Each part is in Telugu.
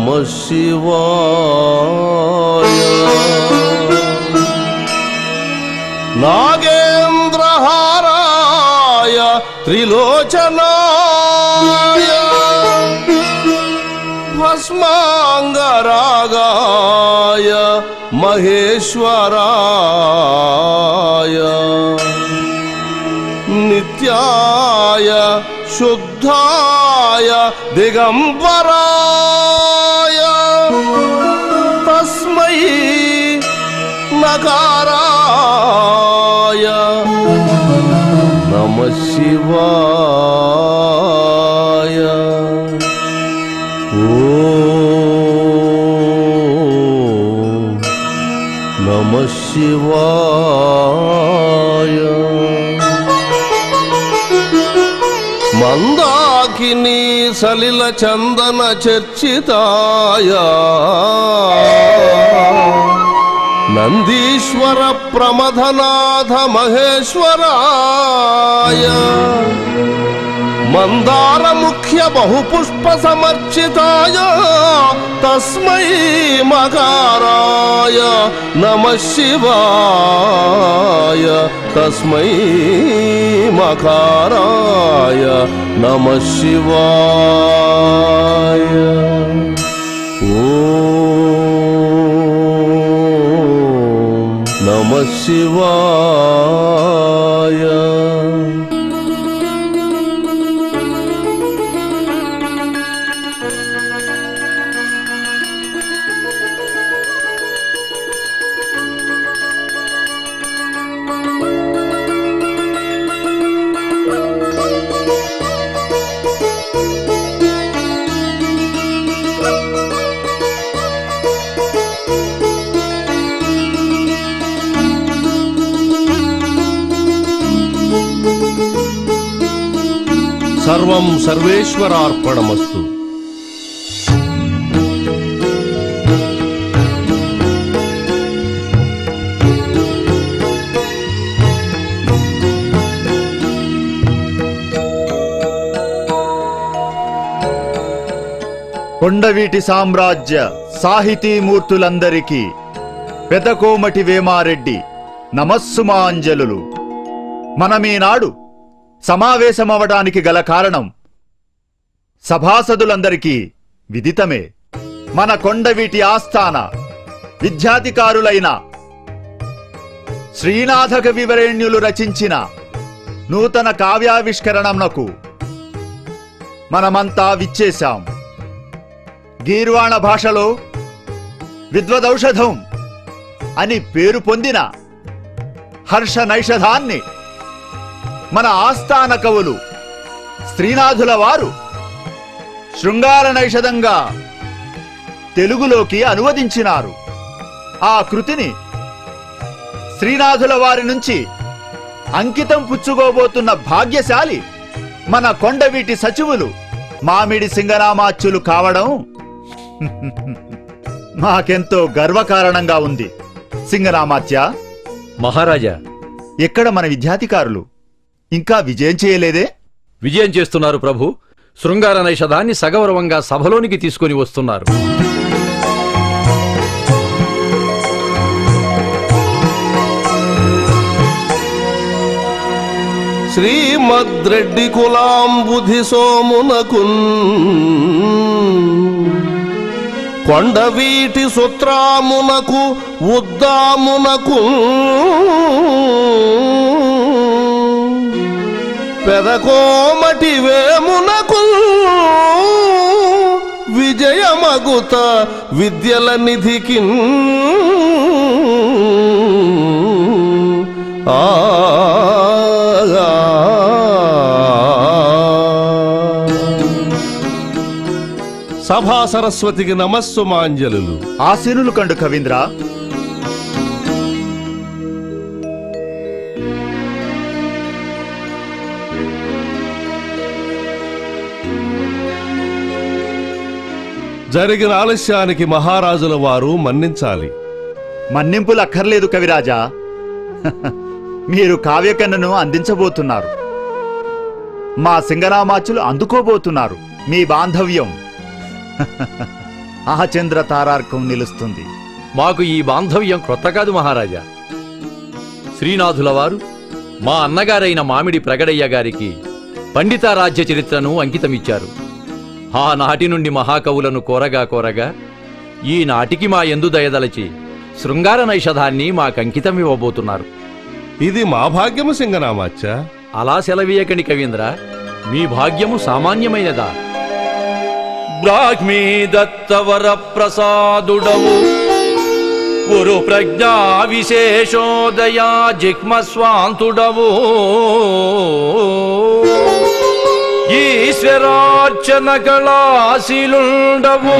नमः शिवाय। नागेन्द्रहाराय त्रिलोचनाय। भस्माङ्गरागाय महेश्वराय। नित्याय शुद्धाय दिगम्ब శివాయ ఓం నమ శివాయ. మందాకిని సలిల नन्दीश्वर प्रमथनाथ नन्दीश्वरप्रमथनाथमहेश्वराय मन्दारमुख्य बहुपुष्पसमर्चिताय तस्मै मकाराय नमः शिवाय। तस्मै मकाराय नमः शिवाय। ओ व शिवाय। సర్వం సర్వేశ్వరార్పణమస్తు. కొండవీటి సామ్రాజ్య సాహితీమూర్తులందరికీ పెదకోమటి వేమారెడ్డి నమస్సుమాంజలులు. మనమీనాడు సమావేశమవడానికి గల కారణం సభాసదులందరికీ విదితమే. మన కొండవీటి ఆస్థాన విద్యాధికారులైన శ్రీనాథక వివరేణ్యులు రచించిన నూతన కావ్యావిష్కరణంనకు మనమంతా విచ్చేశాం. గీర్వాణ భాషలో విద్వదౌషధం అని పేరు పొందిన హర్ష నైషధాన్ని మన ఆస్థాన కవులు శ్రీనాథుల వారు శృంగార నైషధంగా తెలుగులోకి అనువదించినారు. ఆ కృతిని శ్రీనాథుల వారి నుంచి అంకితం పుచ్చుకోబోతున్న భాగ్యశాలి మన కొండవీటి సచివులు మామిడి సింగరామాచ్యులు కావడం మాకెంతో గర్వకారణంగా ఉంది. సింగరామాత్య మహారాజా. ఎక్కడ మన విద్యాధికారులు? ఇంకా విజయం చేయలేదే? విజయం చేస్తున్నారు ప్రభు. శృంగార నైషధాన్ని సగౌరవంగా సభలోనికి తీసుకొని వస్తున్నారు. శ్రీమద్రెడ్డి కులాంబుధి సోమునకున్ కొండవీటి సుత్రామునకు ఉద్దామునకు పెదకోమటి వేమునకు విజయమగుత విద్యల నిధికి సభా సరస్వతికి నమస్సు మాంజలు ఆశీనులు కండు కవీంద్ర. జరిగిన ఆలస్యానికి మహారాజుల వారు మన్నించాలి. మన్నింపులు అక్కర్లేదు కవిరాజా. మీరు కావ్యకన్నను అందించబోతున్నారు. మా సింగరామాచులు అందుకోబోతున్నారు మీ బాంధవ్యం. ఆచంద్ర తారార్కం నిలుస్తుంది. మాకు ఈ బాంధవ్యం క్రొత్త కాదు మహారాజా. శ్రీనాథుల వారు మా అన్నగారైన మామిడి ప్రగడయ్య గారికి పండితారాజ్య చరిత్రను అంకితమిచ్చారు. ఆనాటి నుండి మహాకవులను కోరగా కోరగా ఈనాటికి మా ఎందు దయదలచి శృంగార నైషధాన్ని మాకంకితం ఇవ్వబోతున్నారు. ఇది మా భాగ్యము సింగనామాచ్చ. అలా సెలవీయకని కవీంద్ర మీ భాగ్యము సామాన్యమైనదా? బ్రాహ్మీ దత్తవర ప్రసాదుడవు గురు ప్రజ్ఞా విశేషోదయా జిగ్మస్వాంతుడవు ఈశ్వరార్చన కళాశీలుండవు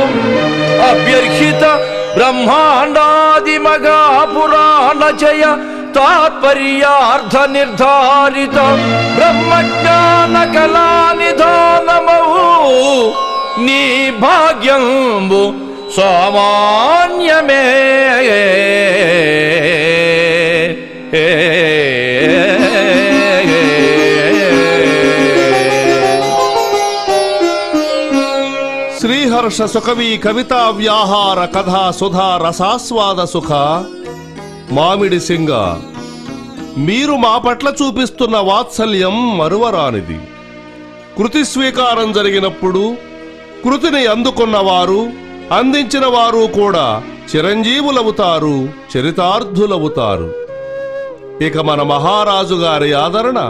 అభ్యర్హిత బ్రహ్మాండాది మగా పురాణ జయ తాత్పర్యార్థ నిర్ధారిత బ్రహ్మజ్ఞాన కళా నిధానమవు నీ భాగ్యంబు సామాన్యమే హర్ష సుఖవి కవితా వ్యాహార కథా సుధా రసాస్వాద సుఖ. మామిడి సింగ మీరు మా పట్ల చూపిస్తున్న వాత్సల్యం మరువరానిది. కృతి స్వీకారం జరిగినప్పుడు కృతిని అందుకున్నవారు అందించిన వారు కూడా చిరంజీవులవుతారు చరితార్థులవుతారు. ఇక మన మహారాజు గారి ఆదరణ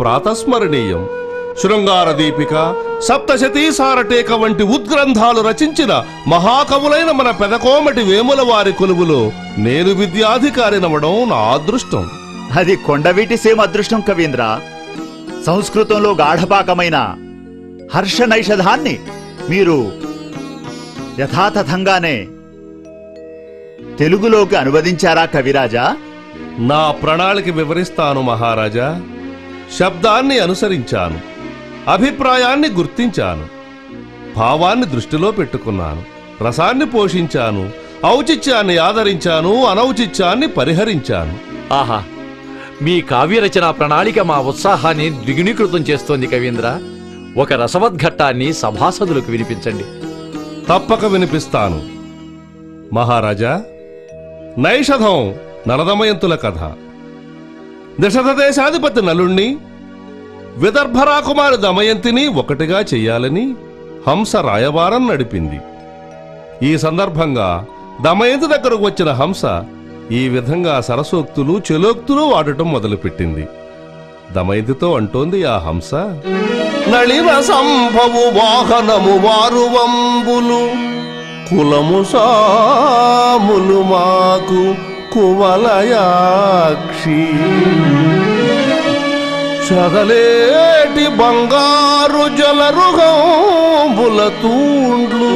ప్రాతస్మరణీయం. శృంగార దీపిక సప్తశతీ సారటేక వంటి ఉద్గ్రంథాలు రచించిన మహాకవులైన మన పెదకోమటి వేముల వారి కొలువులో నేను విద్యాధికారినవడం నా అదృష్టం. అది కొండవీటి సేమ అదృష్టం కవీంద్ర. సంస్కృతంలో గాఢపాకమైన హర్ష నైషధాన్ని మీరు యథాతథంగానే తెలుగులోకి అనువదించారా కవిరాజా? నా ప్రణాళిక వివరిస్తాను మహారాజా. శబ్దాన్ని అనుసరించాను. అభిప్రాయాన్ని గుర్తించాను. భావాన్ని దృష్టిలో పెట్టుకున్నాను. రసాన్ని పోషించాను. ఔచిత్యాన్ని ఆదరించాను. అనౌచిత్యాన్ని పరిహరించాను. ఆహా. మీ కావ్యరచన ప్రణాళిక మా ఉత్సాహాన్ని ద్విగుణీకృతం చేస్తోంది కవీంద్ర. ఒక రసవద్ఘట్టాన్ని సభాసదులకు వినిపించండి. తప్పక వినిపిస్తాను. మహారాజా నైషధం నలదమయంతుల కథ. దశరథ దేశాధిపతి నలుణ్ణి విదర్భరాకుమారి దమయంతిని ఒకటిగా చెయ్యాలని హంస రాయబారం నడిపింది. ఈ సందర్భంగా దమయంతి దగ్గరకు వచ్చిన హంస ఈ విధంగా సరసోక్తులు చెలోక్తులు వాడటం మొదలుపెట్టింది. దమయంతితో అంటోంది ఆ హంస నళిన సంభవు వాహనము వారు వంబులు కులము సాములు మాకు కువలయాక్షి. చదలేటి బంగారు జలరుగంబుల తూండ్లు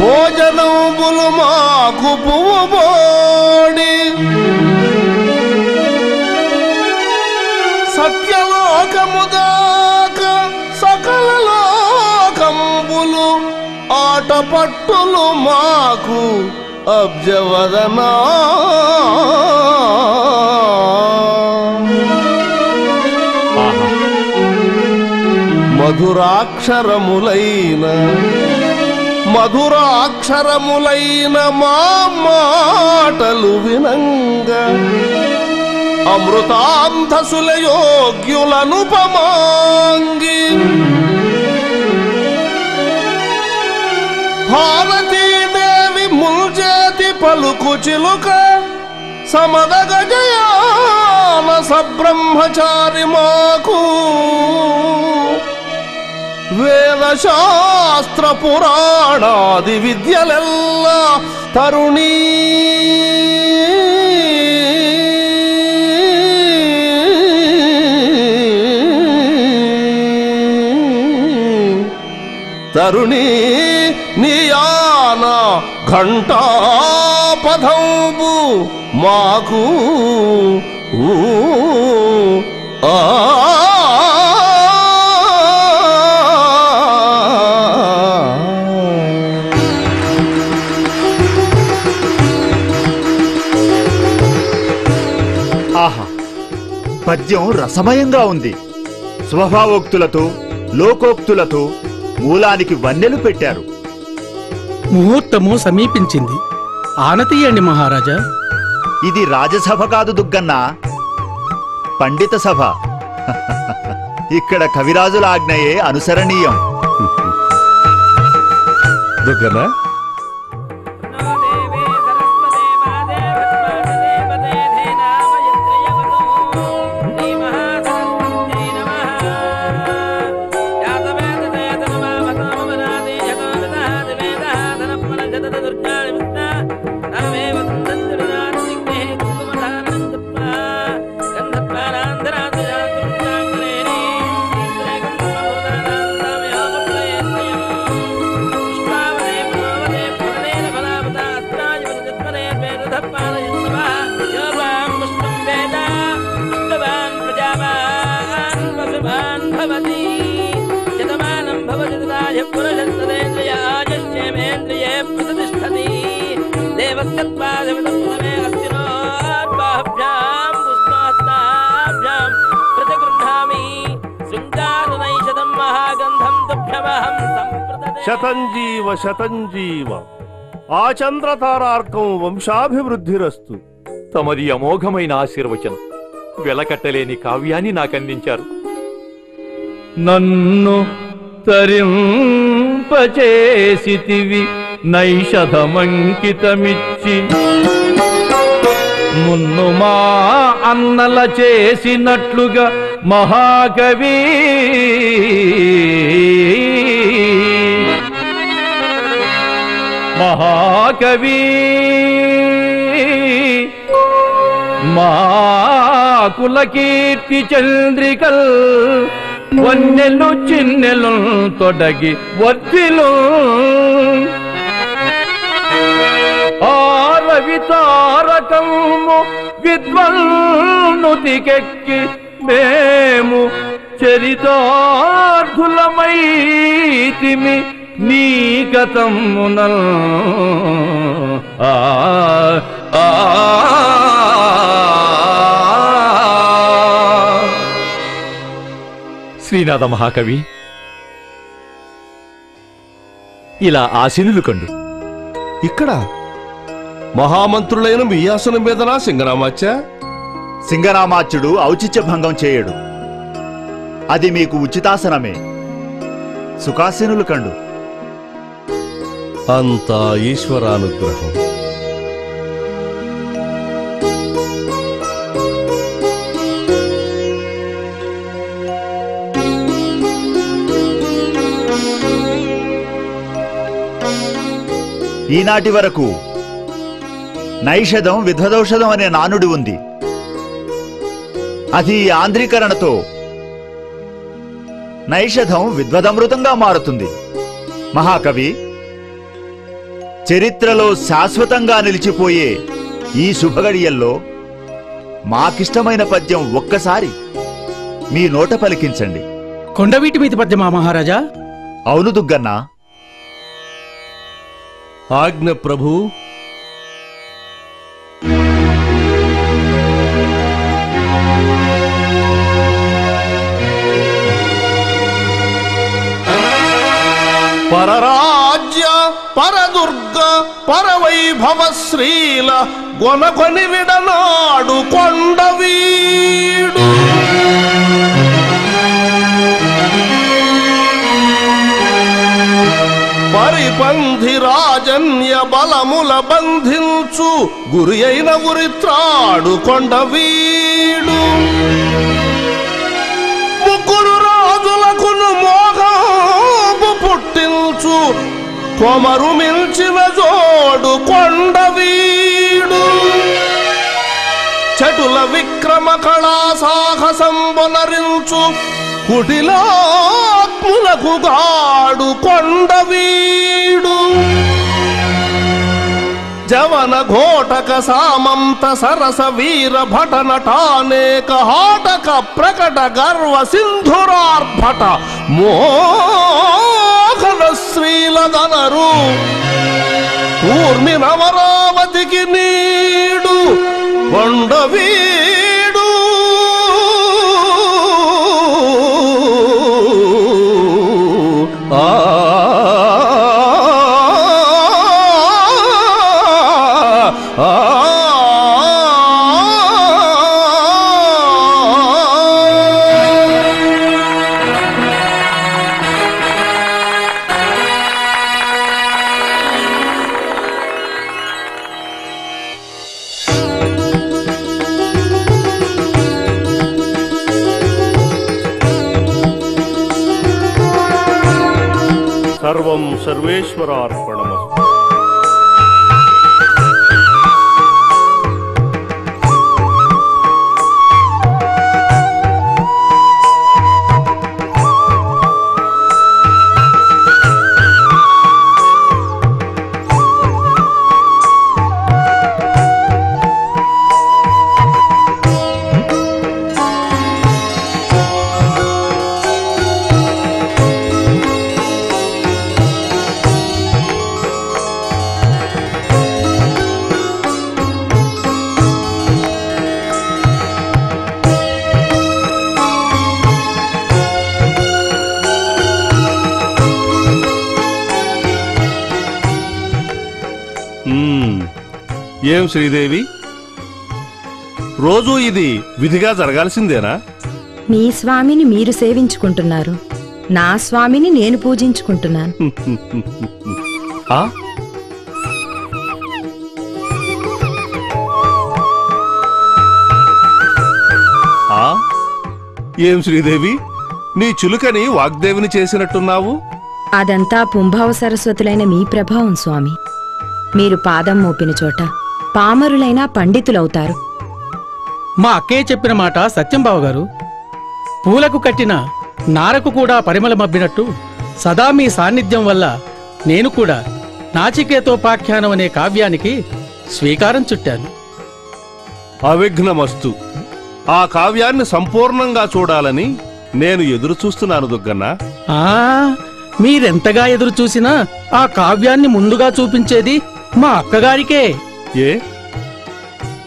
భోజనంబులు మాకు పువ్వుబోడి. సత్యలోకముదాక సకల లోకంబులు ఆటపట్టులు మాకు అబ్జవదనా. మధురాక్షరములైన మధురాక్షరములైన మా మాటలు వినంగ. అమృతాంధసుల యోగ్యులనుపమాంగి భారతీదేవి ముల్చేతి పలుకు చిలుక సమద గజయాన సబ్రహ్మచారి మాకు. వేద శాస్త్ర పురాణాది విద్యలెల్లా తరుణీ. తరుణీ నియాన ఘంటాపథంబు మాకు ఊ, ఆ పద్యం రసమయంగా ఉంది. స్వభావోక్తులతో లోకోక్తులతో మూలానికి వన్నెలు పెట్టారు. ముహూర్తము సమీపించింది. ఆనతీయండి మహారాజా. ఇది రాజసభ కాదు దుగ్గన్న. పండిత సభ. ఇక్కడ కవిరాజుల ఆజ్ఞయే అనుసరణీయం. దుగ్గన శతంజీవ. శతంజీవ ఆ చంద్రతారార్కం వంశాభివృద్ధిరస్తు. తమది అమోఘమైన ఆశీర్వచనం. వెలకట్టలేని కావ్యాన్ని నాకందించారు. నన్ను తరింపచేసితివి నైషధమంకితమిచ్చి. మున్ను మా అన్నల చేసినట్లుగా మహాకవి. మహాకవి. మా కులకీర్తి చంద్రికల్ వన్నెలు చిన్నెలు తొడగి వర్తిలు ఆరవి తారకము విద్వల్నుతికెక్కి మేము చరితార్థులమైతిమి. నీ గతమునల్ ఆ ఆ శ్రీనాథ మహాకవి ఇలా ఆశీనులు కండు. ఇక్కడ మహామంత్రులైన మీ ఆసనం మీదనా సింగరామాచ్య. సింగరామాచ్యుడు ఔచిత్య భంగం చేయడు. అది మీకు ఉచితాసనమే. సుఖాసీనులు కండు. అంతా ఈశ్వరానుగ్రహం. ఈనాటి వరకు నైషధం విధ్వదౌషధం అనే నానుడి ఉంది. అది ఆంధ్రీకరణతో నైషధం విద్వదమృతంగా మారుతుంది. మహాకవి చరిత్రలో శాశ్వతంగా నిలిచిపోయే ఈ శుభగడియల్లో మాకిష్టమైన పద్యం ఒక్కసారి మీ నోట పలికించండి. కొండవీటి మీద పద్యమా మహారాజా? అవును దుగ్గన్నా. ఆజ్ఞ ప్రభు పరవైభవ శ్రీల గొనకొని విడనాడు కొండవీడు. పరిపంధి రాజన్య బలముల బంధించు గురి అయిన ఉరిత్రాడు కొండవీడు. ముగ్గురు రాజులకును మోగాబు పుట్టించు కొమరు మిల్ కొండవీడు చటుల విక్రమ కళా సాహసంబునరించు కుటిలాత్ములకు గాడు కొండవీడు జవన ఘోటక సామంత సరస వీర భట నటానేక హాటక ప్రకట గర్వ సింధురార్భట మోహన శ్రీలదనరు కూర్మి నవరావతికి నీడు కొండవీ శ్రీదేవి? రోజూ ఇది విధిగా జరగాల్సిందేనా? మీ స్వామిని మీరు సేవించుకుంటున్నారు. నా స్వామిని నేను పూజించుకుంటున్నాను. ఆ? ఆ? ఏం శ్రీదేవి? నీ చులుకని వాగ్దేవిని చేసినట్టున్నావు? అదంతా పుంభావ సరస్వతులైన మీ ప్రభావం స్వామి. మీరు పాదం మోపిన చోట పామరులైనా పండితులవుతారు. మా అక్కయ్య చెప్పిన మాట సత్యం బావ గారు పూలకు కట్టిన నారకు కూడా పరిమళమబ్బినట్టు సదా మీ సాన్నిధ్యం వల్ల నేను కూడా నాచికేతోపాఖ్యానం అనే కావ్యానికి స్వీకారం చుట్టాను. అవిఘ్నమస్తు. ఆ కావ్యాన్ని సంపూర్ణంగా చూడాలని నేను ఎదురు చూస్తున్నాను దుగ్గన్న ఆ మీరెంతగా ఎదురు చూసినా ఆ కావ్యాన్ని ముందుగా చూపించేది మా అక్కగారికే. ఏ?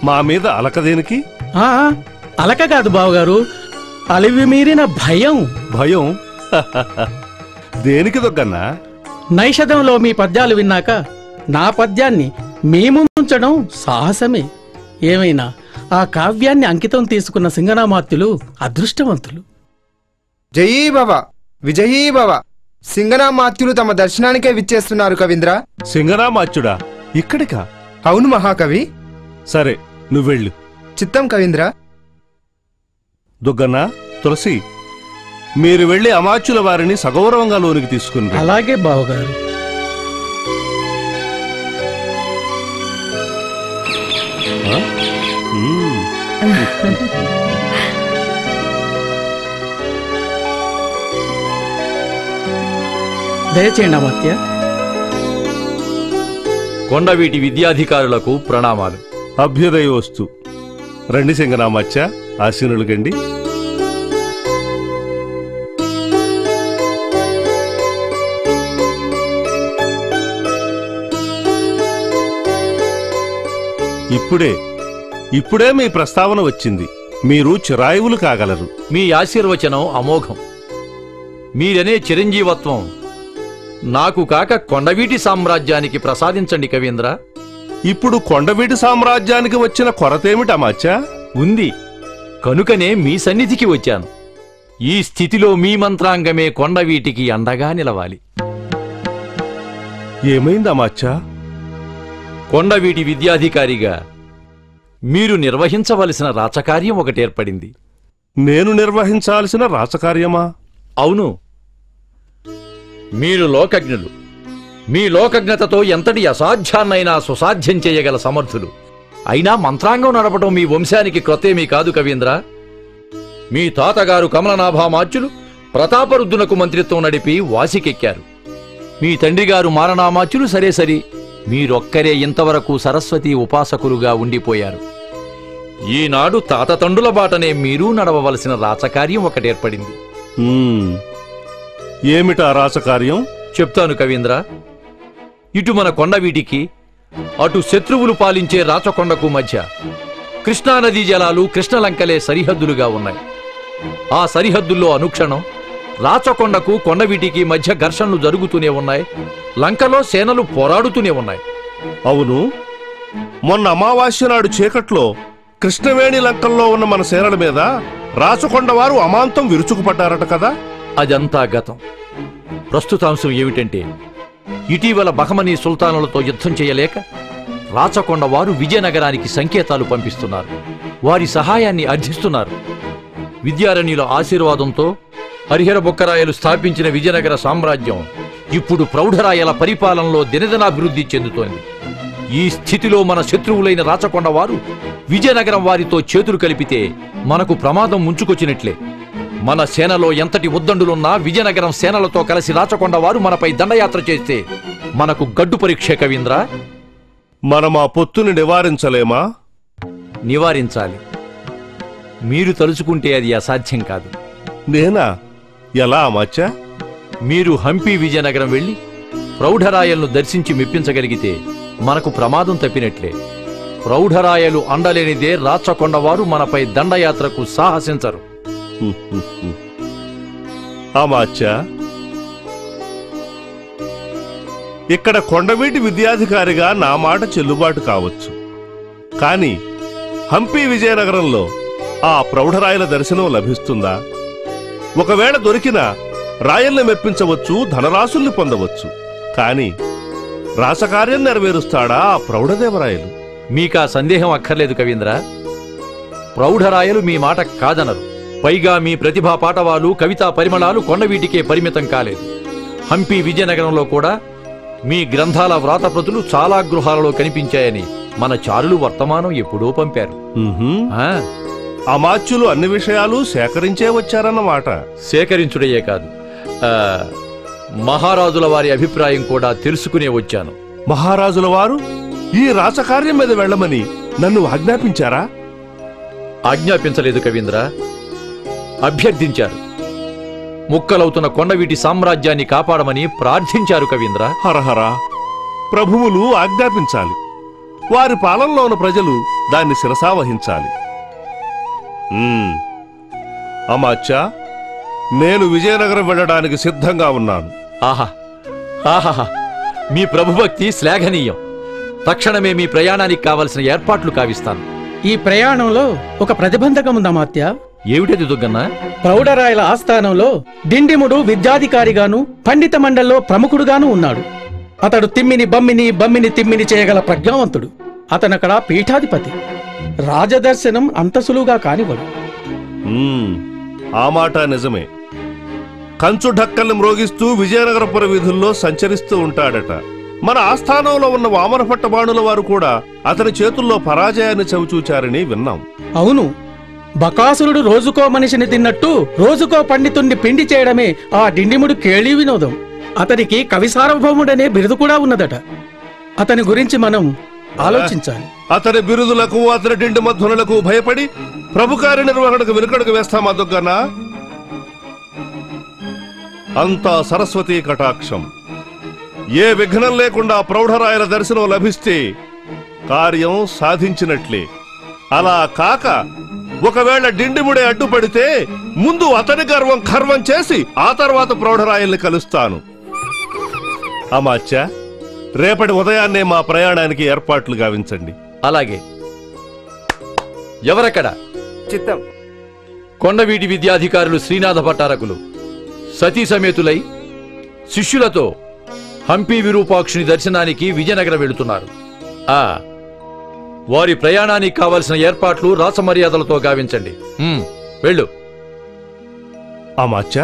మా మీద అలకదేనికి ఆ అలక కాదు బావగారు. అలివి మీరిన భయం. భయం? దేనికి దుగ్గన్న? నైషధంలో మీ పద్యాలు విన్నాక నా పద్యాన్ని మీ ముందుంచడం సాహసమే. ఏమైనా ఆ కావ్యాన్ని అంకితం తీసుకున్న సింగనామాత్యులు అదృష్టవంతులు. జయీ భవ విజయీ భవ. సింగనామాత్యులు తమ దర్శనానికే విచ్చేస్తున్నారు కవీంద్ర. సింగనామాచ్యుడా ఇక్కడికా? అవును మహాకవి. సరే నువ్వెళ్ళు. చిత్తం కవీంద్ర. దుగ్గన్న తులసి మీరు వెళ్ళి అమాచ్యుల వారిని సగౌరవంగా లోనికి తీసుకుని. అలాగే బావగారు. దయచేయండి అమాత్య. కొండవీటి విద్యాధికారులకు ప్రణామాలు. అభ్యుదయోస్తు. రండి సింగనామాచ్య ఆశీనులు గండి. ఇప్పుడే ఇప్పుడే మీ ప్రస్తావన వచ్చింది. మీరు చిరాయువులు కాగలరు. మీ ఆశీర్వచనం అమోఘం. మీరనే చిరంజీవత్వం. నాకు కాక కొండవీటి సామ్రాజ్యానికి ప్రసాదించండి కవీంద్ర. ఇప్పుడు కొండవీటి సామ్రాజ్యానికి వచ్చిన కొరతేమిటి అమాచ్య ఉంది. కనుకనే మీ సన్నిధికి వచ్చాను. ఈ స్థితిలో మీ మంత్రాంగమే కొండవీటికి అండగా నిలవాలి. ఏమైంది అమాచ్య కొండవీటి విద్యాధికారిగా మీరు నిర్వహించవలసిన రాచకార్యం ఒకటి ఏర్పడింది నేను నిర్వహించాల్సిన రాచకార్యమా? అవును. మీరు లోకజ్ఞులు. మీ లోకజ్ఞతతో ఎంతటి అసాధ్యాన్నైనా సుసాధ్యం చేయగల సమర్థులు. అయినా మంత్రాంగం నడపడం మీ వంశానికి క్రొత్తేమీ కాదు కవీంద్ర. మీ తాతగారు కమలనాభామాచ్యులు ప్రతాపరుద్దునకు మంత్రిత్వం నడిపి వాసికెక్కారు. మీ తండ్రిగారు మారనామాచ్యులు సరే సరి మీరొక్కరే ఇంతవరకు సరస్వతి ఉపాసకులుగా ఉండిపోయారు. ఈనాడు తాత తండ్రుల బాటనే మీరూ నడవవలసిన రాచకార్యం ఒకటేర్పడింది. ఏమిటా రాచకార్యం చెప్తాను కవీంద్ర. ఇటు మన కొండవీటికి అటు శత్రువులు పాలించే రాచకొండకు మధ్య కృష్ణానదీ జలాలు కృష్ణలంకలే సరిహద్దులుగా ఉన్నాయి. ఆ సరిహద్దుల్లో అనుక్షణం రాచకొండకు కొండవీటికి మధ్య ఘర్షణలు జరుగుతూనే ఉన్నాయి. లంకలో సేనలు పోరాడుతూనే ఉన్నాయి. అవును. మొన్న అమావాస్య నాడు చీకట్లో కృష్ణవేణి లంకల్లో ఉన్న మన సేనల మీద రాచకొండ వారు అమాంతం విరుచుకుపడ్డారట కదా? అదంతా గతం. ప్రస్తుతాంశం ఏమిటంటే ఇటీవల బహమనీ సుల్తానులతో యుద్ధం చేయలేక రాచకొండ వారు విజయనగరానికి సంకేతాలు పంపిస్తున్నారు. వారి సహాయాన్ని అర్థిస్తున్నారు. విద్యారణ్యుల ఆశీర్వాదంతో హరిహర బొక్కరాయలు స్థాపించిన విజయనగర సామ్రాజ్యం ఇప్పుడు ప్రౌఢరాయల పరిపాలనలో దినదినాభివృద్ధి చెందుతోంది. ఈ స్థితిలో మన శత్రువులైన రాచకొండ వారు విజయనగరం వారితో చేతులు కలిపితే మనకు ప్రమాదం ముంచుకొచ్చినట్లే. మన సేనలో ఎంతటి ఉద్దండులున్నా విజయనగరం సేనలతో కలిసి రాచకొండ వారు మనపై దండయాత్ర చేస్తే మనకు గడ్డు పరీక్ష కవీంద్ర. మనం ఆ పొత్తుని నివారించలేమా? నివారించాలి. మీరు తలుచుకుంటే అది అసాధ్యం కాదు. నేనా? ఎలా అమాచ్య మీరు హంపి విజయనగరం వెళ్ళి ప్రౌఢరాయలను దర్శించి మెప్పించగలిగితే మనకు ప్రమాదం తప్పినట్లే. ప్రౌఢరాయలు అండలేనిదే రాచకొండవారు మనపై దండయాత్రకు సాహసించరు. అమాచ్య ఇక్కడ కొండవీటి విద్యాధికారిగా నా మాట చెల్లుబాటు కావచ్చు. కాని హంపి విజయనగరంలో ఆ ప్రౌఢరాయల దర్శనం లభిస్తుందా? ఒకవేళ దొరికినా రాయల్ని మెప్పించవచ్చు ధనరాశుల్ని పొందవచ్చు. కాని రాసకార్యం నెరవేరుస్తాడా ఆ ప్రౌఢదేవరాయలు? మీకా సందేహం అక్కర్లేదు కవీంద్ర. ప్రౌఢరాయలు మీ మాట కాదనరు. పైగా మీ ప్రతిభా పాటవాలు కవితా పరిమళాలు కొండవీటికే పరిమితం కాలేదు. హంపి విజయనగరంలో కూడా మీ గ్రంథాల వ్రాతప్రతులు చాలా గృహాలలో కనిపించాయని మన చారులు వర్తమానం ఎప్పుడో పంపారు. ఆ? అమాత్యులు అన్ని విషయాలు సేకరించే వచ్చారన్నమాట. సేకరించుడయే కాదు. ఆ, మహారాజుల వారి అభిప్రాయం కూడా తెలుసుకునే వచ్చాను. మహారాజుల వారు ఈ రాసకార్యం మీద వెళ్ళమని నన్ను ఆజ్ఞాపించారా? ఆజ్ఞాపించలేదు కవీంద్ర. అభ్యర్థించారు. ముక్కలవుతున్న కొండవీటి సామ్రాజ్యాన్ని కాపాడమని ప్రార్థించారు కవీంద్ర. హరహర. ప్రభువులు ఆజ్ఞాపించాలి. వారి పాలనలో ఉన్న ప్రజలు దాన్ని శిరసావహించాలి. అమాచ్య నేను విజయనగరం వెళ్ళడానికి సిద్ధంగా ఉన్నాను. ఆహా. ఆహాహా. మీ ప్రభుభక్తి శ్లాఘనీయం. తక్షణమే మీ ప్రయాణానికి కావలసిన ఏర్పాట్లు కావిస్తాను. ఈ ప్రయాణంలో ఒక ప్రతిబంధకం ఉందమాత్య. ఏమిటది దుగ్గన్న ప్రౌఢరాయల ఆస్థానంలో డిండిముడు విద్యాధికారిగాను పండిత మండల్లో ప్రముఖుడుగాను ఉన్నాడు. అతడు తిమ్మిని బమ్మిని బమ్మిని తిమ్మిని చేయగల ప్రజ్ఞావంతుడు. అతనక్కడ పీఠాధిపతి. రాజదర్శనం అంత సులువుగా కానివ్వడు. ఆ మాట నిజమే. కంచు ఢక్కల్ని మ్రోగిస్తూ విజయనగరపుర వీధుల్లో సంచరిస్తూ ఉంటాడట. మన ఆస్థానంలో ఉన్న వామనపట్ట బాణుల వారు కూడా అతని చేతుల్లో పరాజయాన్ని చవిచూచారని విన్నాం. అవును బకాసురుడు రోజుకో మనిషిని తిన్నట్టు రోజుకో పండితుణ్ణి పిండి చేయడమే ఆ డిండిముడు కేళీ వినోదం. అతనికి కవి సార్వభౌముడనే బిరుదు కూడా ఉన్నదట. అతని గురించి మనం ఆలోచించాలి. అతని బిరుదులకు అతని డిండి మధ్వనులకు భయపడి ప్రభు కార్య నిర్వహణకు వెనుకడుగు వేస్తామా దుగ్గన్న అంతా సరస్వతి కటాక్షం. ఏ విఘ్నం లేకుండా ప్రౌఢరాయల దర్శనం లభిస్తే కార్యం సాధించినట్లే. అలా కాక ఒకవేళ డిండిముడే అడ్డుపడితే ముందు అతని గర్వం ఖర్వం చేసి ఆ తర్వాత ప్రౌఢరాయల్ని కలుస్తాను. అమాచ్య రేపటి ఉదయాన్నే మా ప్రయాణానికి ఏర్పాట్లు గావించండి. అలాగే. ఎవరక్కడ? చిత్తం. కొండవీటి విద్యాధికారులు శ్రీనాథ భట్టారకులు సతీ సమేతులై శిష్యులతో హంపి విరూపాక్షుని దర్శనానికి విజయనగరం వెళుతున్నారు. ఆ వారి ప్రయాణానికి కావలసిన ఏర్పాట్లు రాసమర్యాదలతో గావించండి. ఉమ్, వెళ్ళు. అమాచ్య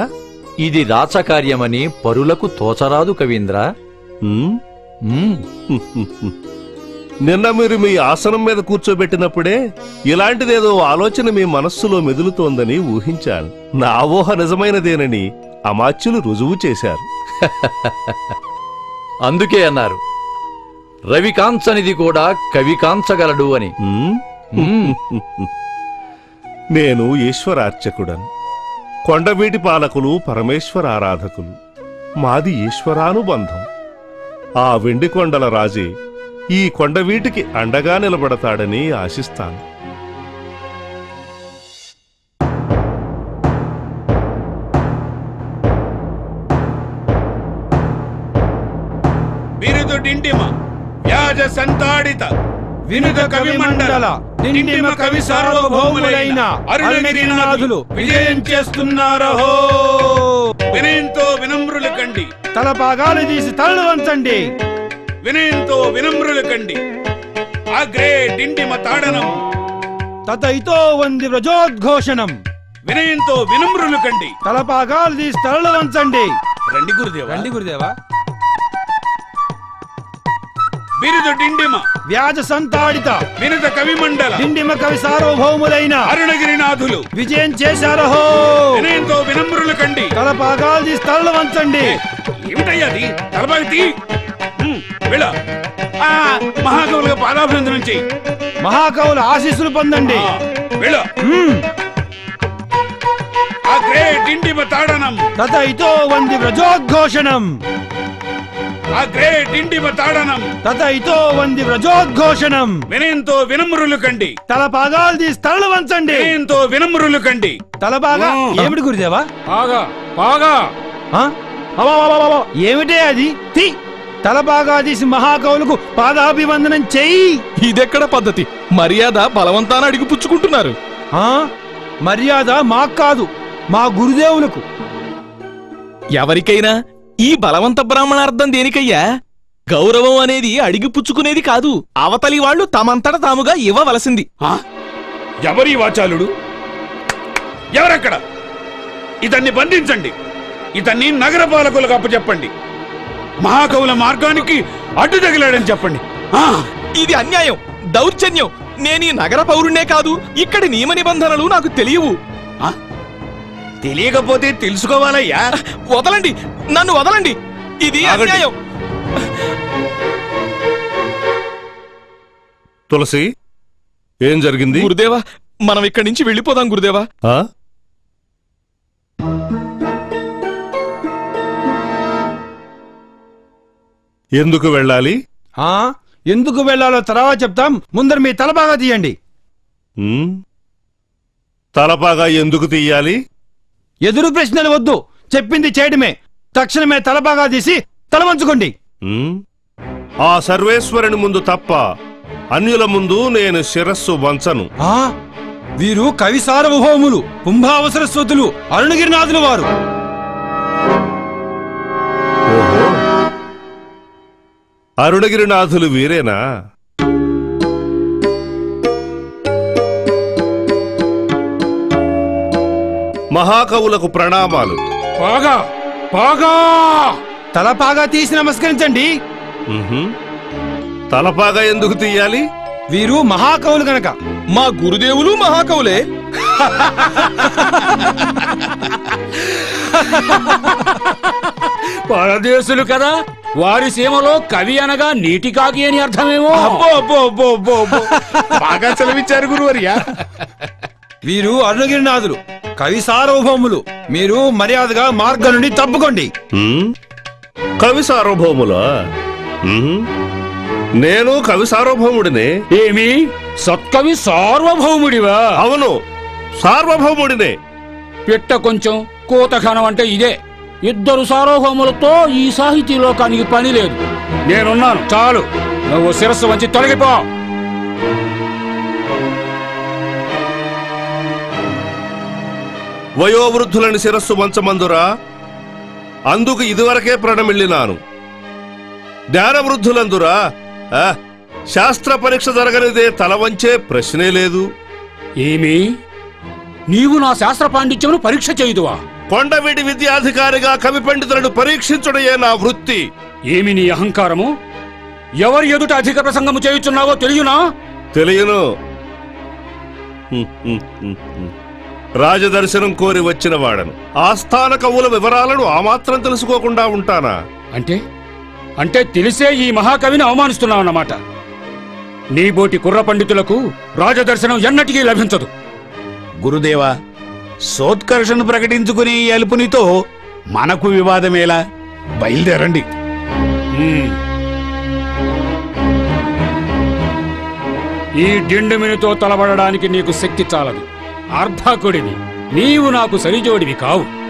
ఇది రాచకార్యమని పరులకు తోచరాదు కవీంద్ర. ఉమ్, ఉమ్, నిన్న మీరు మీ ఆసనం మీద కూర్చోబెట్టినప్పుడే ఇలాంటిదేదో ఆలోచన మీ మనస్సులో మెదులుతోందని ఊహించాను. నా ఊహ నిజమైనదేనని అమాత్యులు రుజువు చేశారు. అందుకే అన్నారు. రవికాంచనిది కూడా కవికాంచగలడు అని. నేను ఈశ్వరార్చకుడను. కొండవీటి పాలకులు పరమేశ్వర ఆరాధకులు మాది ఈశ్వరానుబంధం. ఆ వెండి కొండల రాజే ఈ కొండవీటికి అండగా నిలబడతాడని ఆశిస్తాను. సంతాడిత వినుద కవి మండల. డిండిమ కవి సార్వభౌములైన అరుణగిరినాథులు విజయం చేస్తున్నారహో. వినయంతో వినమ్రులు కండి. తల భాగాలు తీసి తలలు వంచండి. వినయంతో వినమ్రులు కండి. అగ్రే డిండిమ తాడనం. తతైతో వంది వ్రజోద్ఘోషణం. వినయంతో వినమ్రులు కండి. తలపాగాలు తీసి తలలు వంచండి. రండి గురుదేవ. రండి గురుదేవా. బిరుదు డిండిమ. వ్యాజ సంతాడిత. వినుత కవి మండల డిండిమ కవి సార్వభౌములైన. అరుణగిరినాథులు. విజయం చేశారహో. వినయంతో వినమ్రులు కండి. తలపాగాలు తీసి తలలు వంచండి ఏమిటయ్యా అది? తలబాగి వెళ్ళ. మహాకవులుగా పాదాభినందనం చెయ్యి. మహాకవుల ఆశీస్సులు పొందండి. వెళ్ళ. అగ్రే డిండిమ తాడనం. తత ఇతో వంది వ్రజోద్ఘోషణం. అగ్రే డిండిమ తాడనం తత ఇతో వంది వ్రజోద్ఘోషణం. వినయంతో వినమ్రులు కండి. తలపాగాలు తీసి తలలు వంచండి. వినయంతో వినమ్రులు కండి. తలపాగా మ్మ్. ఏమిటి గురుదేవా? బాగా బాగా! ఏమిటే అది? తి. తలపాగా తీసి మహాకవులకు పాదాభివందనం చెయ్యి. ఇదెక్కడ పద్ధతి? మర్యాద బలవంతాన అడిగి పుచ్చుకుంటున్నారు. ఆ? మర్యాద మాకు కాదు మా గురుదేవులకు. ఎవరికైనా ఈ బలవంత బ్రాహ్మణార్థం దేనికయ్యా? గౌరవం అనేది అడిగి పుచ్చుకునేది కాదు. అవతలి వాళ్ళు తమంతట తాముగా ఇవ్వవలసింది. ఆ? ఎవరి వాచాలుడు? ఎవరక్కడ? ఇతన్ని బంధించండి. ఇతన్ని నగర పాలకులకు అప్పచెప్పండి. మహాకవుల మార్గానికి అడ్డు తగిలాడని చెప్పండి. ఇది అన్యాయం. దౌర్జన్యం. నేను ఈ నగర పౌరుణ్ణే కాదు. ఇక్కడి నియమ నిబంధనలు నాకు తెలియవు. ఆ? తెలియకపోతే తెలుసుకోవాలయ్యా. వదలండి నన్ను వదలండి. ఇది ఆగండి. అన్యాయం. తులసి ఏం జరిగింది? గురుదేవా మనం ఇక్కడి నుంచి వెళ్ళిపోదాం గురుదేవా. ఆ? ఎందుకు వెళ్ళాలి? ఆ ఎందుకు వెళ్ళాలో తర్వాత చెప్తాం. ముందర మీ తలపాగా తీయండి. ఉమ్? తలపాగా ఎందుకు తీయాలి? ఎదురు ప్రశ్నలు వద్దు. చెప్పింది చేయడమే. తక్షణమే తలపాగా తీసి తల వంచుకోండి. ఉమ్? ఆ సర్వేశ్వరుని ముందు తప్ప అన్యుల ముందు నేను శిరస్సు వంచను. ఆ? వీరు కవి సార్వభౌములు కుంభావసరస్వతులు అరుణగిరినాథులు వారు. అరుణగిరినాథులు వీరేనా? మహాకవులకు ప్రణామాలు. బాగా బాగా! తలపాగా తీసి నమస్కరించండి. తలపాగా ఎందుకు తీయాలి? వీరు మహాకవులు గనక. మా గురుదేవులు మహాకవులే. పరదేశులు కదా వారి సీమలో కవి అనగా నీటి కాకి అని అర్థమేమో. అబ్బో అబ్బో అబ్బో అబ్బో అబ్బో. బాగా సెలవిచ్చారు గురువర్యా. వీరు అరుణగిరినాథులు కవి సార్వభౌములు. మీరు మర్యాదగా మార్గం నుండి తప్పుకోండి? కవి సార్వభౌములా. నేను కవి సార్వభౌముడినే? ఏమి? సత్కవి సార్వభౌముడివా? అవును సార్వభౌముడినే. పిట్ట కొంచెం కూతఖనం అంటే ఇదే. ఇద్దరు సార్వభౌములతో ఈ సాహితీ లోకానికి పని లేదు. నేనున్నాను. చాలు. నువ్వు శిరస్సు వంచి తొలగిపో. వయోవృద్ధులని శిరస్సు వంచమందురా. అందుకు ఇదివరకే ప్రణమిల్లినాను. జ్ఞానవృద్ధులందురా. ఆ, శాస్త్ర పరీక్ష జరగనిదే తల వంచే ప్రశ్నే లేదు. ఏమి? నీవు నా శాస్త్ర పాండిత్యమును పరీక్ష చేయుదువా? కొండవీటి విద్యాధికారిగా కవి పండితులను పరీక్షించుటయే నా వృత్తి. ఏమి నీ అహంకారము? ఎవరి ఎదుట అధిక ప్రసంగము చేయుచున్నావో తెలియనా? తెలియను. రాజదర్శనం కోరి వచ్చిన వాడను. ఆస్థాన కవుల వివరాలను ఆ మాత్రం తెలుసుకోకుండా ఉంటానా? అంటే అంటే తెలిసే ఈ మహాకవిని అవమానిస్తున్నావన్నమాట. నీ బోటి కుర్ర పండితులకు రాజదర్శనం ఎన్నటికీ లభించదు. గురుదేవా సోత్కర్షను ప్రకటించుకుని ఈ అలుపునితో మనకు వివాదమేలా బయలుదేరండి. ఈ డిండుమినితో తలబడడానికి నీకు శక్తి చాలదు. అర్ధకుడివి నీవు నాకు సరిజోడివి కావు.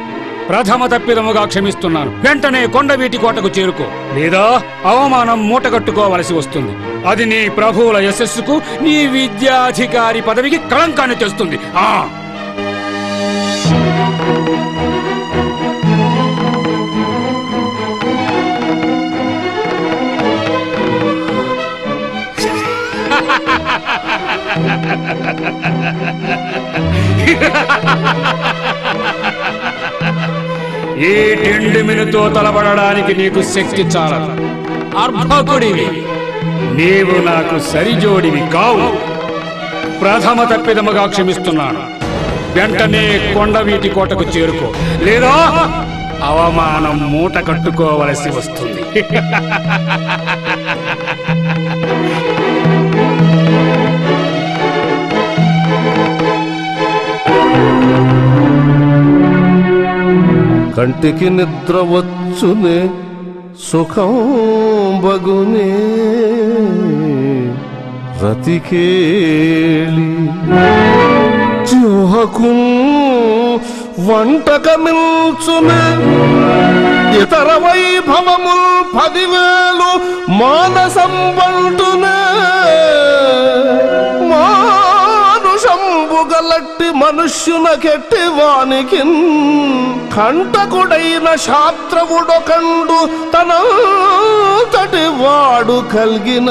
ప్రథమ తప్పిదముగా క్షమిస్తున్నాను. వెంటనే కొండవీటి కోటకు చేరుకో. లేదా అవమానం మూటగట్టుకోవలసి వస్తుంది. అది నీ ప్రభువుల యశస్సుకు నీ విద్యాధికారి పదవికి కళంకాన్ని తెస్తుంది. ఆ! ఈ టిండిమినితో తలబడడానికి నీకు శక్తి చాలదు. అర్భకుడివి. నీవు నాకు సరిజోడివి కావు. ప్రథమ తప్పిదముగా క్షమిస్తున్నాను. వెంటనే కొండవీటి కోటకు చేరుకో. లేదా అవమానం మూట కట్టుకోవలసి వస్తుంది. కంటికి నిద్ర వచ్చునే సుఖం బగునే. రతికేళి చూహకు వంటకమిల్చునే ఇతర వైభవముల్ పదివేలు మానసం పంటునే మనుష్యునకెట్టి వానికి కంటకుడైన శాస్త్రవుడొకండు తన తటి వాడు కలిగిన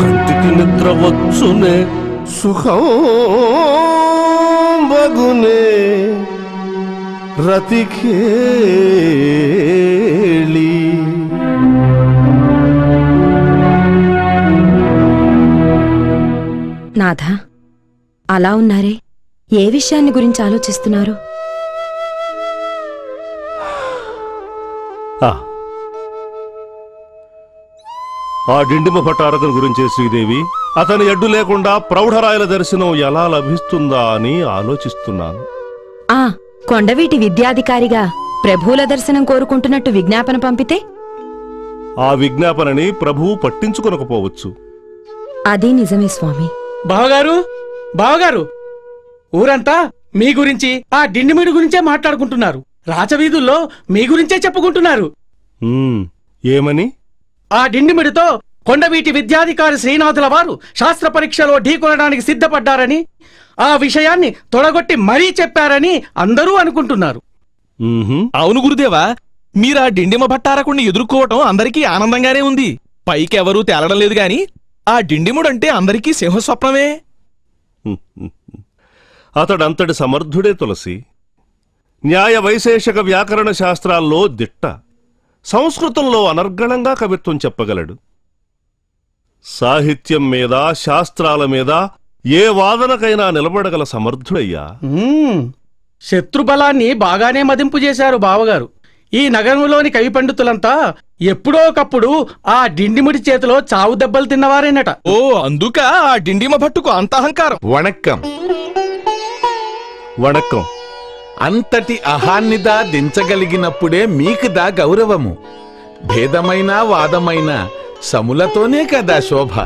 కంటికి నిద్ర వచ్చునే సుఖం బగునే రతికేళి. నాథా అలా ఉన్నారే? ఏ విషయాన్ని గురించి ఆలోచిస్తున్నారు? ఆ. ఆ డిండిమ భట్టారకుని గురించే శ్రీదేవి అతని అడ్డు లేకుండా ప్రౌఢరాయల దర్శనం ఎలా లభిస్తుందా అని ఆలోచిస్తున్నాను. ఆ కొండవీటి విద్యాధికారిగా ప్రభువుల దర్శనం కోరుకుంటున్నట్టు విజ్ఞాపన పంపితే? ఆ విజ్ఞాపనని ప్రభువు పట్టించుకొనకపోవచ్చు. అది నిజమే స్వామి. బావగారు బావగారు ఊరంతా మీ గురించి ఆ డిండిమిడి గురించే మాట్లాడుకుంటున్నారు. రాచవీధుల్లో మీ గురించే చెప్పుకుంటున్నారు. ఏమని? ఆ డిండిమిడితో కొండవీటి విద్యాధికారి శ్రీనాథుల వారు శాస్త్ర పరీక్షలో ఢీకొనడానికి సిద్ధపడ్డారని ఆ విషయాన్ని తొడగొట్టి మరీ చెప్పారని అందరూ అనుకుంటున్నారు. అవును గురుదేవా మీరా డిండిమ భట్టారకుణ్ణి ఎదుర్కోవటం అందరికీ ఆనందంగానే ఉంది. పైకెవరూ తేలడం లేదు గాని ఆ డిండిముడంటే అందరికీ సింహస్వప్నమే. అతడంతటి సమర్థుడే తులసి. న్యాయ వైశేషక వ్యాకరణ శాస్త్రాల్లో దిట్ట. సంస్కృతంలో అనర్గళంగా కవిత్వం చెప్పగలడు. సాహిత్యం మీద శాస్త్రాల మీద ఏ వాదనకైనా నిలబడగల సమర్థుడయ్యా. శత్రుబలాన్ని బాగానే మదింపు చేశారు బావగారు. ఈ నగరంలోని కవి పండితులంతా ఎప్పుడో ఒకప్పుడు ఆ డిండిముడి చేతిలో చావు దెబ్బలు తిన్నవారేనట. ఓ అందుక ఆ డిండిమ భట్టుకు అంత అహంకారం. వణక్కం. వణక్కం. అంతటి అహాన్నిదా దించగలిగినప్పుడే మీకుదా గౌరవము. భేదమైన వాదమైన సములతోనే కదా శోభ.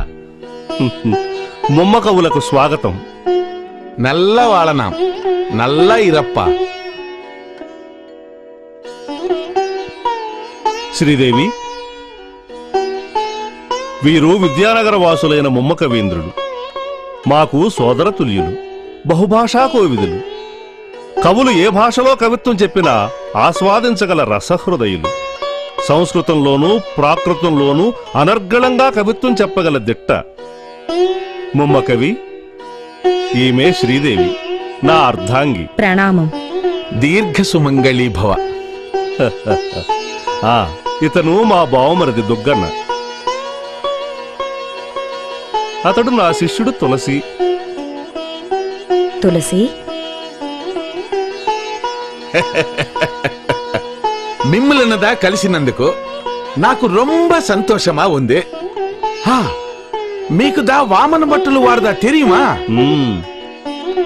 ముమ్మ కవులకు స్వాగతం. నల్ల వాళనాం నల్ల ఇరప్ప శ్రీదేవి వీరు విద్యానగర వాసులైన ముమ్మ కవీంద్రుడు మాకు సోదరతుల్యులు బహుభాషా కోవిదులు కవులు ఏ భాషలో కవిత్వం చెప్పినా ఆస్వాదించగల రసహృదయులు. సంస్కృతంలోనూ ప్రాకృతంలోనూ అనర్గళంగా కవిత్వం చెప్పగల దిట్ట. ముమ్మ కవి ఈమె శ్రీదేవి నా అర్ధాంగి. ప్రణామం. దీర్ఘ సుమంగళీ భవ ఆ ఇతను మా బావమరిది దుగ్గన్న. అతడు నా శిష్యుడు తులసి. తులసి? మిమ్మల్నదా కలిసినందుకు నాకు రొంబ సంతోషమా ఉంది. హా, మీకు దా వామన భట్టులు వారదా తెలియమా.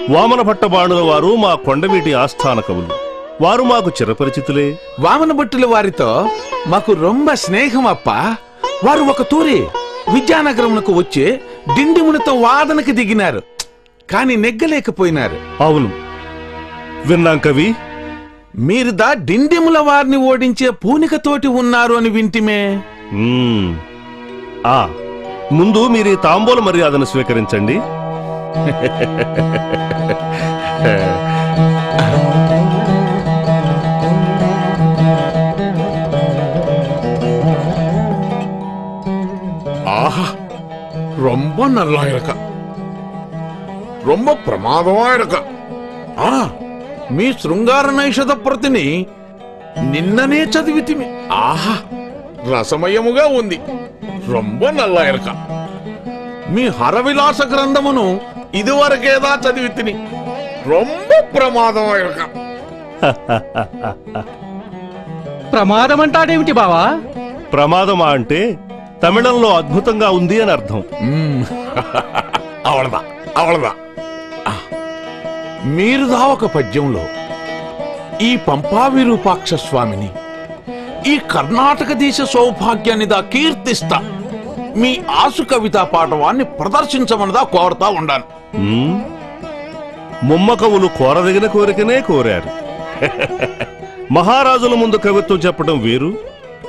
వామన భట్టబాణుల వారు మా కొండవీటి ఆస్థాన కవులు వారు మాకు చిరపరిచితులే. వామన భట్టుల వారితో మాకు రొంబ స్నేహం అప్ప. వారు ఒక తూరి విద్యానగరమునకు వచ్చి డిండిమునితో వాదనకి దిగినారు. కాని నెగ్గలేకపోయినారు. అవును. విన్నాం కవి. మీరు దా డిండిముల వారిని ఓడించే పూనికతోటి ఉన్నారు అని వింటిమే. ఆ ముందు మీరు తాంబూల మర్యాదను స్వీకరించండి. ரொம்ப நல்லா இருக்கு ரொம்ப பிரமாதமா இருக்கு ஆ మీ శృంగార నైషధ ప్రతిని నిన్ననే చదివితిమి ఆహా రసమయముగా ఉంది రొంబ నల్ల ఎరక మీ హరవిలాస గ్రంథమును ఇదివరకేదా చదివితిని రొంబ ప్రమాదం ఎరక ప్రమాదం అంటాడేమిటి బావా ప్రమాదమా అంటే తమిళంలో అద్భుతంగా ఉంది అని అర్థం. అవళదా అవళదా. ఆ, మీరుదా ఒక పద్యంలో ఈ పంపా విరూపాక్ష స్వామిని ఈ కర్ణాటక దేశ సౌభాగ్యాన్నిదా కీర్తిస్తా మీ ఆసు కవితా పాఠవాన్ని ప్రదర్శించమన్నదా కోరుతా ఉండాను. ముమ్మకవులు కోరదగిన కోరికనే కోరారు. మహారాజుల ముందు కవిత్వం చెప్పడం వేరు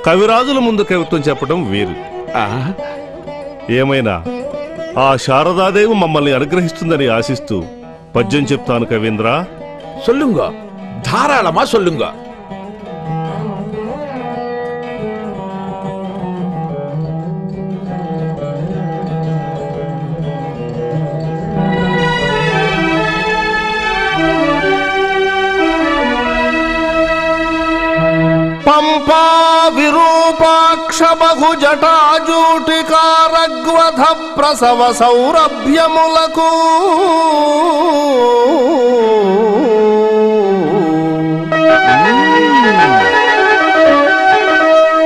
కవిరాజుల ముందు కవిత్వం చెప్పడం వేరు. ఏమైనా? ఆ శారదాదేవి మమ్మల్ని అనుగ్రహిస్తుందని ఆశిస్తూ పద్యం చెప్తాను కవీంద్ర. సొల్లుంగా. ధారాళమా సొల్లుంగా? పంపా విరూపాక్ష బహుజటా కౌటికారగ్వధ ప్రసవ సౌరభ్యములకు.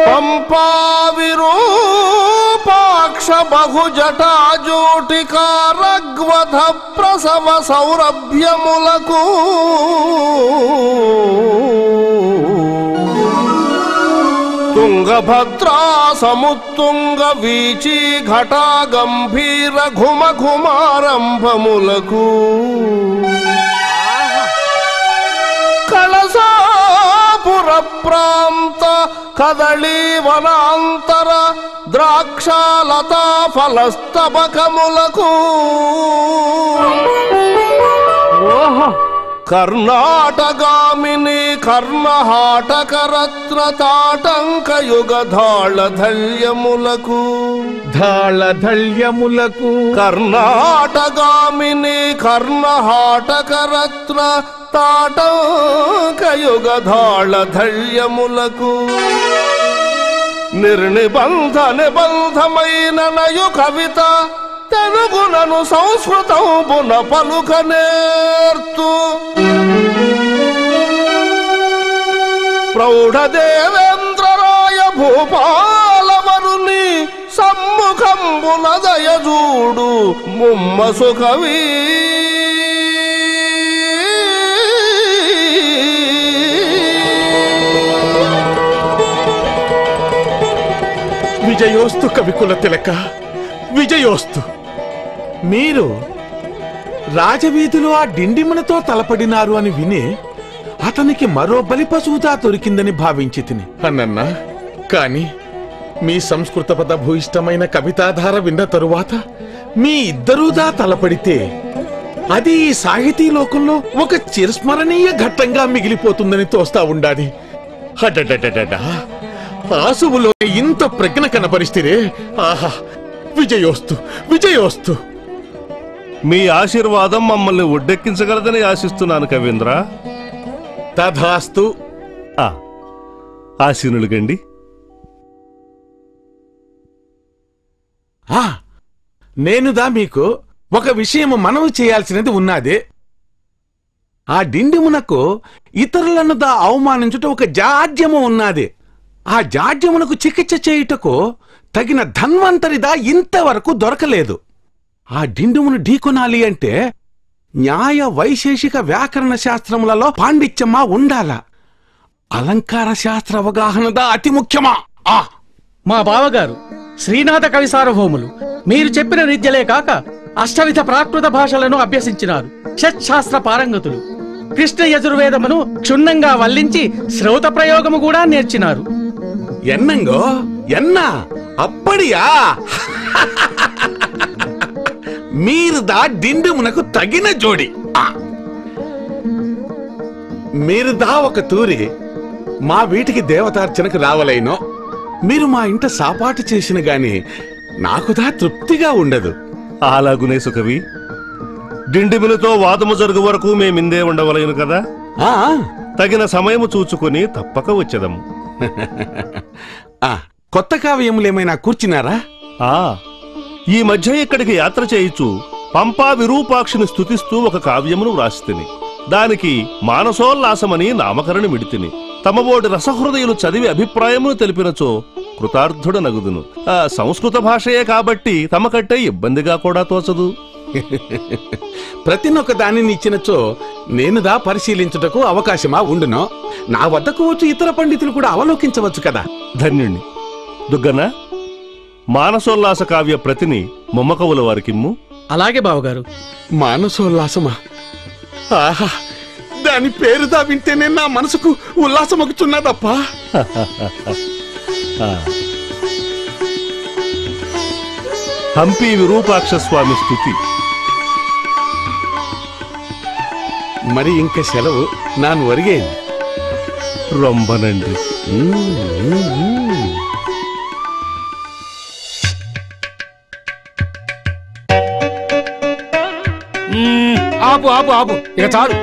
పంపా విరూపాక్ష బహు ప్రసవ సౌరభ్యములకు. తుంగభద్రా సముత్తుంగ వీచి ఘటా గంభీర ఘుమ ఘుమారంభములకు కళసాపుర ప్రాంత కదళీ వనాంతర ద్రాక్షాలతా ఫలస్తబకములకు కర్ణాటగామిని కర్ణహాటకరత్న తాటంక యుగధాళ ధల్యములకు ధాళధళ్యములకు కర్ణాటగామిని కర్ణహాటకరత్న తాటంక యుగధాళ ధల్యములకు నిర్నిబంధ నిబంధమైన నయు తెలుగునను సంస్కృతంబున పలుక నేర్తు ప్రౌఢదేవేంద్రరాయ భూపాలమరుని సమ్ముఖంబున దయజూడు ముమ్మ సుఖవీ విజయోస్తు కవికుల తిలక విజయోస్తు. మీరు రాజవీధిలో ఆ డిండిమునతో తలపడినారు అని విని అతనికి మరో బలి పశువుదా దొరికిందని భావించి తిని. అన్నన్నా కాని మీ సంస్కృత పద భూయిష్టమైన కవితాధార విన్న తరువాత మీ ఇద్దరూదా తలపడితే అది ఈ సాహితీ లోకంలో ఒక చిరస్మరణీయ ఘట్టంగా మిగిలిపోతుందని తోస్తా ఉండాది అడడడడడా ఆసువులో ఇంత ప్రజ్ఞ కనపరిస్తే ఆహా విజయోస్తు విజయోస్తు. మీ ఆశీర్వాదం మమ్మల్ని ఒడ్డెక్కించగలదని ఆశిస్తున్నాను కవీంద్ర. తథాస్తు. ఆ నేనుదా మీకు ఒక విషయము మనవి చేయాల్సినది ఉన్నది. ఆ డిండిమునకు ఇతరులను దా అవమానించుట ఒక జాడ్యము ఉన్నది. ఆ జాడ్యమునకు చికిత్స చేయుటకు తగిన ధన్వంతరిదా ఇంతవరకు దొరకలేదు. ఆ డిండుమును ఢీకొనాలి అంటే న్యాయ వైశేషిక వ్యాకరణ శాస్త్రములలో పాండిత్యమా ఉండాల? అలంకార శాస్త్ర అవగాహనదా అతి ముఖ్యమా? ఆ! మా బావగారు శ్రీనాథ కవి సార్వభౌములు మీరు చెప్పిన విద్యలే కాక అష్టవిధ ప్రాకృత భాషలను అభ్యసించినారు. షట్శాస్త్ర పారంగతులు. కృష్ణ యజుర్వేదమును క్షుణ్ణంగా వల్లించి శ్రౌత ప్రయోగము కూడా నేర్చినారు. ఎన్నంగో? ఎన్నా? అప్పడియా? మీరుదా డిండుమునకు తగిన జోడి. మీరుదా ఒక తూరి మా వీటికి దేవతార్చనకు రావలేనో మీరు మా ఇంట సాపాటు చేసిన గాని నాకుదా తృప్తిగా ఉండదు. అలాగునే సుకవి. డిండిమిలతో వాదము జరుగు వరకు మేమిందే ఉండవలేను కదా? ఆ, తగిన సమయము చూచుకొని తప్పక వచ్చేదము. ఆ, కొత్త కావ్యములేమైనా కూర్చున్నారా? ఆ. ఈ మధ్య ఇక్కడికి యాత్ర చేయుచు పంపా విరూపాక్షిని స్తుతిస్తూ ఒక కావ్యమును వ్రాసితిని. దానికి మానసోల్లాసమని నామకరణి మిడితిని. తమబోటి రసహృదయులు చదివి అభిప్రాయమును తెలిపినచో కృతార్థుడ నగుదును. ఆ సంస్కృత భాషయే కాబట్టి తమకట్టే ఇబ్బందిగా కూడా తోచదు. ప్రతినొక్క దానిని ఇచ్చినచో నేనుదా పరిశీలించుటకు అవకాశమా ఉండును? నా వద్దకు వచ్చి ఇతర పండితులు కూడా అవలోకించవచ్చు కదా. ధన్యుణ్ణి. దుగ్గన? మానసోల్లాస కావ్య ప్రతిని మొమ్మకవుల వారికిమ్ము. అలాగే బావగారు. మానసోల్లాసమా? ఆహా దాని పేరుదా వింటేనే నా మనసుకు ఉల్లాసమొక్కుతున్నదప్పా ఆ. హంపి విరూపాక్ష స్వామి స్థుతి. మరి ఇంక సెలవు నాను వరిగేన్ రొంబనండి. ఆపు ఆపు ఆపు. ఇక చాలు.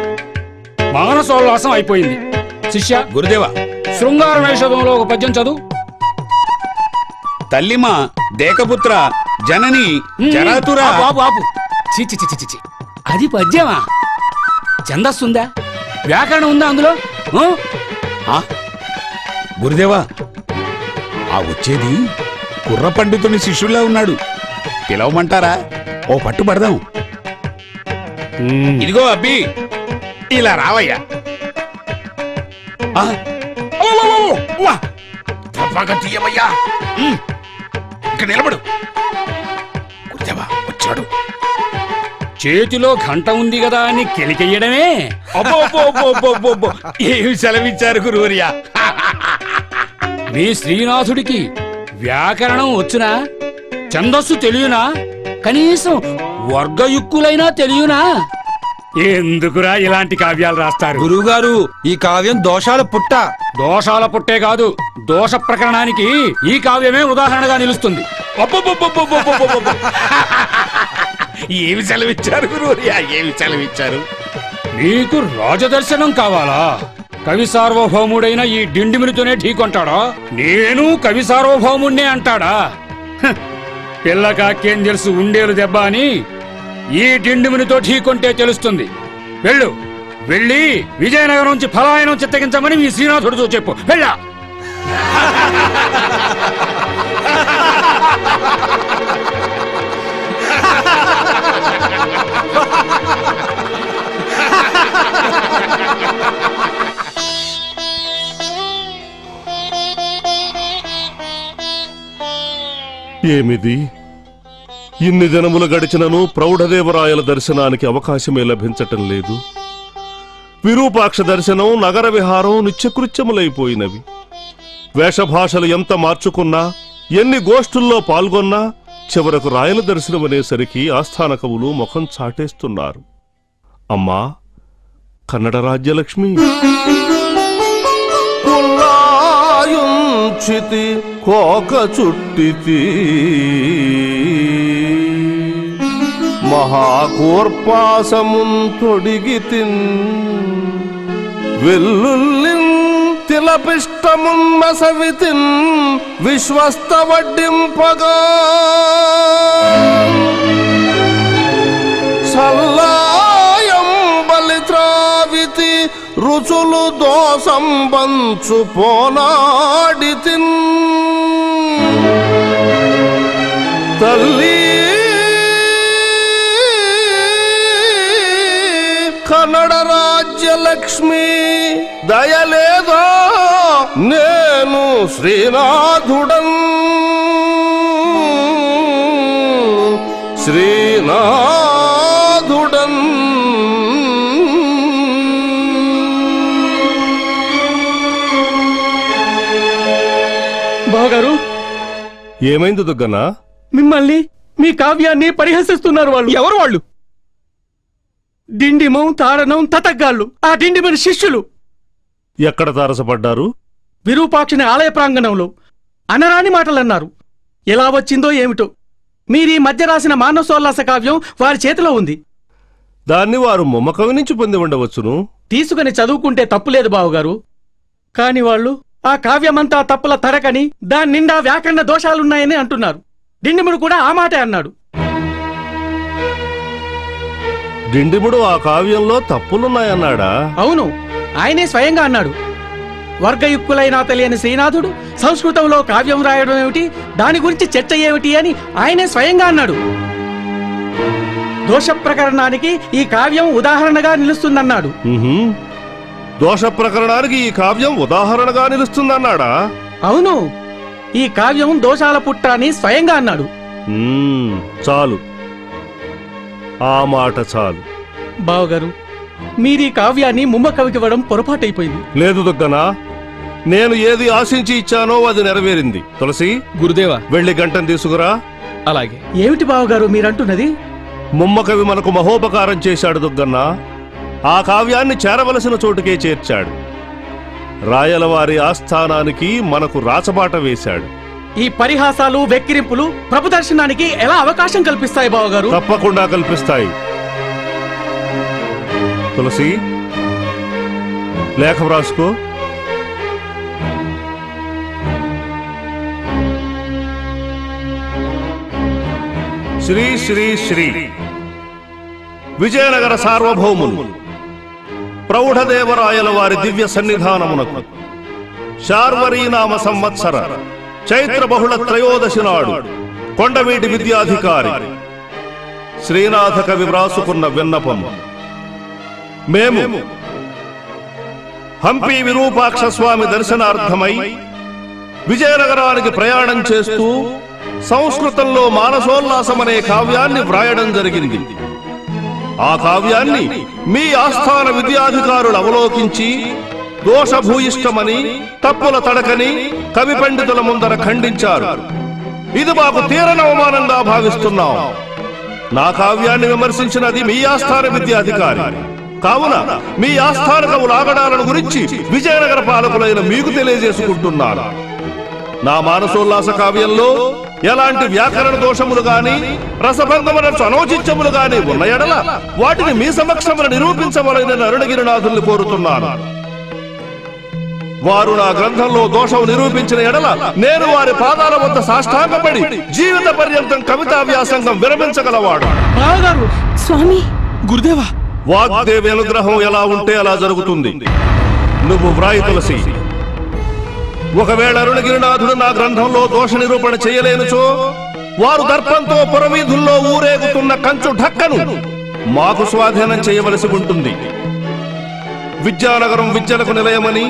మానసోల్లాసం అయిపోయింది. శిష్య గురుదేవ. శృంగార నైషధంలో ఒక పద్యం చదువు. తల్లిమా దేకపుత్ర జనని జరాతురా. ఆపు, ఆపు ఆపు. చి చి చి చి, చి చి. అది పద్యమా? ఛందస్సు ఉందా వ్యాకరణం ఉందా అందులో? గురుదేవా ఆ వచ్చేది కుర్ర పండితుని శిష్యులా ఉన్నాడు. పిలవమంటారా? ఓ పట్టు పడదాం. ఇదిగో అబ్బి. ఇలా రావయ్యా. ఆ? ఉమ్. ఇక్కడ నిలబడు. గురుదేవా వచ్చాడు. చేతిలో ఘంట ఉంది కదా అని కెలికెయ్యడమే. అబ్బో ఏమి సెలవిచ్చారు గురువర్యా? మీ శ్రీనాథుడికి వ్యాకరణం వచ్చునా? ఛందస్సు తెలియనా? కనీసం వర్గయుక్కులైనా తెలియనా? ఎందుకురా ఇలాంటి కావ్యాలు రాస్తారు? గురువుగారు ఈ కావ్యం దోషాల పుట్ట. దోషాల పుట్టే కాదు దోష ప్రకరణానికి ఈ కావ్యమే ఉదాహరణగా నిలుస్తుంది. ఏమి సెలవిచ్చారు గురువర్యా? ఏమి సెలవిచ్చారు? నీకు రాజదర్శనం కావాలా? కవి సార్వభౌముడైన ఈ డిండిమినితోనే ఢీకొంటాడా? నేను కవి సార్వభౌముణ్ణే అంటాడా? పిల్లకాకేం తెలుసు ఉండేరు దెబ్బ అని ఈ డిండుమునితో ఢీకొంటే తెలుస్తుంది. వెళ్ళు. వెళ్ళి విజయనగరం నుంచి ఫలాయనం చిత్తగించమని మీ శ్రీనాథుడితో చెప్పు. వెళ్ళా. ఏమిది? ఇన్ని దినములు గడిచినను ప్రౌఢదేవరాయల దర్శనానికి అవకాశమే లభించటం లేదు. విరూపాక్ష దర్శనం నగర విహారం నిత్యకృత్యములైపోయినవి. వేషభాషలు ఎంత మార్చుకున్నా ఎన్ని గోష్ఠుల్లో పాల్గొన్నా చివరకు రాయల దర్శనం అనేసరికి ఆస్థాన కవులు ముఖం చాటేస్తున్నారు. అమ్మా కన్నడ రాజ్యలక్ష్మి. కోక చుట్టితి మహాకూర్పాసమున్ తొడిగితిన్ వెల్లుల్లిన్ తిలపిష్టమున్ మసవితిన్ విశ్వస్త వడ్డింపగా సల్లాయం బలిత్రావితి రుచులు దోషం బంచు పోనాడితిన్ తల్లి కన్నడ రాజ్యలక్ష్మి దయలేదో నేను శ్రీనాథుడన్. శ్రీనాథుడన్. బావగారు ఏమైంది దుగ్గనా మిమ్మల్ని మీ కావ్యాన్ని పరిహసిస్తున్నారు వాళ్ళు. ఎవరు వాళ్ళు? డిండిమం తాడనం తతగ్గాళ్ళు ఆ డిండిమని శిష్యులు. ఎక్కడ తారసపడ్డారు? విరూపాక్షిని ఆలయ ప్రాంగణంలో అనరాని మాటలన్నారు. ఎలా వచ్చిందో ఏమిటో. మీరీ మధ్య రాసిన మానసోల్లాస కావ్యం వారి చేతిలో ఉంది. దాన్ని వారు మొమ్మకవి నుంచి పొంది ఉండవచ్చును. తీసుకుని చదువుకుంటే తప్పులేదు బావగారు. కాని వాళ్ళు ఆ కావ్యమంతా తప్పుల తడకని దాని నిండా వ్యాకరణ దోషాలున్నాయని అంటున్నారు. డిండిముడు కూడా ఆ మాటే అన్నాడు. డిండిముడు ఆ కావ్యంలో తప్పులున్నాయన్నాడా? అవును ఆయనే స్వయంగా అన్నాడు. వర్గయుక్కులైనా తెలియని శ్రీనాథుడు సంస్కృతంలో కావ్యం రాయడం ఏమిటి దాని గురించి చర్చ ఏమిటి అని ఆయనే స్వయంగా అన్నాడు. దోష ప్రకరణానికి ఈ కావ్యం ఉదాహరణగా నిలుస్తుందన్నాడు. దోష ప్రకరణానికి ఈ కావ్యం ఉదాహరణగా నిలుస్తుందన్నాడా? అవును ఈ కావ్యం దోషాల పుట్ట అని స్వయంగా అన్నాడు. చాలు. ఆ మాట చాలు. బావగారు మీరీ కావ్యాన్ని ముమ్మకవికివ్వడం పొరపాటైపోయింది. లేదు దుగ్గనా నేను ఏది ఆశించి ఇచ్చానో అది నెరవేరింది. తులసి గురుదేవా. వెళ్ళి గంటను తీసుకురా. అలాగే. ఏమిటి బావగారు మీరంటున్నది? ముమ్మకవి మనకు మహోపకారం చేశాడు దుగ్గన్న ఆ కావ్యాన్ని చేరవలసిన చోటుకే చేర్చాడు. రాయలవారి ఆస్థానానికి మనకు రాచబాట వేశాడు. ఈ పరిహాసాలు వెక్కిరింపులు ప్రభు దర్శనానికి ఎలా అవకాశం కల్పిస్తాయి బావగారు? తప్పకుండా కల్పిస్తాయి. తులసి లేఖ వ్రాసుకో. శ్రీ శ్రీ శ్రీ. విజయనగర సార్వభౌములు ప్రౌఢదేవరాయల వారి దివ్య సన్నిధానమునకు శార్వరీనామ సంవత్సర. చైత్ర బహుళ త్రయోదశి నాడు కొండవీటి విద్యాధికారి శ్రీనాథ కవి వ్రాసుకున్న విన్నపం. మేము హంపి విరూపాక్ష స్వామి దర్శనార్థమై విజయనగరానికి ప్రయాణం చేస్తూ సంస్కృతంలో మానసోల్లాసం అనే కావ్యాన్ని వ్రాయడం జరిగింది. ఆ కావ్యాన్ని మీ ఆస్థాన విద్యాధికారులు అవలోకించి దోషభూయిష్టమని తప్పుల తడకని కవి పండితుల ముందర ఖండించారు. ఇది మాకు తీరని అవమానంగా భావిస్తున్నాం. నా కావ్యాన్ని విమర్శించినది మీ ఆస్థాన విద్యాధికారి. కావున మీ ఆస్థాన కవుల ఆగడాలను గురించి విజయనగర పాలకులైన మీకు తెలియజేసుకుంటున్నాను. నా మానసోల్లాస కావ్యంలో ఎలాంటి వ్యాకరణ దోషములు గాని రసభంగమునర్చు అనోచిత్యములు గాని ఉన్న ఎడల వాటిని మీ సమక్షమున నిరూపించవలైన అరుణగిరినాథుల్ని కోరుతున్నాను. వారు నా గ్రంథంలో దోషం నిరూపించిన ఎడల నేను వారి పాదాల వద్ద సాష్టాంగపడి జీవిత పర్యంతం కవితా వ్యాసంగం విరమించగలవాడు. స్వామి! గురుదేవా! వాగ్దేవి అనుగ్రహం ఎలా ఉంటే అలా జరుగుతుంది. నువ్వు వ్రాయి తులసి. ఒకవేళ అరుణగిరినాథుడు నా గ్రంథంలో దోష నిరూపణ చేయలేనుచో వారు దర్పంతో పురవీధుల్లో ఊరేగుతున్న కంచు ఢక్కను మాకు స్వాధీనం చేయవలసి ఉంటుంది. విద్యానగరం విద్యలకు నిలయమని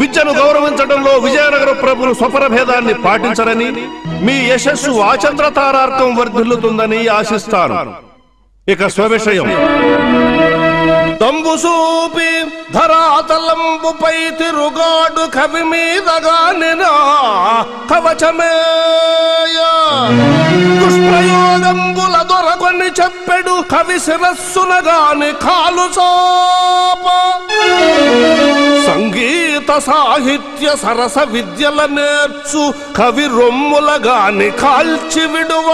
విద్యను గౌరవించడంలో విజయనగర ప్రభులు స్వపర భేదాన్ని పాటించరని మీ యశస్సు ఆచంద్రతారార్కం వర్ధిల్లుతుందని ఆశిస్తాను. ఇక స్వవిషయం. దంబు సూపి ధరాతలంబుపై తిరుగాడు కవి మీదగా నినా కవచమేయ దుష్ప్రయోగంబుల దొరకొని చెప్పెడు కవి శిరస్సునగాని కాలు చాప. సంగీత సాహిత్య సరస విద్యల నేర్చు కవి రొమ్ములగాని కాల్చి విడువ.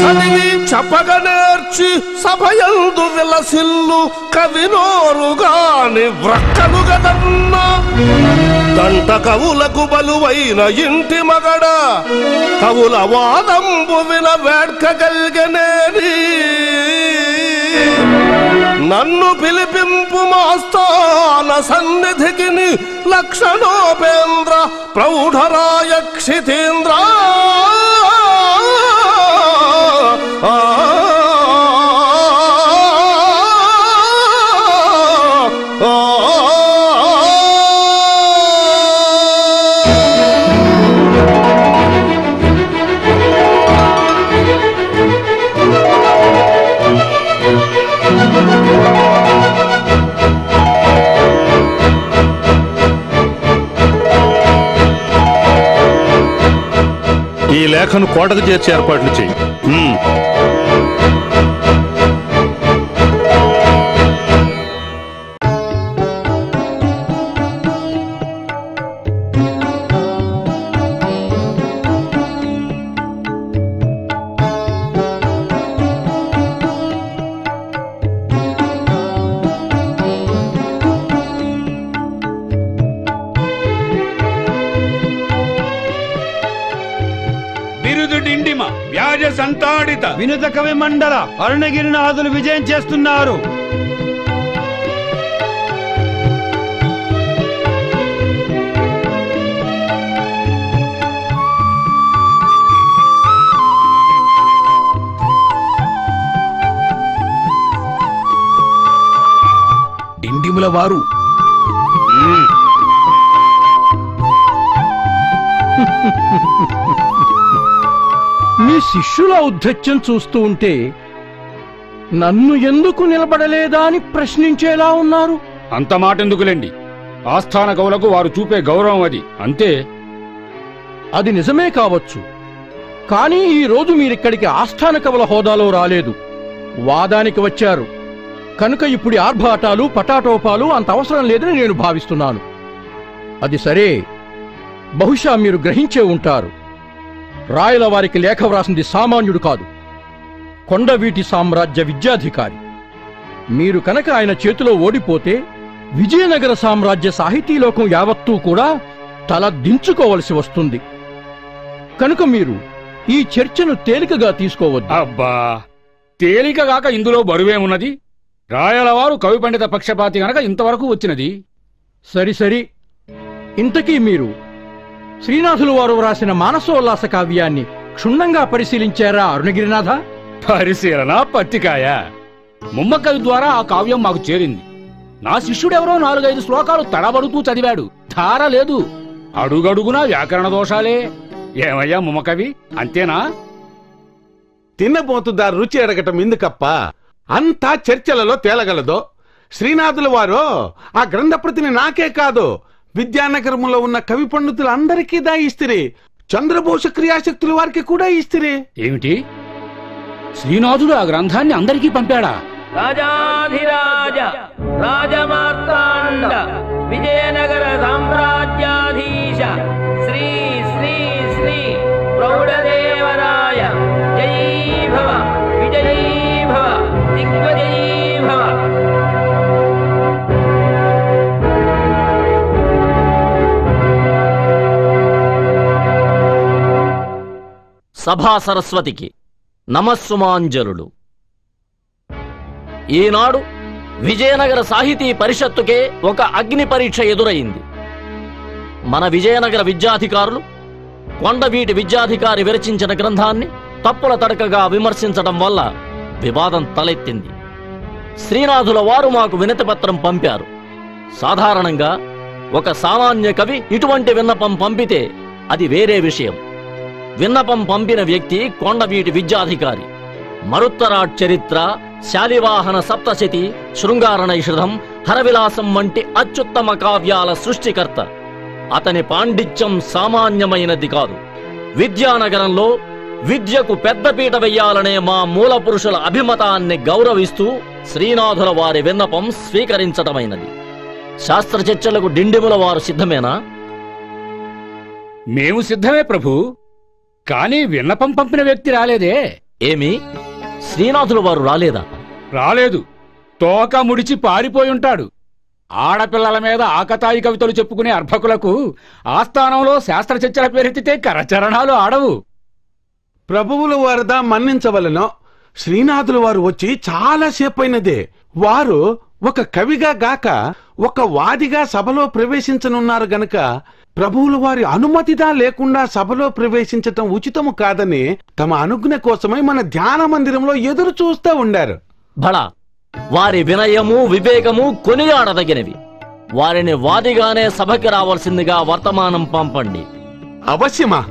చదివి చెప్పగ నేర్చి సభయందు విలసిల్లు కవి నోరుగాని వ్రక్కలు గదన్నా దంట కవులకు బలువైన ఇంటి మగడ కవుల వాదంబు విన వేడ్కగల్గనేని నన్ను పిలిపింపు మాస్తాన సన్నిధికి లక్షణోపేంద్ర ప్రౌఢరాయ క్షితేంద్ర. లేఖను కోటకు చేర్చి ఏర్పాట్లు చేయి. మండల అరుణగిరినాథులు విజయం చేస్తున్నారు. ఇండిముల వారు శిష్యుల ఔద్ధత్యం చూస్తూ ఉంటే నన్ను ఎందుకు నిలబడలేదా అని ప్రశ్నించేలా ఉన్నారు. అంత మాటెందుకులేండి. ఆస్థాన కవులకు వారు చూపే గౌరవం అది. అంతే. అది నిజమే కావచ్చు. కానీ ఈ రోజు మీరిక్కడికి ఆస్థాన కవుల హోదాలో రాలేదు. వాదానికి వచ్చారు. కనుక ఇప్పుడు ఆర్భాటాలు పటాటోపాలు అంత అవసరం లేదని నేను భావిస్తున్నాను. అది సరే. బహుశా మీరు గ్రహించే ఉంటారు. రాయల వారికి లేఖ వ్రాసింది సామాన్యుడు కాదు. కొండవీటి సామ్రాజ్య విద్యాధికారి. మీరు కనుక ఆయన చేతిలో ఓడిపోతే విజయనగర సామ్రాజ్య సాహితీలోకం యావత్తూ కూడా తల దించుకోవలసి వస్తుంది. కనుక మీరు ఈ చర్చను తేలికగా తీసుకోవద్దు. అబ్బా! తేలికగాక ఇందులో బరువేమున్నది? రాయలవారు కవి పండిత పక్షపాతి గనక ఇంతవరకు వచ్చినది. సరి సరి. ఇంతకీ మీరు శ్రీనాథులు వారు వ్రాసిన మానసోల్లాస కావ్యాన్ని క్షుణ్ణంగా పరిశీలించారా అరుణగిరినాథ? పరిశీలన పత్తికాయ ముమ్మకవి ద్వారా ఆ కావ్యం మాకు చేరింది. నా శిష్యుడెవరో నాలుగైదు శ్లోకాలు తడబడుతూ చదివాడు. ధార లేదు. అడుగడుగునా వ్యాకరణ దోషాలే. ఏమయ్యా ముమ్మకవి అంతేనా? తిన్నబోతుదా రుచి అడగటం ఎందుకప్ప? అంతా చర్చలలో తేలగలదు? శ్రీనాథుల వారు ఆ గ్రంథప్రతిని నాకే కాదు? విద్యానగరములో ఉన్న కవి పండితులందరికీ దా ఇస్తిరి చంద్రబోస క్రియాశక్తుల వారికి కూడా ఇస్తిరి ఏమిటి? శ్రీనాథుడు ఆ గ్రంథాన్ని అందరికీ పంపాడా? రాజాధిరాజ రాజమార్తాండ విజయనగర సామ్రాజ్యాధీశ శ్రీ శ్రీ శ్రీ ప్రౌఢదేవరాయ జయీ భవ విజయీ భవ దిగ్వజయీ భవ సభా సరస్వతికి నమస్సుమాంజలుడు ఈనాడు విజయనగర సాహితీ పరిషత్తుకే ఒక అగ్ని పరీక్ష ఎదురైంది. మన విజయనగర విద్యాధికారులు కొండవీటి విద్యాధికారి విరచించిన గ్రంథాన్ని తప్పుల తడకగా విమర్శించడం వల్ల వివాదం తలెత్తింది. శ్రీనాథుల వారు మాకు వినతిపత్రం పంపారు. సాధారణంగా ఒక సామాన్య కవి ఇటువంటి విన్నపం పంపితే అది వేరే విషయం. విన్నపం పంపిన వ్యక్తి కొండవీటి విద్యాధికారి. మరుత్తరాట్ చరిత్ర శాలివాహన సప్తశతి శృంగారణైషధం హరవిలాసం వంటి అత్యుత్తమ కావ్యాల సృష్టికర్త. అతని పాండిత్యం సామాన్యమైనది కాదు. విద్యానగరంలో విద్యకు పెద్దపీట వెయ్యాలనే మా మూల పురుషుల అభిమతాన్ని గౌరవిస్తూ శ్రీనాథుల వారి విన్నపం స్వీకరించటమైనది. శాస్త్ర చర్చలకు డిండిముల వారు సిద్ధమేనా? మేము సిద్ధమే ప్రభు. కానీ విన్నపం పంపిన వ్యక్తి రాలేదే. ఏమి? శ్రీనాథుల వారు రాలేదా? రాలేదు. తోక ముడిచి పారిపోయి ఉంటాడు. ఆడపిల్లల మీద ఆకతాయి కవితలు చెప్పుకునే అర్భకులకు ఆస్థానంలో శాస్త్ర చర్చల పేరెత్తితే కరచరణాలు ఆడవు. ప్రభువుల వారదా మన్నించవలెను శ్రీనాథుల వారు వచ్చి చాలా సేపైనదే. వారు ఒక కవిగా గాక ఒక వాదిగా సభలో ప్రవేశించనున్నారు గనక ప్రభువుల వారి అనుమతిదా లేకుండా సభలో ప్రవేశించటం ఉచితము కాదని తమ అనుజ్ఞ కోసమై మన ధ్యాన మందిరంలో ఎదురు చూస్తూ ఉండారు. బళ వారి వినయము వివేకము కొనియాడదగినవి. వారిని వాదిగానే సభకి రావాల్సిందిగా వర్తమానం పంపండి. అవశ్యమా?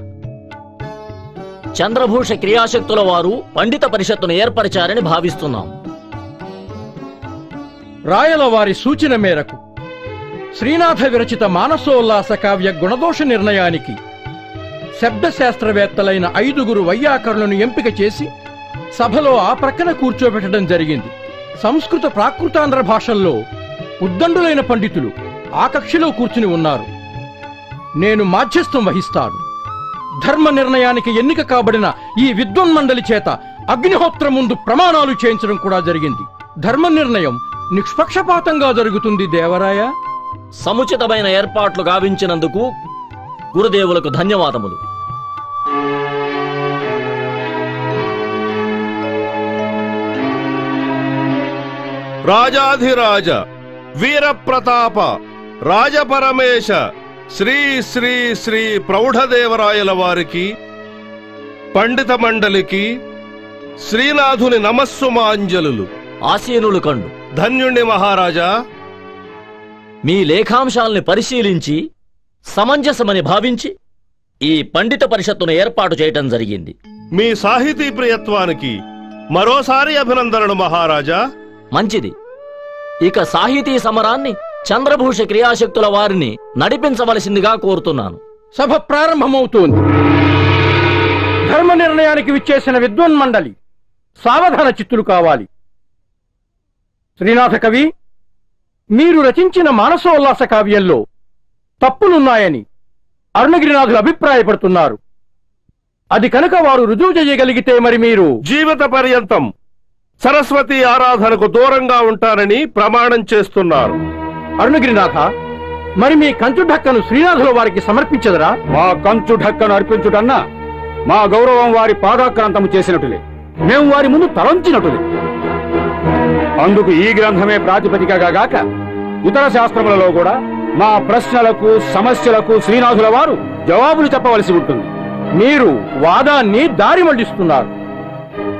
చంద్రభూష క్రియాశక్తుల వారు పండిత పరిషత్తును ఏర్పరిచారని భావిస్తున్నాం. రాయల వారి సూచన మేరకు శ్రీనాథ విరచిత మానసోల్లాస కావ్య గుణదోష నిర్ణయానికి శబ్దశాస్త్రవేత్తలైన ఐదుగురు వైయాకరులను ఎంపిక చేసి సభలో ఆ ప్రక్కన కూర్చోబెట్టడం జరిగింది. సంస్కృత ప్రాకృతాంధ్ర భాషల్లో ఉద్దండులైన పండితులు ఆ కక్షలో కూర్చుని ఉన్నారు. నేను మాధ్యస్థం వహిస్తాను. ధర్మ నిర్ణయానికి ఎన్నిక కాబడిన ఈ విద్వన్మండలి చేత అగ్నిహోత్రం ముందు ప్రమాణాలు చేయించడం కూడా జరిగింది. ధర్మ నిర్ణయం నిష్పక్షపాతంగా జరుగుతుంది దేవరాయ. సముచితమైన ఏర్పాట్లు గావించినందుకు గురుదేవులకు ధన్యవాదములు. రాజాధిరాజ వీరప్రతాప రాజపరమేశ శ్రీ శ్రీ శ్రీ ప్రౌఢదేవరాయల వారికి పండిత మండలికి శ్రీనాథుని నమస్సుమాంజలు ఆసీనులు కండు. ధన్యుండి మహారాజా. మీ లేఖాంశాల్ని పరిశీలించి సమంజసమని భావించి ఈ పండిత పరిషత్తును ఏర్పాటు చేయటం జరిగింది. మీ సాహితీ ప్రియత్వానికి మరోసారి అభినందనలు మహారాజా. మంచిది. ఇక సాహితీ సమరాన్ని చంద్రభూష క్రియాశక్తుల వారిని నడిపించవలసిందిగా కోరుతున్నాను. సభ ప్రారంభమవుతోంది. ధర్మ నిర్ణయానికి విచ్చేసిన విద్వన్ మండలి సావధాన చిత్తులు కావాలి. శ్రీనాథ కవి మీరు రచించిన మానసోల్లాస కావ్యంలో తప్పులున్నాయని అరుణగిరినాథులు అభిప్రాయపడుతున్నారు. అది కనుక వారు రుజువు చేయగలిగితే మరి మీరు జీవిత పర్యంతం సరస్వతి ఆరాధనకు దూరంగా ఉంటానని ప్రమాణం చేస్తున్నారు. అరుణగిరినాథ మరి మీ కంచు ఢక్కను శ్రీనాథుల వారికి సమర్పించదరా? మా కంచు ఢక్కను అర్పించుటన్నా మా గౌరవం వారి పాదాక్రాంతము చేసినట్టులే మేము వారి ముందు తలంచినట్టులే అందుకు ఈ గ్రంథమే ప్రాతిపదికగా గాక ఇతర శాస్త్రములలో కూడా మా ప్రశ్నలకు సమస్యలకు శ్రీనాథుల వారు జవాబులు చెప్పవలసి ఉంటుంది. మీరు వాదాన్ని దారి మళ్ళిస్తున్నారు.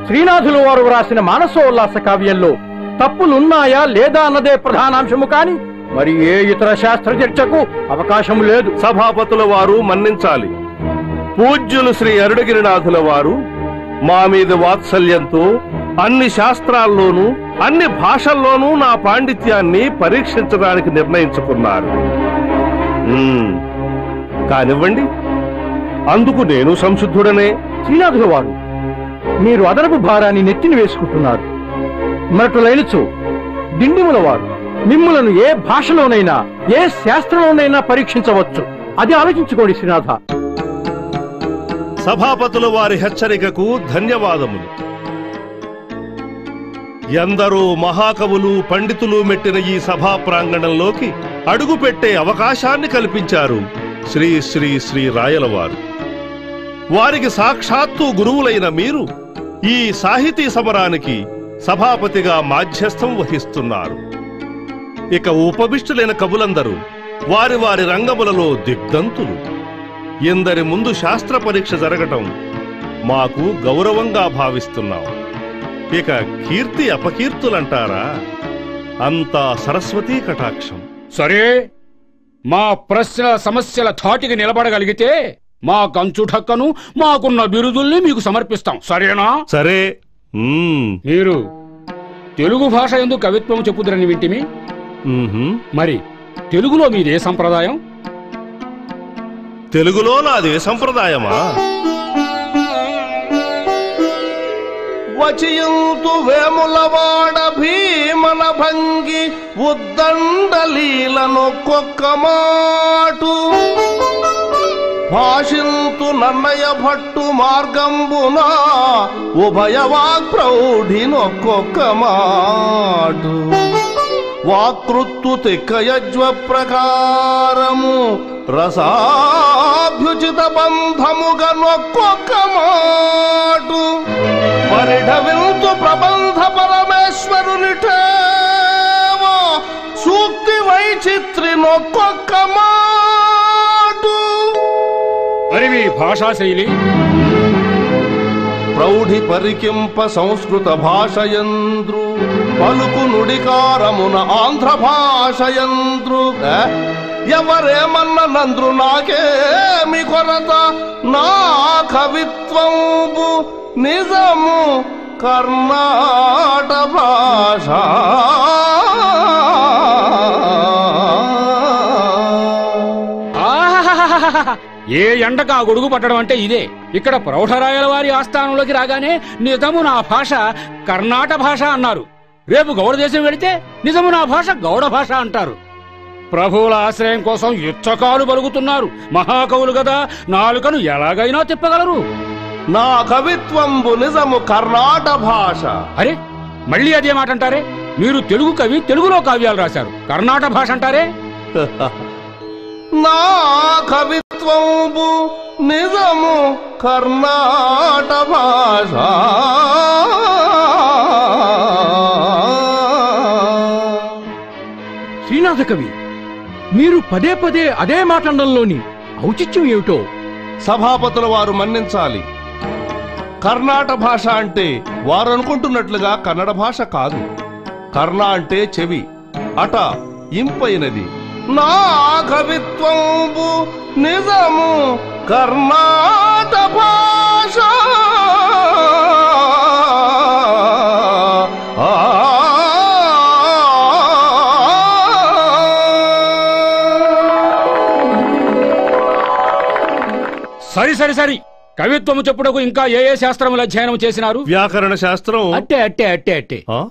శ్రీనాథుల వారు వ్రాసిన మానసోల్లాస కావ్యంలో తప్పులున్నాయా లేదా అన్నదే ప్రధానాంశము కాని మరి ఏ ఇతర శాస్త్ర చర్చకు అవకాశం లేదు. సభాపతుల వారు మన్నించాలి. పూజ్యులు శ్రీ అరుడగిరినాథుల వారు మా మీద వాత్సల్యంతో అన్ని శాస్త్రాల్లోనూ అన్ని భాషల్లోనూ నా పాండిత్యాన్ని పరీక్షించడానికి నిర్ణయించుకున్నారు. కానివ్వండి. అందుకు నేను సంశుద్ధుడనే. శ్రీనాథుల వారు మీరు అదనపు భారాన్ని నెత్తిని వేసుకుంటున్నారు. మరటులైనచు దిండిముల వారు మిమ్ములను ఏ భాషలోనైనా ఏ శాస్త్రంలోనైనా పరీక్షించవచ్చు. అది ఆలోచించుకోండి శ్రీనాథ. సభాపతుల వారి హెచ్చరికకు ధన్యవాదములు. ఎందరో మహాకవులు పండితులు మెట్టిన ఈ సభా ప్రాంగణంలోకి అడుగుపెట్టే అవకాశాన్ని కల్పించారు శ్రీ శ్రీ శ్రీ రాయలవారు. వారికి సాక్షాత్తు గురువులైన మీరు ఈ సాహితీ సమరానికి సభాపతిగా మాధ్యస్థం వహిస్తున్నారు. ఇక ఉపవిష్టులైన కవులందరూ వారి వారి రంగములలో దిగ్ధంతులు. ఎందరి ముందు శాస్త్ర పరీక్ష జరగటం మాకు గౌరవంగా భావిస్తున్నాం. ఇక కీర్తి అపకీర్తులంటారా? అంతా సరస్వతీ కటాక్షం. సరే మా ప్రశ్న సమస్యల ధాటికి నిలబడగలిగితే మా కంచు ఢక్కను మాకున్న బిరుదుల్ని మీకు సమర్పిస్తాం. సరేనా? సరే. మ్మ్. మీరు తెలుగు భాష ఎందుకు కవిత్వం చెప్పుదురని వింటిమి. మరి తెలుగులో మీదే సంప్రదాయం? తెలుగులో నాదే సంప్రదాయమా? వచయంతు వేములవాడ భీమన భంగి ఉద్దండలీలనొక్కొక్క మాటు. భాషింతు నన్నయ భట్టు మార్గంబున ఉభయ వాక్ప్రౌఢినొక్కొక్క మాటు. వాకృత్తు తిక్కయజ్వ ప్రకారము రసాభ్యుచిత బంధముగ నొక్కొక్క మాటు. పరిఢవింతు ప్రబంధ పరమేశ్వరునిటేవో సూక్తి వైచిత్రి నొక్కొక్క మాటు. మరి మీ ప్రౌఢి పరికింప సంస్కృత భాషయంద్రు. పలుకు నుడికారమున ఆంధ్ర భాషయంద్రు. ఎవరేమన్న నంద్రు నాకేమి కొరత? నా కవిత్వంబు నిజము కర్ణాట భాష. ఏ ఎండక ఆ గొడుగు పట్టడం అంటే ఇదే. ఇక్కడ ప్రౌఢరాయల వారి ఆస్థానంలోకి రాగానే నిజము నా భాష కర్ణాట భాష అన్నారు. రేపు గౌడ దేశం వెళితే నిజము నా భాష గౌడ భాష అంటారు. ప్రభువుల ఆశ్రయం కోసం యుచ్చకాలు పలుకుతున్నారు. మహాకవులు కదా నాలుకను ఎలాగైనా తిప్పగలరు. నా కవిత్వంబు నిజము కర్ణాట భాష. అరే మళ్ళీ అదే మాట అంటారే? మీరు తెలుగు కవి తెలుగులో కావ్యాలు రాశారు. కర్ణాట భాష అంటారే? నా కవిత్వంబు నిజము కర్ణాట భాష శ్రీనాథ కవి మీరు పదే పదే అదే మాటండంలోని ఔచిత్యం ఏమిటో? సభాపతుల వారు మన్నించాలి. కర్ణాట భాష అంటే వారు అనుకుంటున్నట్లుగా కన్నడ భాష కాదు. కర్ణ అంటే చెవి అట ఇంపైనది. నా కవిత్వంబు నిజము కర్ణాట భాష సరి సరి సరి. కవిత్వము చెప్పుటకు ఇంకా ఏ ఏ శాస్త్రములు అధ్యయనం చేసినారు? వ్యాకరణ శాస్త్రం. అట్టే అట్టే అట్టే అట్టే. ఆ?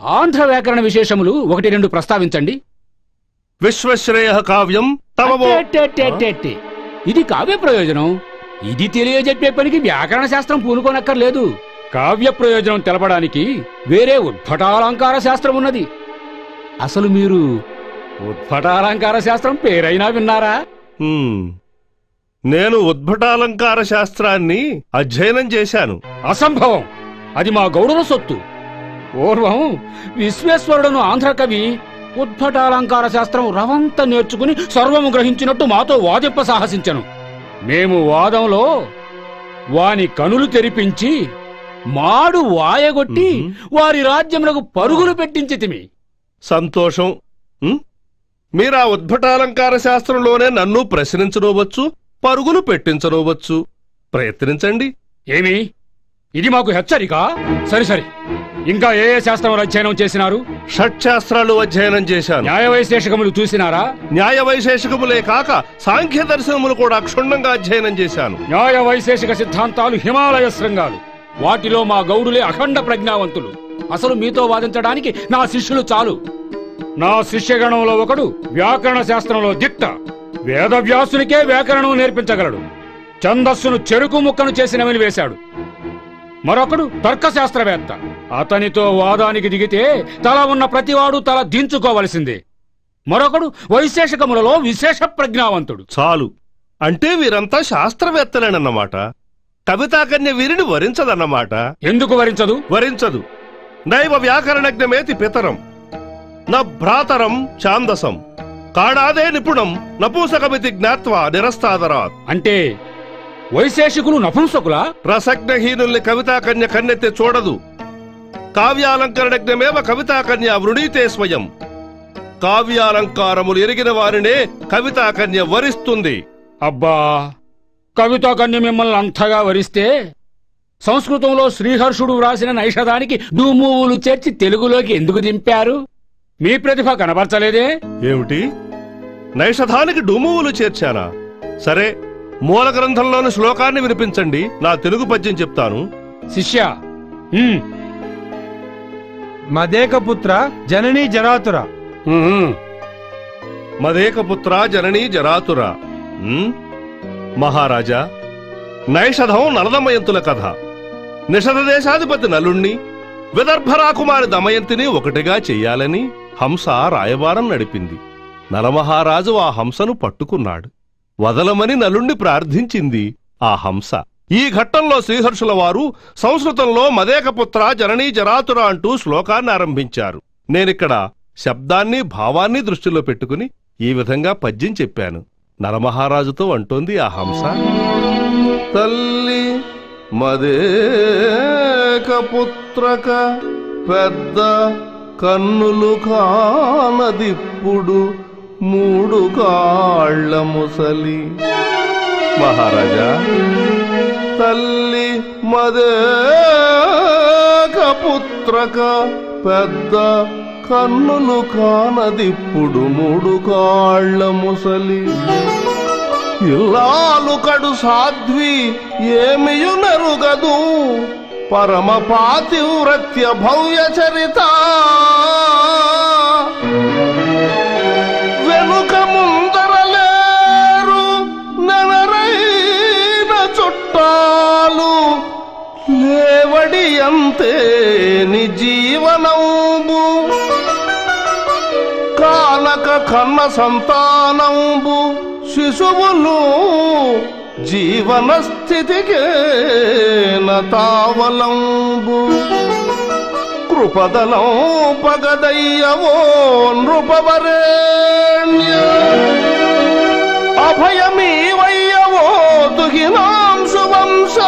ఆంధ్ర వ్యాకరణ విశేషములు ఒకటి రెండు ప్రస్తావించండి. విశ్వశ్రేయ కావ్యం తమవో. ఇది కావ్య ప్రయోజనం. ఇది తెలియజెప్పే పనికి వ్యాకరణ శాస్త్రం పూనుకోనక్కర్లేదు. కావ్య ప్రయోజనం తెలపడానికి వేరే ఉద్భటాలంకార శాస్త్రం ఉన్నది. అసలు మీరు ఉద్భటాలంకార శాస్త్రం పేరైనా విన్నారా? హ్మ్. నేను ఉద్భటాలంకార శాస్త్రాన్ని అధ్యయనం చేశాను. అసంభవం. అది మా గౌడల సొత్తు. పూర్వం విశ్వేశ్వరుడును ఆంధ్ర కవి ఉద్భటాలంకార శాస్త్రం రవంత నేర్చుకుని సర్వము గ్రహించినట్టు మాతో వాదింప సాహసించను. మేము వాదంలో వాని కనులు తెరిపించి మాడు వాయగొట్టి వారి రాజ్యములకు పరుగులు పెట్టించితిమి సంతోషం? మీరా ఉద్భటాలంకార శాస్త్రంలోనే నన్ను ప్రశ్నించనవచ్చు పరుగులు పెట్టించనవచ్చు. ప్రయత్నించండి. ఏమి? ఇది మాకు హెచ్చరిక. సరి సరి. ఇంకా ఏ ఏ శాస్త్రములు అధ్యయనం చేసినారు? షట్శాస్త్రాలు అధ్యయనం చేశాను. న్యాయ వైశేషికములు చూసినారా? న్యాయ వైశేషికములే కాక సాంఖ్య దర్శనములు కూడా క్షుణ్ణంగా అధ్యయనం చేశాను. న్యాయ వైశేషిక సిద్ధాంతాలు హిమాలయ శృంగాలు. వాటిలో మా గౌడులే అఖండ ప్రజ్ఞావంతులు. అసలు మీతో వాదించడానికి నా శిష్యులు చాలు. నా శిష్యగణంలో ఒకడు వ్యాకరణ శాస్త్రంలో దిట్ట వేదవ్యాసునికే వ్యాకరణం నేర్పించగలడు. ఛందస్సును చెరుకు ముక్కను చేసినవని వేశాడు. మరొకడు తర్కశాస్త్రవేత్త. అతనితో వాదానికి దిగితే తల ఉన్న ప్రతివాడు తల దించుకోవలసిందే. మరొకడు వైశేషకములలో విశేష ప్రజ్ఞావంతుడు. చాలు. అంటే వీరంతా శాస్త్రవేత్తలేనన్నమాట. కవితాకన్య వీరిని వరించదన్నమాట. ఎందుకు వరించదు? వరించదు. నైవ వ్యాకరణజ్ఞమేతి పితరం. న భ్రాతరం ఛాందసం. కాడాదే నిపుణం నపూసకమితి జ్ఞాత్వా నిరస్తాదరాత్. అంటే వైశేషికులు నపుంసకులా? రసజ్ఞహీనుల్ని కవితాకన్య కన్నెత్తి చూడదు. కావ్యాలంకరణజ్ఞమేవ కవితాకన్య వృణీతే స్వయం. కావ్యాలంకారములు ఎరిగిన వారినే కవితాకన్య వరిస్తుంది. అబ్బా కవితా కన్య మిమ్మల్ని అంతగా వరిస్తే సంస్కృతంలో శ్రీహర్షుడు వ్రాసిన నైషధానికి డూమూవులు చేర్చి తెలుగులోకి ఎందుకు దింపారు? మీ ప్రతిభ కనబరచలేదే? ఏమిటి? నైషధానికి డుమువులు చేర్చానా? సరే మూల గ్రంథంలోని శ్లోకాన్ని వినిపించండి. నా తెలుగు పద్యం చెప్తాను. శిష్య మదేకపుత్ర జననీ జరాతుర. మదేకపుత్ర జననీ జరాతుర. మహారాజా నైషధం నలదమయంతుల కథ. నిషధ దేశాధిపతి నలుణ్ణి విదర్భ రాకుమారి దమయంతిని ఒకటిగా చెయ్యాలని హంస రాయబారం నడిపింది. నలమహారాజు ఆ హంసను పట్టుకున్నాడు. వదలమని నలుణ్ణి ప్రార్థించింది ఆ హంస. ఈ ఘట్టంలో శ్రీహర్షుల వారు సంస్కృతంలో మదేకపుత్ర జననీ జరాతుర అంటూ శ్లోకాన్ని ఆరంభించారు. నేనిక్కడ శబ్దాన్ని భావాన్ని దృష్టిలో పెట్టుకుని ఈ విధంగా పద్యం చెప్పాను. నలమహారాజుతో అంటోంది ఆ హంస. తల్లి మదేకపుత్రక పెద్ద కన్నులు కానదిప్పుడు మూడు కాళ్ళ ముసలి. మహారాజా తల్లి మదేకపుత్రక పెద్ద కన్నులు కానదిప్పుడు మూడు కాళ్ళ ముసలి. ఇల్లాలు కడు సాధ్వి ఏమియు నెరుగదు. పరమ పాతివ్రత్య భవ్య చరిత. లేవడి అంతే ని కానక కన్న సంతానంబు. శిశువులు జీవన స్థితికే తావలంబు కృపదలం పగదయ్యవో నృపవరేణ్య. అభయమీవయ్యవో దుహినాంశు వంశ.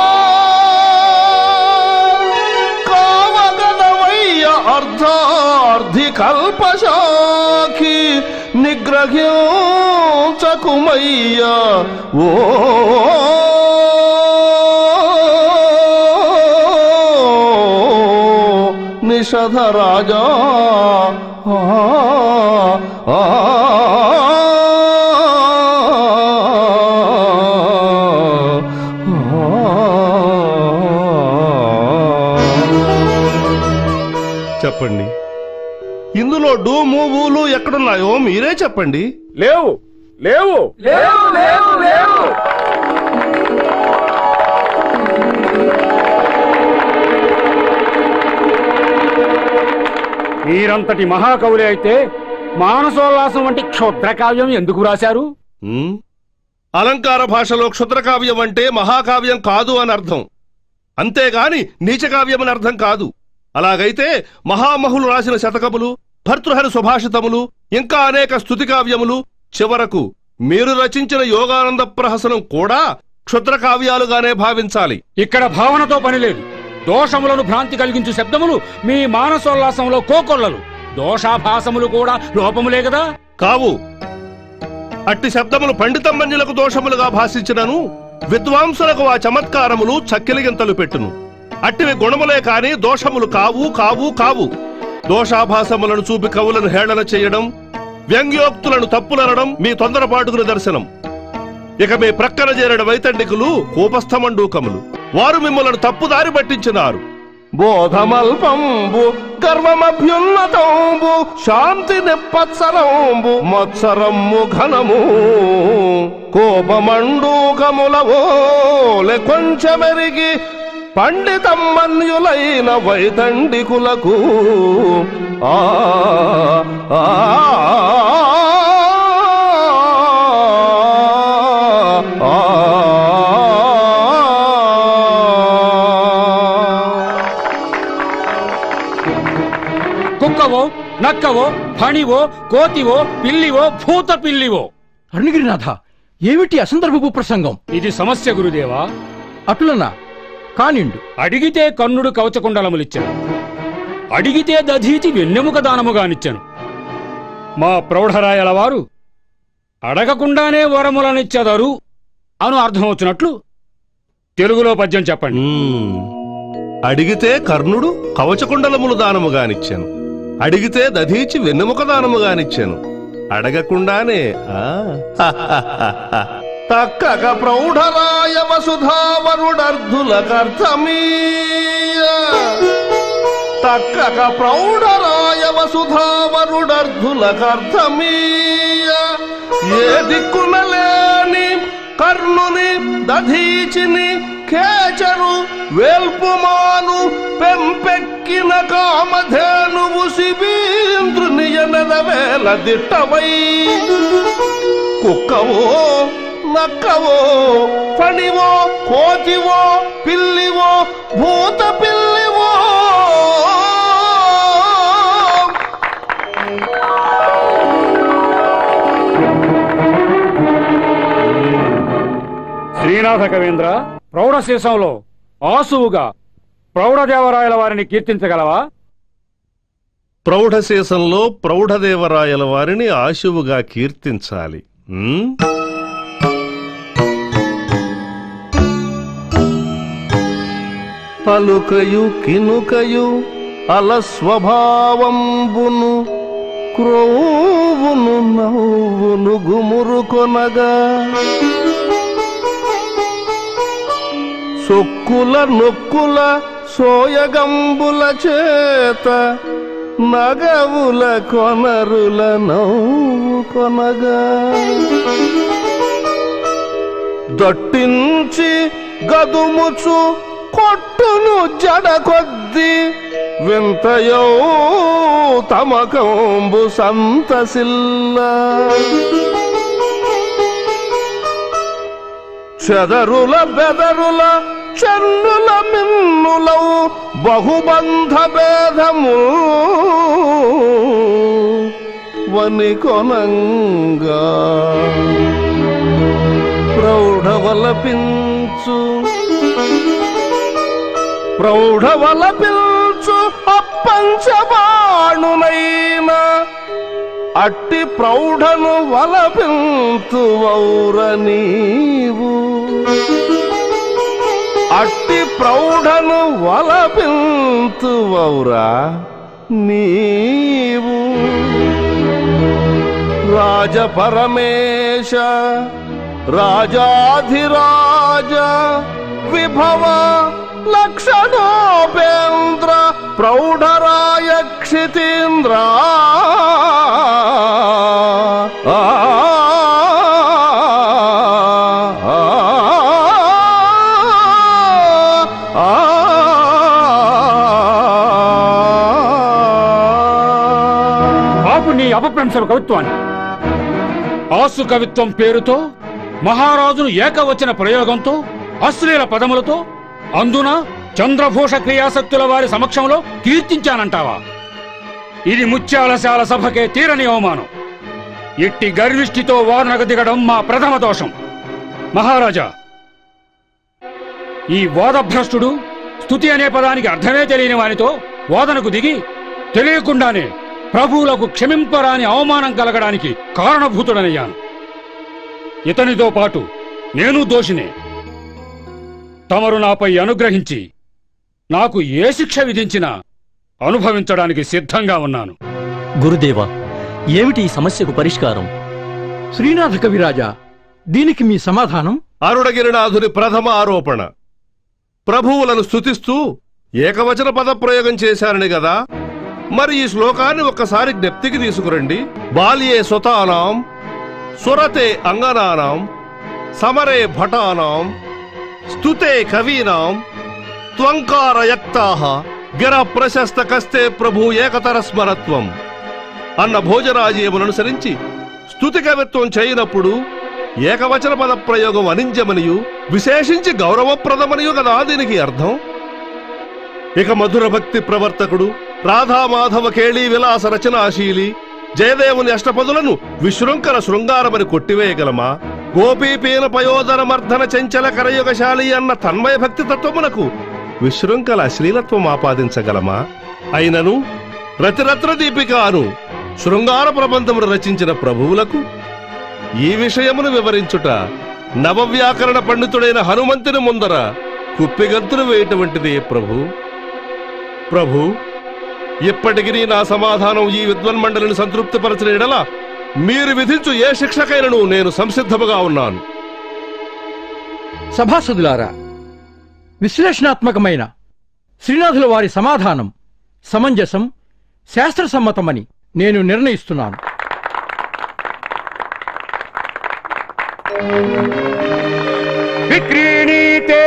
అర్ధార్థి కల్పశాఖి నిగ్రహించకుమయ్య ఓ నిషధ రాజా ఆ, ఆ, చెప్పండి డూము ఊలు ఎక్కడున్నాయో మీరే చెప్పండి. లేవు లేవు. లేవు లేవు లేవు. మీరంతటి మహాకవులే అయితే మానసోల్లాసం వంటి క్షుద్రకావ్యం ఎందుకు రాశారు? అలంకార భాషలో క్షుద్రకావ్యం అంటే మహాకావ్యం కాదు అని అర్థం. అంతేగాని నీచకావ్యం అని అర్థం కాదు. అలాగైతే మహామహులు రాసిన శతకములు భర్తృహరి సుభాషితములు ఇంకా అనేక స్తుతి కావ్యములు చివరకు మీరు రచించిన యోగానంద ప్రహసనం కూడా క్షుద్ర కావ్యాలుగానే భావించాలి. ఇక్కడ భావనతో పని లేదు. దోషములను భ్రాంతి కలిగించు శబ్దములు మీ మానసోల్లాసంలో కోకొల్లలు. దోషాభాసములు కూడా లోపములే కదా? కావు. అట్టి శబ్దములు పండితమ్మన్యులకు దోషములుగా భాషించినను. విద్వాంసులకు ఆ చమత్కారములు చక్కిలిగింతలు పెట్టును. అట్టివి గుణములే కాని దోషములు కావు కావు కావు. దోషాభాసములను చూపి కవులను హేళన చేయడం వ్యంగ్యోక్తులను తప్పులనడం మీ తొందరపాటుకు నిదర్శనం ఇక మీ ప్రక్కన చేరడ వైతండికులు కూపస్థమండూకములు. వారు మిమ్మలను తప్పుదారి పట్టించినారు. బోధమల్పంబు గర్వమభ్యున్నతంబు శాంతి నిప్పత్సరంబు మత్సరమ్ము ఘనము. కోపమండూకములవోలె కొంచెమెరిగి పండితమ్మన్యులైన వైదండికులకు ఆ, కుక్కవో నక్కవో ఫణివో కోతివో పిల్లివో భూత పిల్లివో అరుణగిరినాథ ఏమిటి అసందర్భపు ప్రసంగం ఇది సమస్య గురుదేవా అటులనా కానిండు. అడిగితే కన్నుడు కవచకుండలములిచ్చాను. అడిగితే దధీచి వెన్నెముక దానముగానిచ్చాను మా ప్రౌఢరాయల వారు అడగకుండానే వరములనిచ్చెదరు అను అర్థం వచ్చినట్లు తెలుగులో పద్యం చెప్పండి. అడిగితే కర్ణుడు కవచకుండలములు దానముగానిచ్చాను అడిగితే దధీచి వెన్నెముక దానముగానిచ్చాను అడగకుండానే ఆ. తక్కక ప్రౌఢరాయ వసుధావరుడర్ధులకర్థమీయ. తక్కక ప్రౌఢరాయ వసుధావరుడర్ధులకర్థమీయ. ఏ దిక్కున లేని కర్ణుని దధీచిని కేచరు వేల్పుమాను పెంపెక్కిన కామధేనువు శిబీంద్రుని ఎనవేల దిట్టవై. కుక్కవో నక్కవో పణివో కోతివో పిల్లివో భూత పిల్లివో. శ్రీనాథ కవీంద్ర ప్రౌఢశీర్షంలో ఆసువుగా ప్రౌఢదేవరాయల వారిని కీర్తించగలవా? ప్రౌఢశేషంలో ప్రౌఢదేవరాయల వారిని ఆశువుగా కీర్తించాలి. పలుకయు కినుకయు అలస్వభావంబును క్రోవును నవ్వును గుమురు కొనగా సొక్కుల నొక్కుల సోయగంబుల చేత నగవుల కొనరుల నవ్వు కొనగా దట్టించి గదుముచు కొట్టును జడ కొద్ది వింతయో తమకంబు సంతసిల్ల. చెదరుల బెదరుల చెన్నుల మిన్నులౌ బహుబంధ భేదము. వని కొనంగా ప్రౌఢవల పిల్చు అప్పంచబాణునైన అట్టి ప్రౌఢను వలపింతు వౌర నీవు. అట్టి ప్రౌఢను వలపింతు వౌరా నీవు. రాజపరమేశ రాజాధిరాజ విభవ లక్షణోపేంద్ర ప్రౌఢరాయ క్షితీంద్ర బాబు నీ కవిత్వాన్ని ఆసు కవిత్వం పేరుతో మహారాజును ఏకవచన ప్రయోగంతో అశ్లీల పదములతో అందున చంద్రభూష క్రియాశక్తుల వారి సమక్షంలో కీర్తించానంటావా? ఇది ముత్యాలశాల సభకే తీరని అవమానం ఇట్టి గర్విష్ఠితో వారునకు దిగడం మా ప్రథమ దోషం. మహారాజా ఈ వాదభ్రష్టుడు స్తుతి అనే పదానికి అర్థమే తెలియని వానితో వాదనకు దిగి తెలియకుండానే ప్రభువులకు క్షమింపరాని అవమానం కలగడానికి కారణభూతుడనయ్యాను. ఇతనితో పాటు నేను దోషినే. తమరు నాపై అనుగ్రహించి నాకు ఏ శిక్ష విధించినా అనుభవించడానికి సిద్ధంగా ఉన్నాను. గురుదేవా ఏమిటి ఈ సమస్యకు పరిష్కారం? శ్రీనాథ కవిరాజా దీనికి మీ సమాధానం? అరుణగిరినాథుని ప్రథమ ఆరోపణ. ప్రభువులను స్తుతిస్తూ ఏకవచన పదప్రయోగం చేశారని గదా? మరి ఈ శ్లోకాన్ని ఒక్కసారి జ్ఞప్తికి తీసుకురండి. బాల్యే సుతానాం సురతే అంగనానాం సమరే భటానాం స్తుతే కవీనాం త్వంకారయక్తాహ గిర ప్రశస్త కస్తే ప్రభు ఏకతర స్మరత్వం అన్న భోజరాజీయమును స్థుతి స్తుతి కవిత్వం చేయనప్పుడు ఏకవచన పద ప్రయోగం అనింజమనియు విశేషించి గౌరవప్రదమనియు కదా దీనికి అర్థం? ఇక మధుర భక్తి ప్రవర్తకుడు రాధామాధవ కేళీ విలాస రచనాశీలి జయదేవుని అష్టపదులను విశృంఖల శృంగారమని కొట్టివేయగలమా? గోపీపీన పయోదర మర్ధన చంచల కరయుగశాలి అన్న తన్మయ భక్తి తత్వమునకు విశృంఖల అశ్లీలత్వం ఆపాదించగలమా? అయినను రతిరత్న దీపికాను శృంగార ప్రబంధమును రచించిన ప్రభువులకు ఈ విషయమును వివరించుట నవవ్యాకరణ పండితుడైన హనుమంతుని ముందర కుప్పిగంతులు వేయటటువంటిదే ప్రభు. ప్రభు ఇప్పటికి నా సమాధానం ఈ విద్వన్మండలిని సంతృప్తిపరచిన ఎడల మీరు విధించు ఏ శిక్షకైనను నేను సంసిద్ధముగా ఉన్నాను. సభాసదులారా విశ్లేషణాత్మకమైన శ్రీనాథుల వారి సమాధానం సమంజసం శాస్త్రసమ్మతమని నేను నిర్ణయిస్తున్నాను. విక్రీణీతే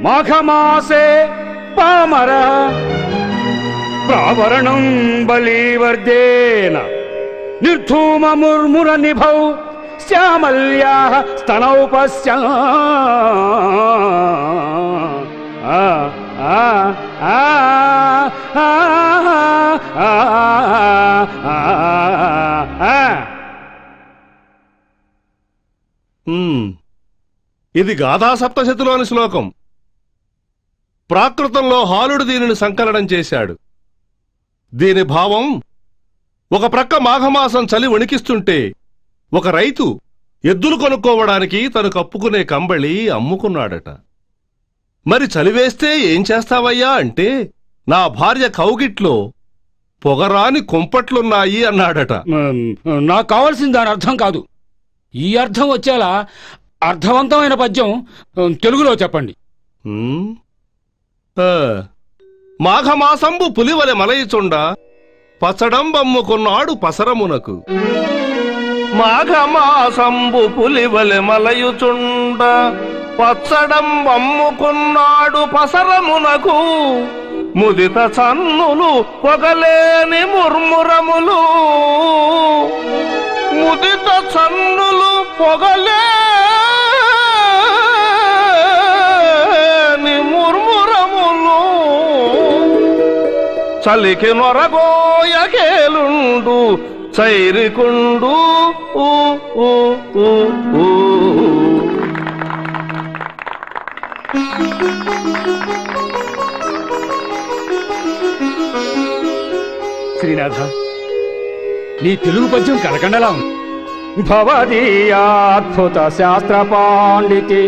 మాఘమాసే పామర ప్రావరణం బలీవర్దేన నిర్ధూమముర్ముర నిభౌ శ్యామల్యా స్తనౌ పశ్చ. ఆ, ఆ, ఆ. ఇది గాథా సప్తశతిలోని శ్లోకం. ప్రాకృతంలో హాలుడు దీనిని సంకలనం చేశాడు. దీని భావం ఒక ప్రక్క మాఘమాసం చలి వణికిస్తుంటే ఒక రైతు ఎద్దులు కొనుక్కోవడానికి తను కప్పుకునే కంబళి అమ్ముకున్నాడట. మరి చలివేస్తే ఏం చేస్తావయ్యా అంటే నా భార్య కౌగిట్లో పొగరాని కుంపట్లున్నాయి అన్నాడట. నాకు కావాల్సిన దాని అర్థం కాదు. ఈ అర్థం వచ్చేలా అర్థవంతమైన పద్యం తెలుగులో చెప్పండి. మాఘమాసంబు పులివలె మలయిచుండ పచ్చడంబమ్ముకున్నాడు పసరమునకు. మాఘమాసంబు పులివలె మలయుచుండ పచ్చడంబమ్ముకున్నాడు పసరమునకు. ముదిత చన్నులు పొగలేని ముర్మురములు. ముదిత చన్నులు పొగలే చలికి నొరగోయకేలుండు చైరికుండు ఊ, ఊ, ఊ, ఊ. శ్రీనాథ నీ తెలుగు పద్యం కలకండలా ఉంది భవదీయాద్భుత శాస్త్ర పాండితి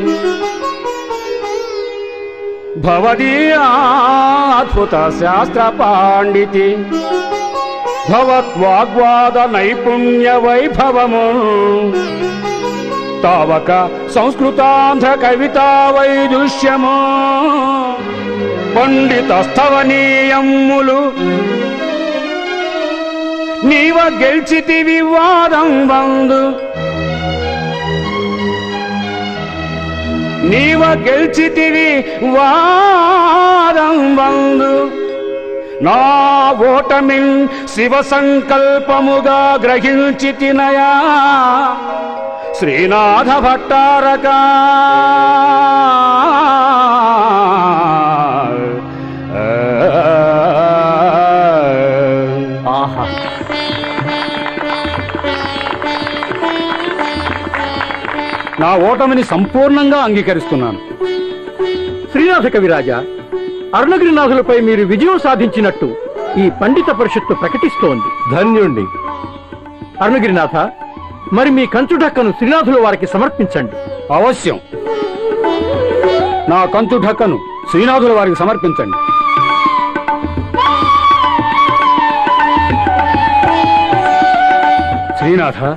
భవదీయాద్భుత శాస్త్ర పాండితి భవద్వాగ్వాద నైపుణ్య వైభవము తావక సంస్కృతాంధ్ర కవితా వైదుష్యము పండితస్థవనీయమ్ములు నీవ గెలిచితివి వాదం వందు నీవ గెలిచితివి వాదం వందు నా ఓటమిన్ శివ సంకల్పముగా గ్రహించి తినయా శ్రీనాథ భట్టారకా. నా ఓటమిని సంపూర్ణంగా అంగీకరిస్తున్నాను. శ్రీనాథ కవిరాజా అరుణగిరినాథులపై మీరు విజయం సాధించినట్టు ఈ పండిత పరిషత్తు ప్రకటిస్తోంది. ధన్యుణ్ణి. అరుణగిరినాథ మరి మీ కంచుడక్కను శ్రీనాథుల వారికి సమర్పించండి. అవశ్యం. నా కంచు ఢక్కను శ్రీనాథుల వారికి సమర్పించండి. శ్రీనాథ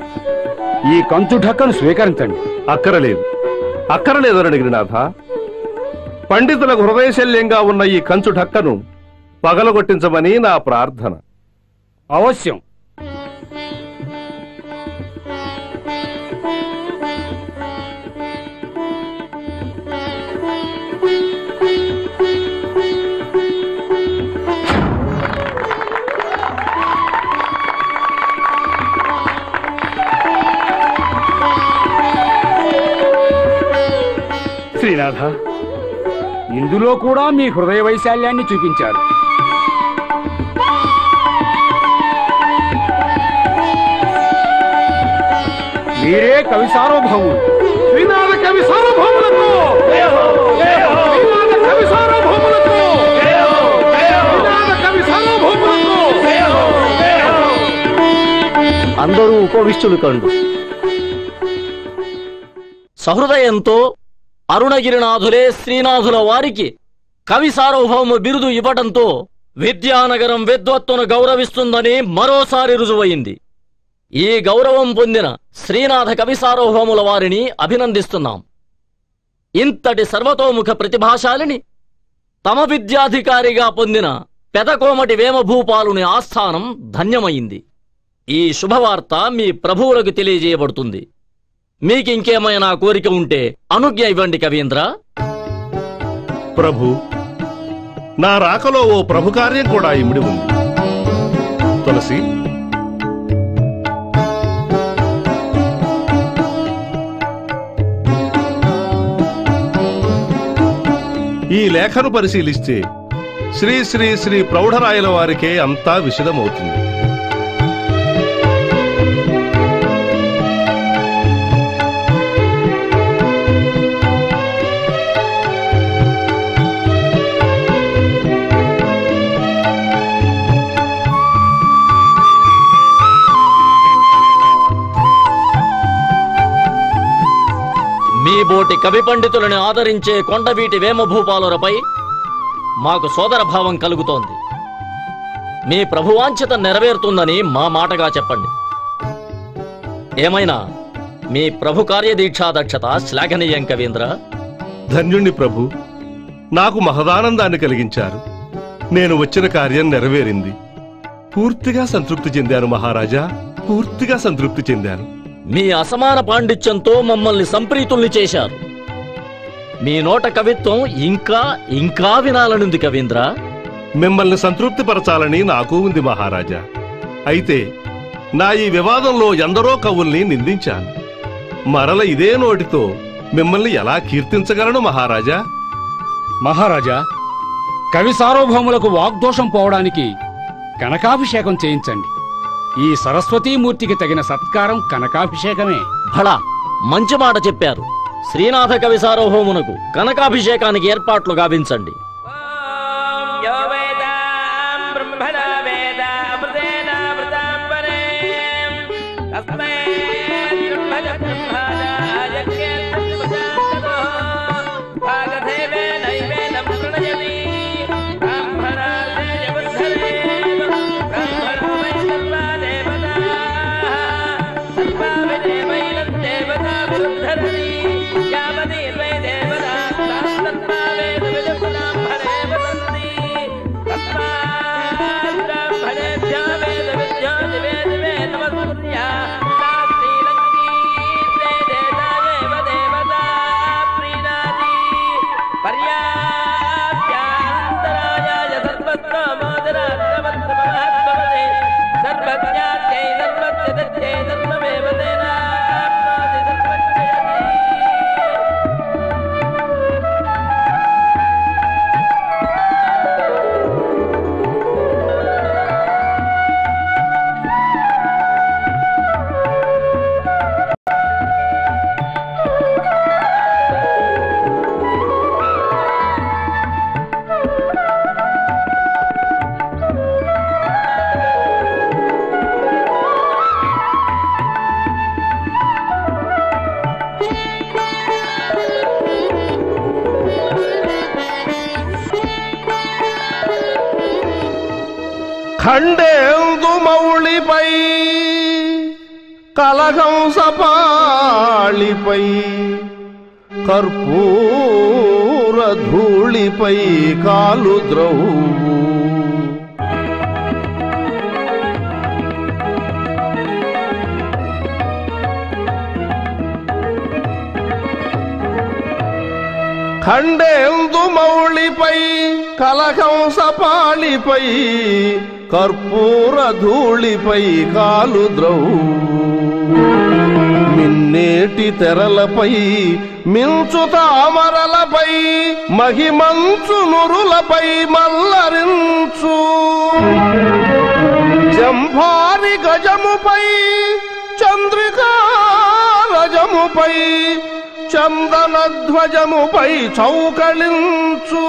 ఈ కంచు ఢక్కను స్వీకరించండి. అక్కరలేదు. అక్కరలేదు అడిగినాథ పండితులకు హృదయశల్యంగా ఉన్న ఈ కంచు ఢక్కను పగలగొట్టించమని నా ప్రార్థన. అవశ్యం. రాధ. ఇందులో కూడా మీ హృదయ వైశాల్యాన్ని చూపించారు. మీరే కవి సార్వభౌములు. శ్రీనాథ కవి సార్వభౌములకు కవి సార్వభౌములకు కవి సార్వభౌములకు అందరూ ఉపవిష్టులు కండు. సహృదయంతో అరుణగిరినాథులే శ్రీనాథుల వారికి కవి సార్వభౌమ బిరుదు ఇవ్వడంతో విద్యానగరం విద్వత్తును గౌరవిస్తుందని మరోసారి రుజువయింది ఈ గౌరవం పొందిన శ్రీనాథ కవి సార్వభౌముల వారిని అభినందిస్తున్నాం. ఇంతటి సర్వతోముఖ ప్రతిభాశాలిని తమ విద్యాధికారిగా పొందిన పెదకోమటి వేమభూపాలుని ఆస్థానం ధన్యమైంది. ఈ శుభవార్త మీ ప్రభువులకు తెలియజేయబడుతుంది. మీకు ఇంకేమైనా కోరిక ఉంటే అనుజ్ఞ ఇవ్వండి కవీంద్ర. ప్రభు నా రాకలో ఓ ప్రభు కార్యం కూడా ఇమిడి ఉంది. తులసి ఈ లేఖను పరిశీలిస్తే శ్రీ శ్రీ శ్రీ ప్రౌఢరాయల వారికే అంతా విషదమవుతుంది మీ బోటి కవి పండితులను ఆదరించే కొండవీటి వేమభూపాలురపై మాకు సోదరభావం కలుగుతోంది. మీ ప్రభువాంఛత నెరవేరుతుందని మా మాటగా చెప్పండి. ఏమైనా మీ ప్రభు కార్యదీక్షా దక్షత శ్లాఘనీయం కవీంద్ర? ధన్యుణ్ణి ప్రభు. నాకు మహదానందాన్ని కలిగించారు. నేను వచ్చిన కార్యం నెరవేరింది. పూర్తిగా సంతృప్తి చెందాను మహారాజా. పూర్తిగా సంతృప్తి చెందాను. మీ అసమాన పాండిత్యంతో మమ్మల్ని సంప్రీతుల్ని చేశారు. మీ నోట కవిత్వం ఇంకా ఇంకా వినాలనుంది కవీంద్ర. మిమ్మల్ని సంతృప్తిపరచాలని నాకు ఉంది మహారాజా. అయితే నా ఈ వివాదంలో ఎందరో కవుల్ని నిందించాను. మరల ఇదే నోటితో మిమ్మల్ని ఎలా కీర్తించగలను మహారాజా? మహారాజా కవి సార్వభౌములకు వాగ్దోషం పోవడానికి కనకాభిషేకం చేయించండి. ఈ సరస్వతీమూర్తికి తగిన సత్కారం కనకాభిషేకమే. భళ మంచి మాట చెప్పారు. శ్రీనాథ కవి సార్వభౌమునకు కనకాభిషేకానికి ఏర్పాట్లు గావించండి. కలహంసపాళిపై కర్పూర ధూళిపై కాలు ద్రౌవు ఖండేందు మౌళిపై కలహంసపాళిపై కర్పూర ధూళిపై కాలు ద్రౌవు నేటి తెరలపై మించు తామరలపై మహిమంచు నురులపై మల్లరించు. జంభారి గజముపై చంద్రికా రజముపై చందన ధ్వజముపై చౌకళించు.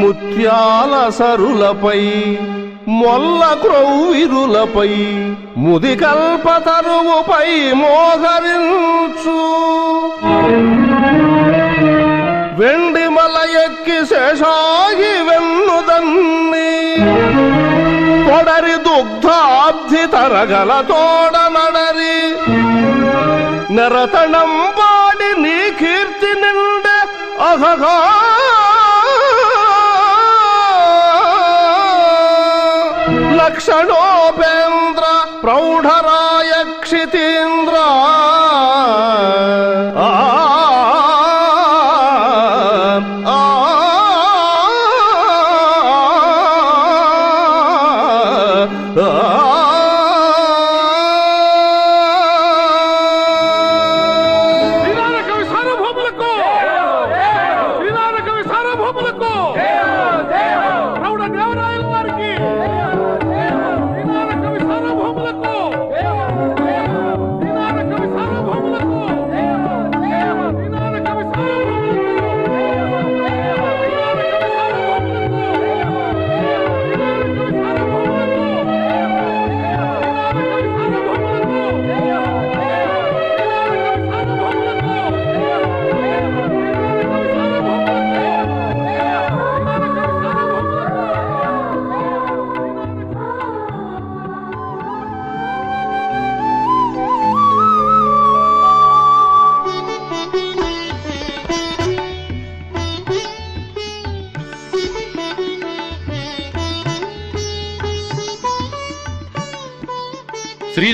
ముత్యాల సరులపై మొల్ల క్రౌవిరులపై ముదికల్పతరువుపై మోహరించు. వెండి మల ఎక్కి శేషాగి వెన్నుదన్ని. పొడరి దుగ్ధాబ్ధి తరగల తోడ నడరి. నిరతణం వాడి నీ కీర్తి నిండే అహగా లక్షణోపే प्रौढराय क्षितीन्द्रा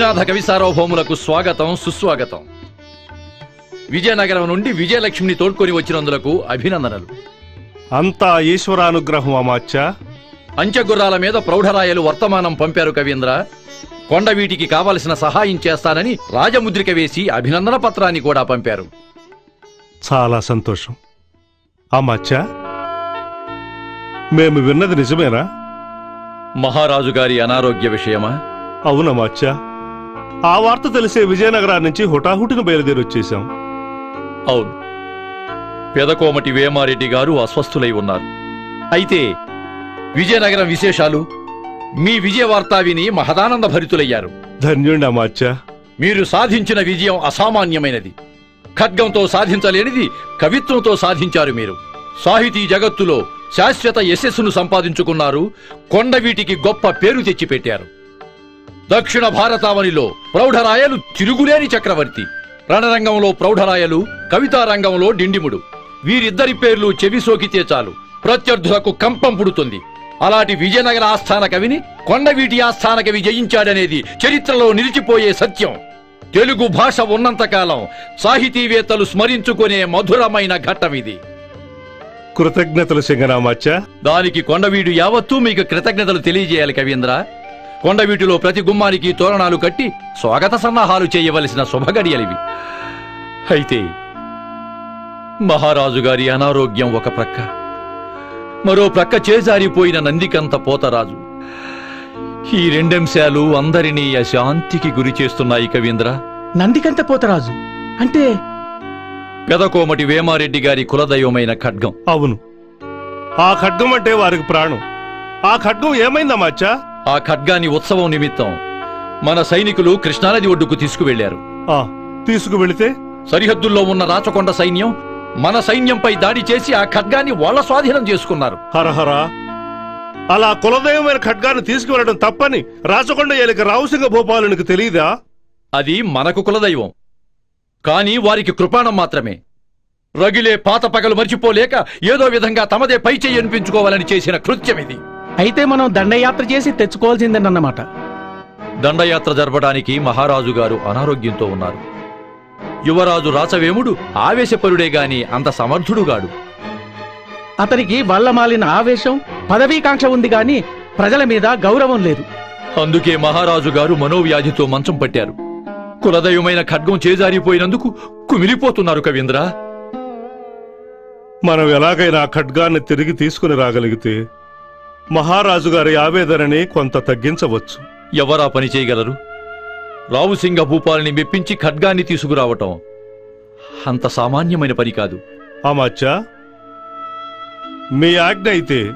శ్రీనాథ కవి సార్వభౌములకు స్వాగతం సుస్వాగతం. విజయనగరం నుండి విజయలక్ష్మిని తోడ్కొని వచ్చినందులకు అభినందనలు. అంతా ఈశ్వరానుగ్రహం అమాత్య. అంచెగుర్రాల మీద ప్రౌఢరాయలు వర్తమానం పంపారు కవీంద్ర. కొండ వీటికి కావలసిన సహాయం చేస్తానని రాజముద్రిక వేసి అభినందన పత్రాన్ని కూడా పంపారు. చాలా సంతోషం. అమ్మచ్చా మేము విన్నది నిజమేనా? మహారాజు గారి అనారోగ్య విషయమా? అవునమ్మచ్చా ఆ వార్త తెలిసే విజయనగరం నుంచి హుటాహుటిన బయలుదేరి వచ్చేశాం. అవును. పెదకోమటి వేమారెడ్డి గారు అస్వస్థులై ఉన్నారు. అయితే విజయనగరం విశేషాలు మీ విజయ వార్త విని మహదానంద భరితులయ్యారు. ధన్యుండి అమ్మచ్చా మీరు సాధించిన విజయం అసామాన్యమైనది. ఖడ్గంతో సాధించలేనిది కవిత్వంతో సాధించారు మీరు. సాహితీ జగత్తులో శాశ్వత యశస్సును సంపాదించుకున్నారు కొండవీటికి గొప్ప పేరు తెచ్చిపెట్టారు. దక్షిణ భారతావనిలో ప్రౌఢరాయలు తిరుగులేని చక్రవర్తి. రణరంగంలో ప్రౌఢరాయలు కవితా రంగంలో డిండిముడు. వీరిద్దరి పేర్లు చెవి సోకితే చాలు. ప్రత్యర్థులకు కంపం పుడుతుంది. అలాంటి విజయనగర ఆస్థాన కవిని కొండవీటి ఆస్థాన కవి జయించాడనేది చరిత్రలో నిలిచిపోయే సత్యం. తెలుగు భాష ఉన్నంతకాలం సాహితీవేత్తలు స్మరించుకునే మధురమైన ఘట్టమిది కృతజ్ఞతలు సింగరామచ్చా. దానికి కొండవీడు యావత్తూ మీకు కృతజ్ఞతలు తెలియజేయాలి కవీంద్ర. కొండవీటిలో ప్రతి గుమ్మానికి తోరణాలు కట్టి స్వాగత సన్నాహాలు చేయవలసిన శుభగడియలివి. అయితే మహారాజు గారి అనారోగ్యం ఒక ప్రక్క. మరో ప్రక్క చేజారిపోయిన నందికంత పోతరాజు. ఈ రెండంశాలు అందరినీ అశాంతికి గురి చేస్తున్నాయి కవీంద్ర. నందికంత పోతరాజు అంటే? పెదకోమటి వేమారెడ్డి గారి కులదైవమైన ఖడ్గం. అవును. ఆ ఖడ్గం అంటే వారికి ప్రాణం. ఆ ఖడ్గం ఏమైందమ్మచ్చా ఆ ఖడ్గాన్ని ఉత్సవం నిమిత్తం మన సైనికులు కృష్ణానది ఒడ్డుకు తీసుకువెళ్ళారు తీసుకువెళితే? సరిహద్దుల్లో ఉన్న రాచకొండ సైన్యం మన సైన్యంపై దాడి చేసి ఆ ఖడ్గాన్ని వాళ్ళ స్వాధీనం చేసుకున్నారు. హరహర. అలా కులదైవమైన ఖడ్గాన్ని తీసుకువెళ్ళడం తప్పని రాచకొండ ఏలిక రావుసింగ భూపాలునికి తెలియదా అది మనకు కులదైవం. కాని వారికి కృపాణం మాత్రమే. రగిలే పాత పగలు మర్చిపోలేక ఏదో విధంగా తమదే పై చెయ్యి అనిపించుకోవాలని చేసిన కృత్యం ఇది. అయితే మనం దండయాత్ర చేసి తెచ్చుకోవాల్సిందేనన్నమాట. దండయాత్ర జరపడానికి మహారాజు గారు అనారోగ్యంతో ఉన్నారు. యువరాజు రాచవేముడు ఆవేశపరుడే గాని అంత సమర్థుడుగాడు అతనికి వల్లమాలిన ఆవేశం పదవీకాంక్ష ఉంది గాని ప్రజల మీద గౌరవం లేదు. అందుకే మహారాజు గారు మనోవ్యాధితో మంచం పట్టారు. కులదైవమైన ఖడ్గం చేజారిపోయినందుకు కుమిలిపోతున్నారు కవీంద్ర. మనం ఎలాగైనా ఆ ఖడ్గాన్ని తిరిగి తీసుకుని రాగలిగితే మహారాజు గారి ఆవేదనని కొంత తగ్గించవచ్చు. ఎవరా పని చేయగలరు? రావుసింగ భూపాలని మెప్పించి ఖడ్గాన్ని తీసుకురావటం అంత సామాన్యమైన పని కాదు. అమాచ్చా మీ ఆజ్ఞ అయితే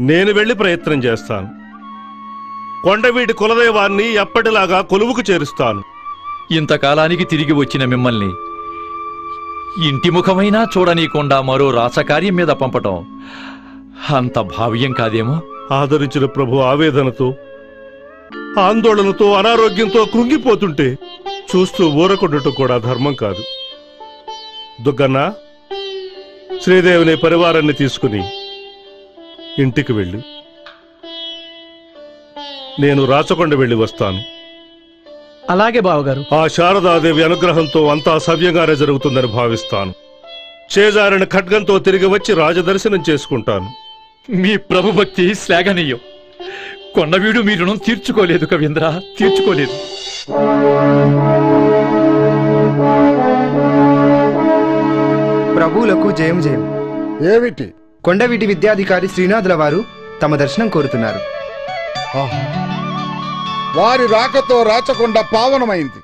నేను వెళ్ళి ప్రయత్నం చేస్తాను. కొండవీటి కులదైవాన్ని ఎప్పటిలాగా కొలువుకు చేరుస్తాను. ఇంతకాలానికి తిరిగి వచ్చిన మిమ్మల్ని ఇంటి ముఖమైనా చూడనీయకుండా మరో రాసకార్యం మీద పంపటం అంత భావ్యం కాదేమో? ఆదరించిన ప్రభు ఆవేదనతో ఆందోళనతో అనారోగ్యంతో కృంగిపోతుంటే చూస్తూ ఊరకుండటం కూడా ధర్మం కాదు. దుగ్గన్న శ్రీదేవిని పరివారాన్ని తీసుకుని ఇంటికి వెళ్ళి. నేను రాచకొండ వెళ్ళి వస్తాను. అలాగే బావగారు. ఆ శారదాదేవి అనుగ్రహంతో అంతా సవ్యంగానే జరుగుతుందని భావిస్తాను. చేజారిన ఖడ్గంతో తిరిగి వచ్చి రాజదర్శనం చేసుకుంటాను. మీ ప్రభుభక్తి శ్లాఘనీయం. కొండవీడు మీ రుణం తీర్చుకోలేదు కవీంద్ర తీర్చుకోలేదు. ప్రభువులకు జయం జయం. ఏమిటి? కొండవీటి విద్యాధికారి శ్రీనాథుల వారు తమ దర్శనం కోరుతున్నారు. వారి రాకతో రాచకొండ పావనమైంది.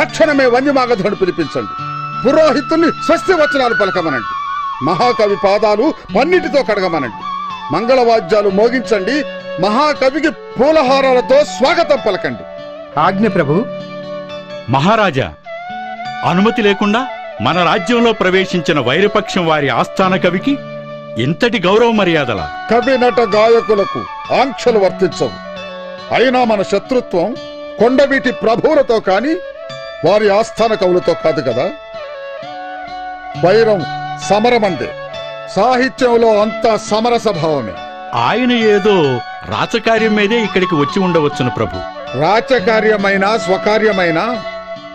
తక్షణమే వన్యమాగధుడు పిలిపించండి. పురోహితుల్ని స్వస్తి వచనాలు పలకమనండి. మహాకవి పాదాలు పన్నిటితో కడగమనండి. మంగళవాద్యాలు మోగించండి. మహాకవికి పూలహారాలతో స్వాగతం పలకండి. ఆజ్ఞ ప్రభు మహారాజా అనుమతి లేకుండా మన రాజ్యంలో ప్రవేశించిన వైరపక్షం వారి ఆస్థాన కవికి ఇంతటి గౌరవ మర్యాదల? కవి నట గాయకులకు ఆంక్షలు వర్తించవు. అయినా మన శత్రుత్వం కొండవీటి ప్రభువులతో కాని వారి ఆస్థాన కవులతో కాదు కదా? వైరం సమరమందే. సాహిత్యంలో అంతా సమరస భావమే. ఆయన ఏదో రాచకార్యం మీదే ఇక్కడికి వచ్చి ఉండవచ్చును ప్రభు. రాచకార్యమైన స్వకార్యమైన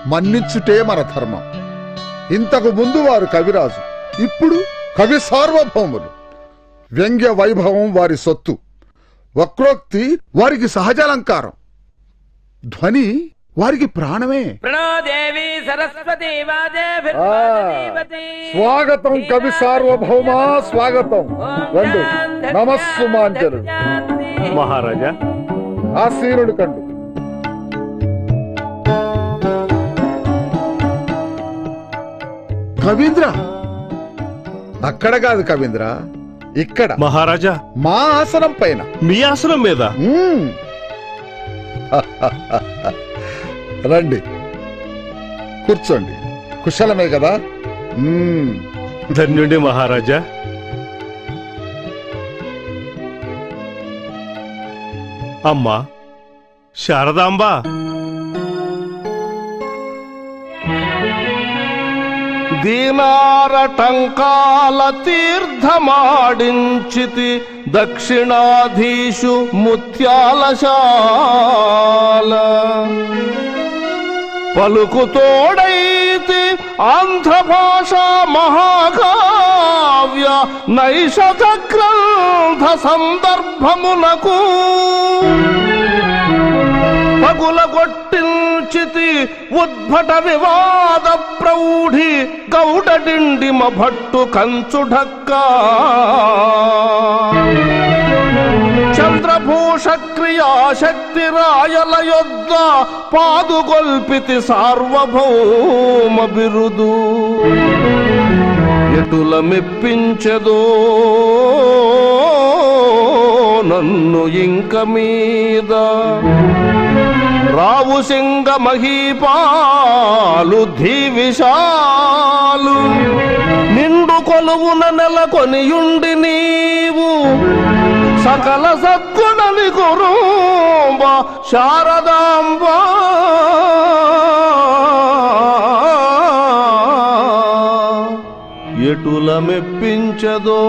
మన్నించుటే మన ధర్మం. ఇంతకు ముందు వారు కవిరాజు ఇప్పుడు కవి సార్వభౌములు. వ్యంగ్య వైభవం వారి సొత్తు వక్రోక్తి వారికి సహజాలంకారం. ధ్వని వారికి ప్రాణమే. ప్రణో దేవి సరస్వతి స్వాగతం కవి సార్వభౌమ స్వాగతం. రండి. నమస్సుమాంజలు మహారాజా. ఆశీనుడు కండు. కవీంద్ర! అక్కడ కాదు కవీంద్ర ఇక్కడ. మహారాజా. మా ఆసనం పైన. మీ ఆసనం మీద. రండి. కూర్చోండి. కుశలమే కదా. ధన్యుడి మహారాజా. అమ్మా శారదాంబా! దీనారటంకాల తీర్థమాడించితి దక్షిణాధీషు ముత్యాలశాల పలుకుతోడైతి ఆంధ్ర భాషా మహాకావ్య నైషత గ్రంథ సందర్భమునకు. పగులగొట్టించితి ఉద్భట వివాద ప్రౌఢి గౌడడిండిమ భట్టు కంచుఢక్కా. చంద్రభూష క్రియాశక్తి రాయల యొద్ద పాదుగొల్పితి సార్వభౌమ బిరుదు ఎటుల మెప్పించదో నన్ను ఇంక మీద రావు సింగ మహీపాలు ధీవిశాలు. నిండు కొలువున నెలకొనియుండి నీవు. సకల సద్గుణని గురుంబ శారదాంబ. ఎటుల మెప్పించదో?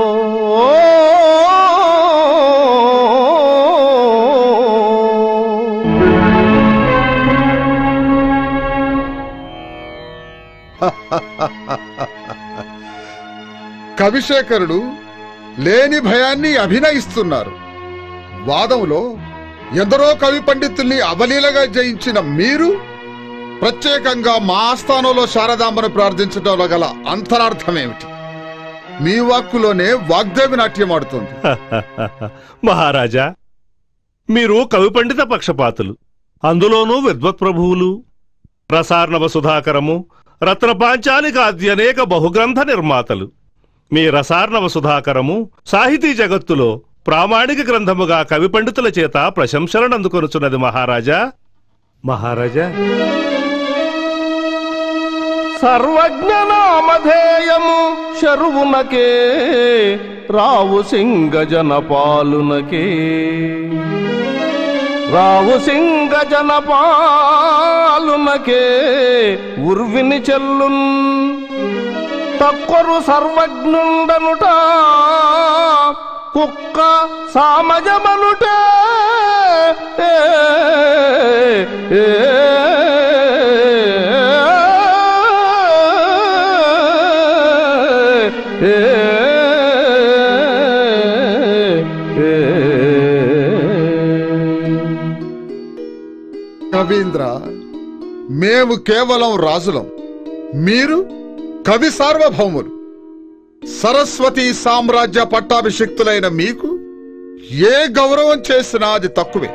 కవిశేఖరుడు లేని భయాన్ని అభినయిస్తున్నారు. వాదంలో ఎందరో కవి పండితుల్ని అవలీలగా జయించిన మీరు ప్రత్యేకంగా మా ఆస్థానంలో శారదాంబను ప్రార్థించడంలో గల అంతరార్థమేమిటి? మీ వాక్కులోనే వాగ్దేవి నాట్యం ఆడుతుంది. మహారాజా మీరు కవి పండిత పక్షపాతులు. అందులోనూ విద్వత్ ప్రభువులు రసార్ణవ సుధాకరము రత్నపాంచాలికాద్య అనేక బహుగ్రంథ నిర్మాతలు. మీ రసార్ణవ సుధాకరము సాహితీ జగత్తులో ప్రామాణిక గ్రంథముగా కవి పండితుల చేత ప్రశంసలను అందుకొనుచున్నది మహారాజా. మహారాజా. సర్వజ్ఞనామధేయము శరువునకే రావు సింగ జనపాలునకే రావు సింగ జనపాలునకే ఉర్విని చెల్లున్ తక్కొరు సర్వజ్ఞుండనుట కుక్క సామజమనుట. ఏ, ఏ, మేము కేవలం రాజులం. మీరు? కవి సార్వభౌములు సరస్వతి సామ్రాజ్య పట్టాభిషిక్తులైన మీకు ఏ గౌరవం చేసినా అది తక్కువే.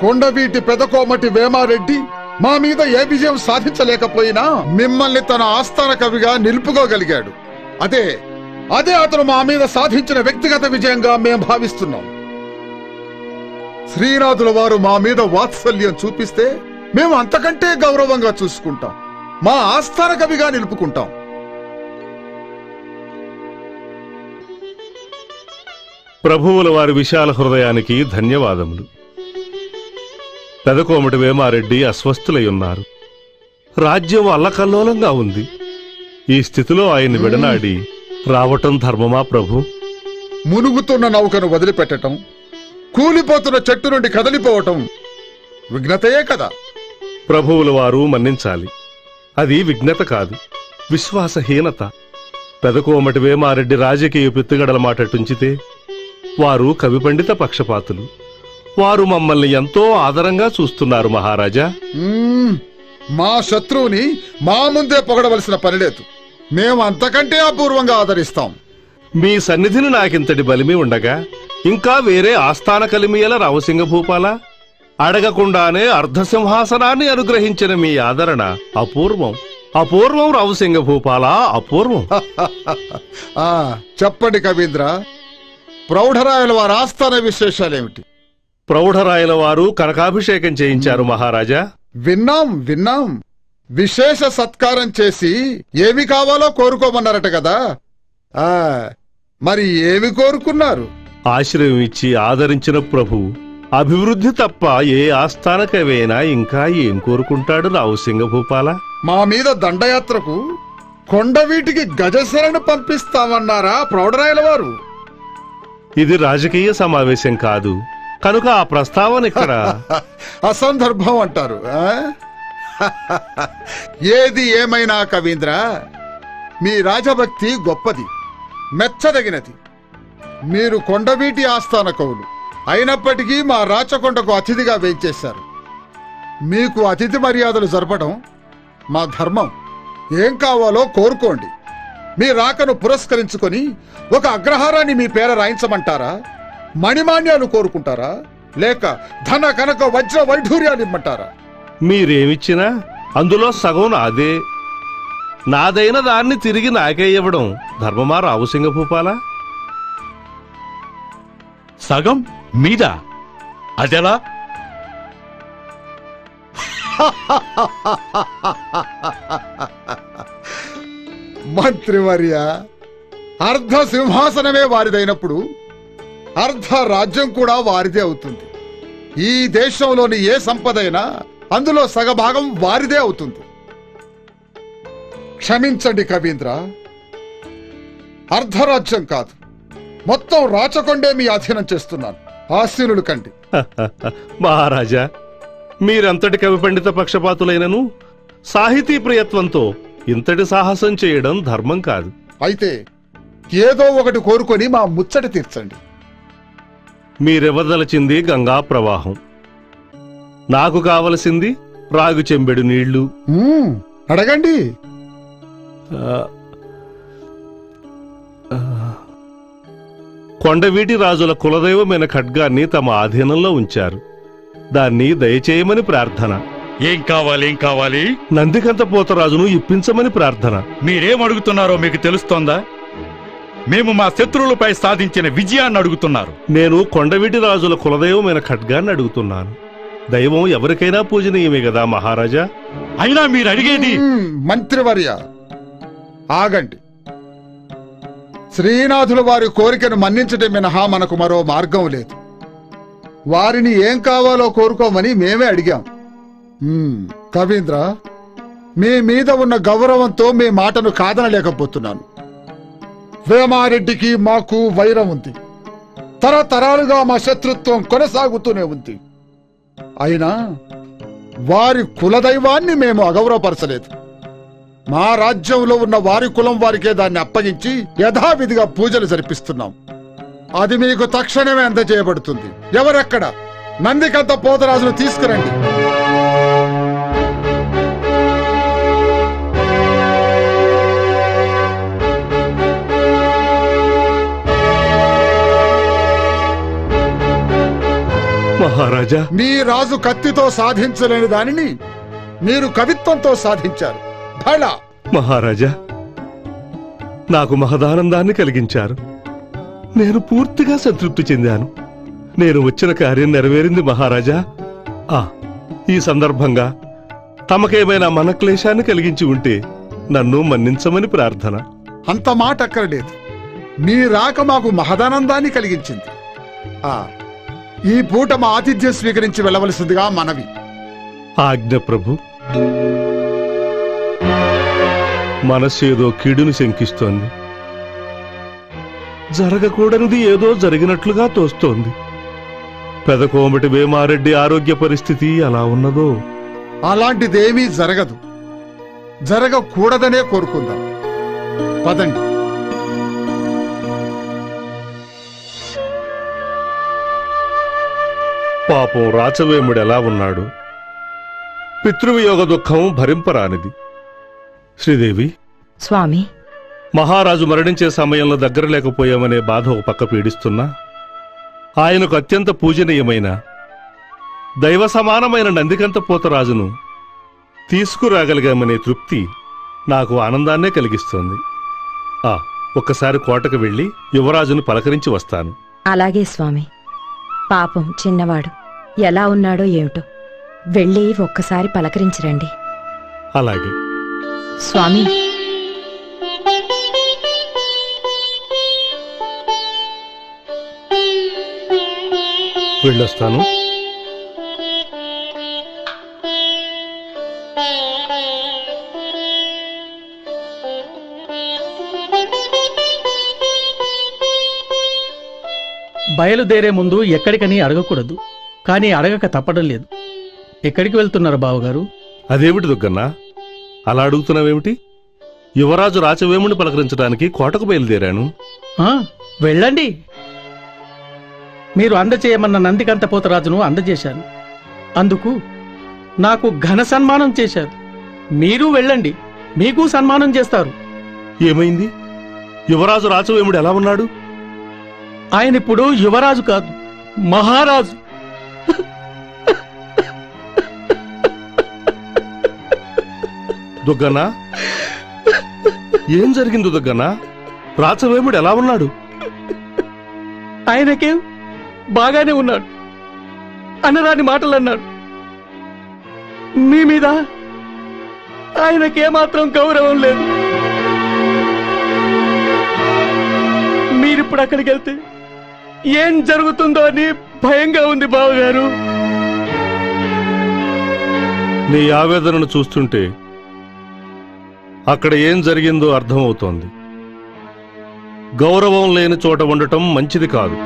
కొండవీటి పెదకోమటి వేమారెడ్డి మా మీద ఏ విజయం సాధించలేకపోయినా మిమ్మల్ని తన ఆస్థాన కవిగా నిలుపుకోగలిగాడు. అదే అదే అతను మా మీద సాధించిన వ్యక్తిగత విజయంగా మేము భావిస్తున్నాం. శ్రీనాథుల వారు మా మీద వాత్సల్యం చూపిస్తే మేము అంతకంటే గౌరవంగా చూసుకుంటాం. మా ఆస్థాన కవిగా నిలుపుకుంటాం. ప్రభువుల వారి విశాల హృదయానికి ధన్యవాదములు. పెదకోమటి వేమారెడ్డి అస్వస్థులై ఉన్నారు రాజ్యం అల్లకల్లోలంగా ఉంది. ఈ స్థితిలో ఆయన్ని విడనాడి రావటం ధర్మమా ప్రభు? మునుగుతున్న నౌకను వదిలిపెట్టటం కూలిపోతున్న చెట్టు నుండి కదిలిపోవటం విఘ్నతయే కదా. ప్రభువుల వారు మన్నించాలి. అది విఘ్నత కాదు విశ్వాసహీనత. పెదకోమటి వేమారెడ్డి రాజకీయ పిత్తుగడల మాట టుంచితే వారు కవి పండిత పక్షపాతులు. వారు మమ్మల్ని ఎంతో ఆదరంగా చూస్తున్నారు మహారాజా. మా శత్రువుని మా ముందే పొగడవలసిన పని లేదు. మేము అంతకంటే అపూర్వంగా ఆదరిస్తాం. మీ సన్నిధిని నాకింతటి బలిమి ఉండగా ఇంకా వేరే ఆస్థాన కలిమియల రావసింగ భూపాల అడగకుండానే అర్ధసింహాసనాన్ని అనుగ్రహించిన మీ ఆదరణ అపూర్వం. అపూర్వం రావసింగ భూపాల అపూర్వం. ఆ చెప్పండి కవీంద్ర. ప్రౌఢరాయల వారి ఆస్థాన విశేషాలేమిటి? ప్రౌఢరాయల వారు కనకాభిషేకం చేయించారు మహారాజా. విన్నాం విన్నాం. విశేష సత్కారం చేసి ఏమి కావాలో కోరుకోమన్నారట కదా. ఆ మరి ఏమి కోరుకున్నారు? ఆశ్రయం ఇచ్చి ఆదరించిన ప్రభు అభివృద్ధి తప్ప ఏ ఆస్థాన కవైనా ఇంకా ఏం కోరుకుంటాడు రావుసింగ భూపాల మా మీద దండయాత్రకు కొండవీటికి గజశరణి పంపిస్తామన్నారా ప్రౌఢరాయల వారు? ఇది రాజకీయ సమావేశం కాదు. కనుక ఆ ప్రస్తావన ఇక్కడ అసందర్భం అంటారు? ఏది ఏమైనా కవీంద్ర మీ రాజభక్తి గొప్పది మెచ్చదగినది. మీరు కొండవీటి ఆస్థాన కవులు అయినప్పటికీ మా రాచకొండకు అతిథిగా వేంచేశారు మీకు అతిథి మర్యాదలు జరపడం మా ధర్మం. ఏం కావాలో కోరుకోండి. మీ రాకను పురస్కరించుకొని ఒక అగ్రహారాన్ని మీ పేర రాయించమంటారా? మణిమాన్యాలు కోరుకుంటారా? లేక ధన కనక వజ్ర వైఢూర్యాలు ఇమ్మంటారా? మీరేమిచ్చినా అందులో సగం నాదే. నాదైన దాన్ని తిరిగి నాకే ఇవ్వడం ధర్మమా రావుసింగ భూపాల సగం? మీద? అదెలా? మంత్రివర్య అర్ధ సింహాసనమే వారిదైనప్పుడు అర్ధ రాజ్యం కూడా వారిదే అవుతుంది. ఈ దేశంలోని ఏ సంపదైనా అందులో సగభాగం వారిదే అవుతుంది. క్షమించండి కవీంద్ర అర్ధరాజ్యం కాదు మొత్తం రాచకొండే మీ అధీనం చేస్తున్నాను. ఆశీనులు కండి. మహారాజా మీరంతటి కవి పండిత పక్షపాతులైనను సాహితీ ప్రియత్వంతో ఇంతటి సాహసం చేయడం ధర్మం కాదు. అయితే ఏదో ఒకటి కోరుకొని మా ముచ్చట తీర్చండి. మీరెవదలచింది గంగా ప్రవాహం? నాకు కావలసింది రాగు చెంబెడు నీళ్ళు. అడగండి. కొండవీటి రాజుల కులదైవమైన ఖడ్గాన్ని తమ ఆధీనంలో ఉంచారు. దాన్ని దయచేయమని ప్రార్థన. ఏం కావాలి ఏం కావాలి? నందికంత పోతరాజును ఇప్పించమని ప్రార్థన. మీరేం అడుగుతున్నారో మీకు తెలుస్తోందా? మేము మా శత్రువులపై సాధించిన విజయాన్ని అడుగుతున్నారు. నేను కొండవీటి రాజుల కులదైవమైన ఖడ్గాన్ని అడుగుతున్నాను. దైవం ఎవరికైనా పూజనీయమే కదా మహారాజా? అయినా మీరు అడిగేది మంత్రివర్య. ఆగండి. శ్రీనాథుల వారి కోరికను మన్నించటం మినహా మనకు మరో మార్గం లేదు. వారిని ఏం కావాలో కోరుకోమని మేమే అడిగాం. కవీంద్ర మీ మీద ఉన్న గౌరవంతో మీ మాటను కాదనలేకపోతున్నాను. వేమారెడ్డికి మాకు వైరం ఉంది. తరతరాలుగా మా శత్రుత్వం కొనసాగుతూనే ఉంది. అయినా వారి కులదైవాన్ని మేము అగౌరవపరచలేదు. మా రాజ్యంలో ఉన్న వారి కులం వారికే దాన్ని అప్పగించి యథావిధిగా పూజలు జరిపిస్తున్నాం. అది మీకు తక్షణమే అందజేయబడుతుంది. ఎవరెక్కడ? నందికంత పోతరాజును తీసుకురండి. మహారాజా. మీ రాజు కత్తితో సాధించలేని దానిని మీరు కవిత్వంతో సాధించారు. భళ మహారాజా నాకు మహదానందాన్ని కలిగించారు. నేను పూర్తిగా సంతృప్తి చెందాను. నేను వచ్చిన కార్యం నెరవేరింది మహారాజా. ఆ ఈ సందర్భంగా తమకేమైనా మనక్లేశాన్ని కలిగించి ఉంటే నన్ను మన్నించమని ప్రార్థన. అంత మాట అక్కర్లేదు. మీ రాక మాకు మహదానందాన్ని కలిగించింది. ఆ ఈ పూట మా ఆతిథ్యం స్వీకరించి వెళ్ళవలసిందిగా మనవి. ఆజ్ఞ ప్రభు. మనస్సేదో కీడును శంకిస్తోంది. జరగకూడనిది ఏదో జరిగినట్లుగా తోస్తోంది. పెదకోమటి వేమారెడ్డి ఆరోగ్య పరిస్థితి అలా ఉన్నదో. అలాంటిదేమీ జరగదు. జరగకూడదనే కోరుకుందాం. పదండి. పాపం రాచవేముడు ఎలా ఉన్నాడు? పితృవియోగ దుఃఖం భరింపరానిది. శ్రీదేవి. స్వామి. మహారాజు మరణించే సమయంలో దగ్గర లేకపోయామనే బాధ ఒక పక్క పీడిస్తున్నా ఆయనకు అత్యంత పూజనీయమైన దైవ సమానమైన నందికంత పోతరాజును తీసుకురాగలిగామనే తృప్తి నాకు ఆనందాన్నే కలిగిస్తోంది. ఆ ఒక్కసారి కోటకు వెళ్ళి యువరాజును పలకరించి వస్తాను. అలాగే స్వామి. పాపం చిన్నవాడు. ఎలా ఉన్నాడో ఏమిటో. వెళ్ళి ఒక్కసారి పలకరించిరండి. అలాగే. స్వామి. వెళ్ళొస్తాను. బయలుదేరే ముందు ఎక్కడికని అడగకూడదు కానీ అడగక తప్పడం లేదు. ఎక్కడికి వెళ్తున్నారు బావగారు? అదేమిటి దుగ్గన్నా అలా అడుగుతున్నావేమిటి? యువరాజు రాచవేముని పలకరించడానికి కోటకు బయలుదేరాను. ఆ, వెళ్ళండి. మీరు అందచేయమన్న నందికంత పోతరాజును అందజేశాను. అందుకు నాకు ఘన సన్మానం చేశారు. మీరు వెళ్ళండి. మీకు సన్మానం చేస్తారు. ఏమైంది? యువరాజు రాచవేముడు ఎలా ఉన్నాడు? ఆయన ఇప్పుడు యువరాజు కాదు మహారాజు. దుగ్గన్నా ఏం జరిగింది దుగ్గన్నా రాచవేముడు ఎలా ఉన్నాడు? ఆయనకేం బాగానే ఉన్నాడు. అనరాని మాటలు అన్నాడు మీ మీద ఆయనకేమాత్రం గౌరవం లేదు. మీరిప్పుడు అక్కడికి వెళ్తే ఏం జరుగుతుందో అని భయంగా ఉంది బావగారు. నీ ఆవేదనను చూస్తుంటే అక్కడ ఏం జరిగిందో అర్థమవుతోంది. గౌరవం లేని చోట ఉండటం మంచిది కాదు.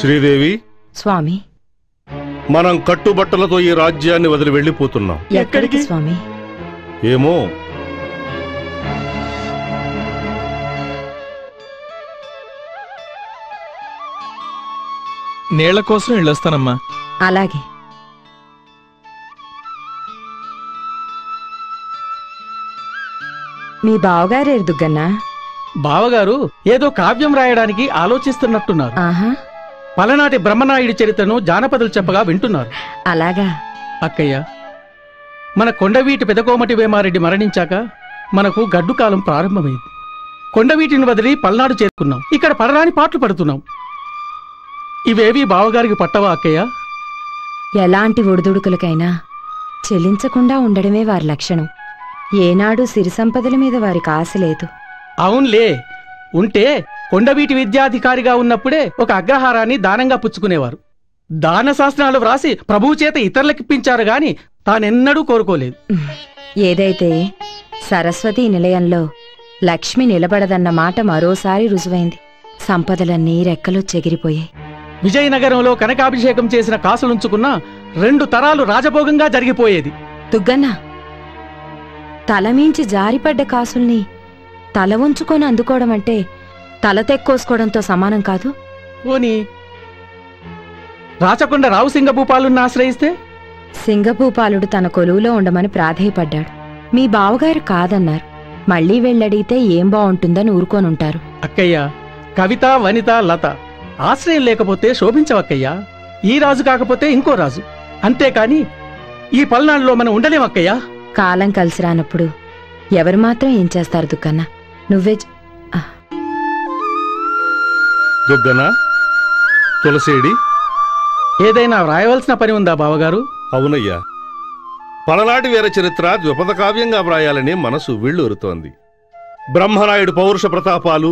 శ్రీదేవి స్వామి. మనం కట్టుబట్టలతో ఈ రాజ్యాన్ని వదిలి వెళ్ళిపోతున్నాం. ఎక్కడికి స్వామి? ఏమో. నీళ్ళ కోసం వెళ్ళొస్తానమ్మా. అలాగే. మీ బావగారేరు దుగ్గన్నా? బావగారు ఏదో కావ్యం రాయడానికి ఆలోచిస్తున్నట్టున్నారు. ఆహా. పలనాటి బ్రహ్మనాయుడి చరిత్రను జానపదులు చెప్పగా వింటున్నారు. అలాగా? అక్కయ్య మన కొండవీటి పెదకోమటి వేమారెడ్డి మరణించాక మనకు గడ్డు కాలం ప్రారంభమైంది. కొండవీటిని వదిలి పల్నాడు చేరుకున్నాం. ఇక్కడ పడరాని పాటలు పడుతున్నాం. ఇవేవి బావగారికి పట్టవా అక్కయ్య? ఎలాంటి ఒడిదుడుకులకైనా చెల్లించకుండా ఉండడమే వారి లక్షణం. ఏనాడు సిరి సంపదల మీద వారికి ఆశ లేదు. అవునులే. ఉంటే కొండవీటి విద్యాధికారిగా ఉన్నప్పుడే ఒక అగ్రహారాన్ని దానంగా పుచ్చుకునేవారు. దాన శాస్త్రాలు వ్రాసి ప్రభువు చేత ఇతరులకిప్పించారు గాని తానెన్నడూ కోరుకోలేదు. ఏదైతే సరస్వతి నిలయంలో లక్ష్మి నిలబడదన్న మాట మరోసారి రుజువైంది. సంపదలన్నీ రెక్కలు చెగిరిపోయాయి. విజయనగరంలో కనకాభిషేకం చేసిన కాసులుంచుకున్న రెండు తరాలు రాజభోగంగా జరిగిపోయేది. దుగ్గన్న తలమించి జారిపడ్డ కాసుల్ని తల ఉంచుకొని అందుకోవడం అంటే తల తెక్కోసుకోవడంతో సమానం కాదు? పోనీ రాచకొండ రావు సింగభూపాలుని ఆశ్రయిస్తే? సింగభూపాలుడు తన కొలువులో ఉండమని ప్రాధేయపడ్డాడు. మీ బావగారు కాదన్నారు. మళ్ళీ వెళ్ళడిగితే ఏం బావుంటుందని ఊరుకోనుంటారు. అక్కయ్య కవిత వనిత లత ఆశ్రయం లేకపోతే శోభించవక్కయ్యా. ఈ రాజు కాకపోతే ఇంకో రాజు. అంతేకాని ఈ పల్నాడులో మనం ఉండలేం అక్కయ్యా కాలం కలిసి రానప్పుడు ఎవరు మాత్రం ఏం చేస్తారు దుక్కన్న? నువ్వే దుగ్గన? తులసేడి? ఏదైనా వ్రాయవలసిన పని ఉందా బావగారు? అవునయ్యా. పలనాటి వీర చరిత్ర ద్విపద కావ్యంగా వ్రాయాలని మనసు వీళ్ళూరుతోంది. బ్రహ్మనాయుడు పౌరుష ప్రతాపాలు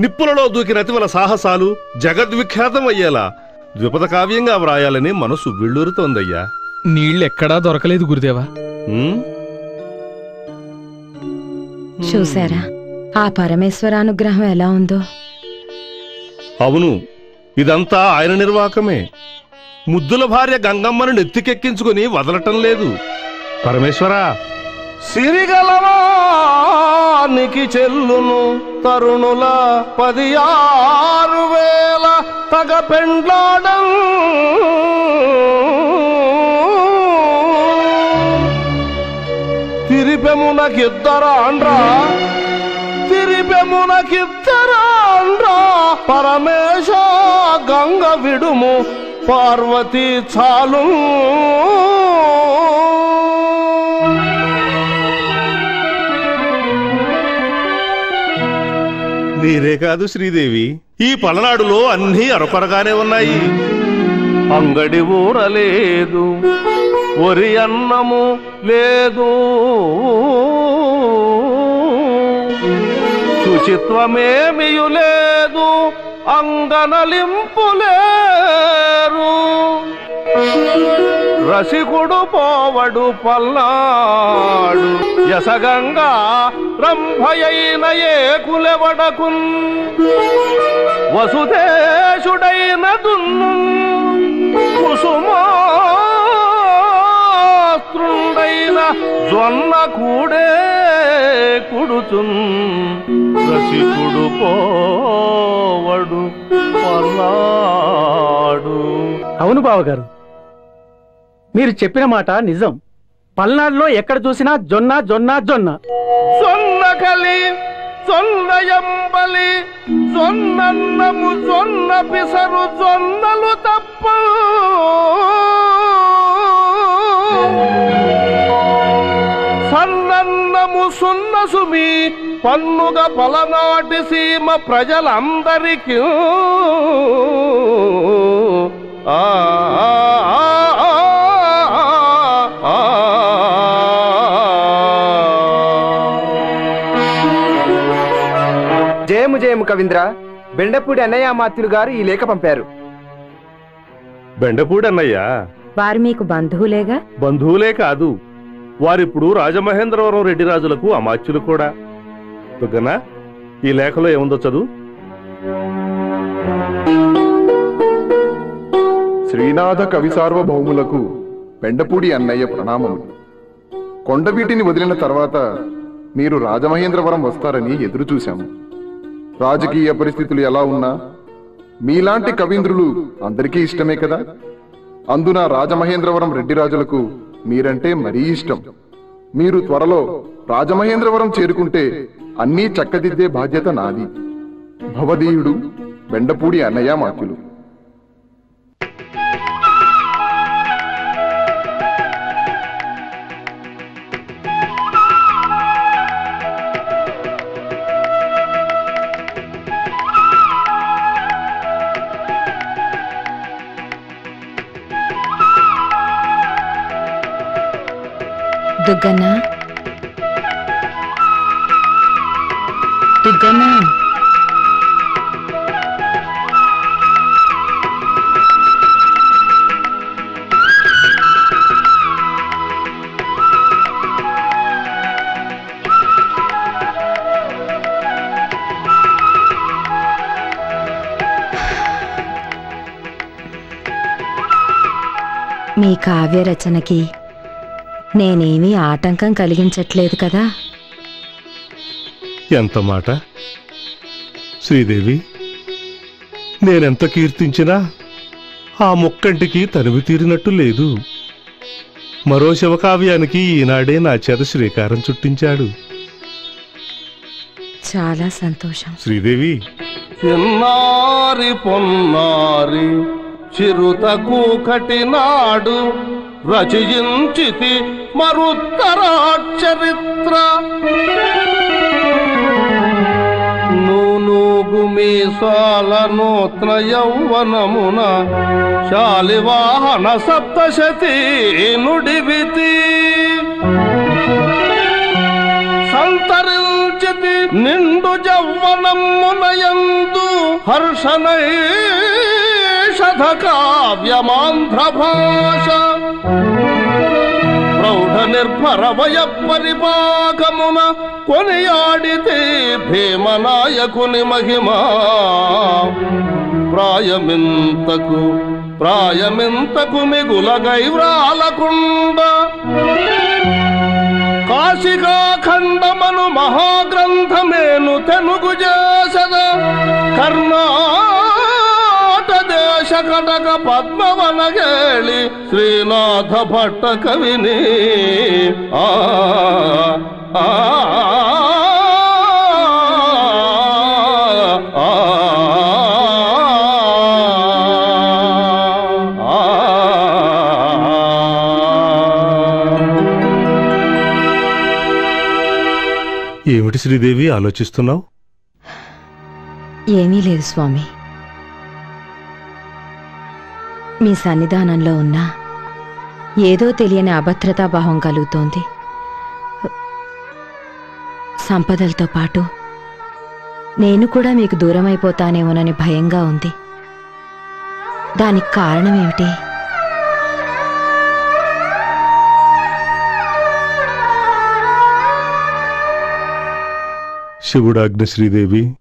నిప్పులలో దూకిన అతివల సాహసాలు జగద్విఖ్యాతం అయ్యేలా ద్విపద కావ్యంగా వ్రాయాలని మనసు వీళ్ళూరుతోందయ్యా. నీళ్ళెక్కడా దొరకలేదు గురుదేవా. ఉమ్, చూశారా? ఆ పరమేశ్వరానుగ్రహం ఎలా ఉందో? అవును ఇదంతా ఆయన నిర్వాకమే. ముద్దుల భార్య గంగమ్మను నెత్తికెక్కించుకుని వదలటం లేదు. పరమేశ్వరా సిరిగలవానికి చెల్లును తరుణుల పది ఆరు వేల తగ పెండ్లాడం తిరిపెమునకిద్దరాండ్రా తిరిపెమునకిద్దరాండ్రా? పరమేశ గంగ విడుము పార్వతి చాలు. మీరే కాదు శ్రీదేవి ఈ పలనాడులో అన్నీ అరకొరగానే ఉన్నాయి. అంగడి ఊరలేదు. ఒరి అన్నము లేదు. శుచిత్వమేమియు లేదు అంగనలింపు లేరు. రసికుడు పోవడు పల్నాడు యసగంగా రంభయైన ఏకులెవడకున్? వసుదేశుడైన దున్ను కుసుమా కుసుమాస్త్రుండైన జొన్న కూడే కుడుచున్. రసికుడు పోవడు పల్నాడు. అవును బావగారు మీరు చెప్పిన మాట నిజం. పల్నాడులో ఎక్కడ చూసినా జొన్న జొన్న జొన్న. సొన్న కలి సొన్నయంబలి సొన్నన్నము సొన్న పిసరు సొన్నలు తప్ప. సన్నన్నము సున్న సుమి పన్నుగ పలనాటి సీమ ప్రజలందరికీ. ఆ. జయము జయము కవీంద్ర బెండపూడి అన్నయ్య మాత్యులు గారు ఈ లేఖ పంపారు. బెండపూడి అన్నయ్య? వారు మీకు బంధువులేగా? బంధువులే కాదు వారిప్పుడు రాజమహేంద్రవరం రెడ్డి రాజులకు అమాత్యులు కూడా. దుగ్గన ఈ లేఖలో ఏముందో చదువు? శ్రీనాథ కవి సార్వభౌములకు పెండపూడి అన్నయ్య ప్రణామములు కొండవీటిని వదిలిన తర్వాత మీరు రాజమహేంద్రవరం వస్తారని ఎదురు చూశాము. రాజకీయ పరిస్థితులు ఎలా ఉన్నా మీలాంటి కవీంద్రులు అందరికీ ఇష్టమే కదా? అందున రాజమహేంద్రవరం రెడ్డి రాజులకు మీరంటే మరీ ఇష్టం. మీరు త్వరలో రాజమహేంద్రవరం చేరుకుంటే అన్నీ చక్కదిద్దే బాధ్యత నాది. భవదీయుడు బెండపూడి అన్నయ్య మాకులు. దుగ్గన్నా దుగ్గన్నా మీ కావ్య రచనకి నేనేమీ ఆటంకం కలిగించట్లేదు కదా. ఎంత మాట? శ్రీదేవి నేనెంత కీర్తించినా ఆ ముక్కంటికి తనివి తీరినట్టు లేదు. మరో శివకావ్యానికి ఈనాడే నా చేత శ్రీకారం చుట్టించాడు. చాలా సంతోషం. శ్రీదేవి చిన్నారి పొన్నారి చిరుతకు కటినాడు రచయించితి మరుత్తరాచరిత్ర నూనూగు మీసాల నూత్న యౌవనమున శాలివాహన సప్తశతి నుడివితి సంతరించితి నిండు జౌవనమునయందు హర్షణై హర్షణైషధ కావ్యమాంధ్ర భాష ప్రౌఢ కొనియాడితే వయ పరిపాకమున కొనియాడితే భీమనాయకుని మహిమా. ప్రాయమింతకు ప్రాయమింతకు మిగుల గైవ్రాలకుండ కాళ మహాగ్రంథమేను తెనుగు చేసద. కర్ణా కటక పద్మవనగేళి శ్రీనాథ భట్ట కవిని ఆ ఆ, ఆ, ఏమిటి శ్రీదేవి ఆలోచిస్తున్నావు? ఏమీ లేదు స్వామి. మీ సన్నిధానంలో ఉన్న ఏదో తెలియని అభద్రతాభావం కలుగుతోంది. సంపదలతో పాటు నేను కూడా మీకు దూరమైపోతానేమోనని భయంగా ఉంది. దానికి కారణం ఏమిటి శివుడాజ్ఞ శ్రీదేవి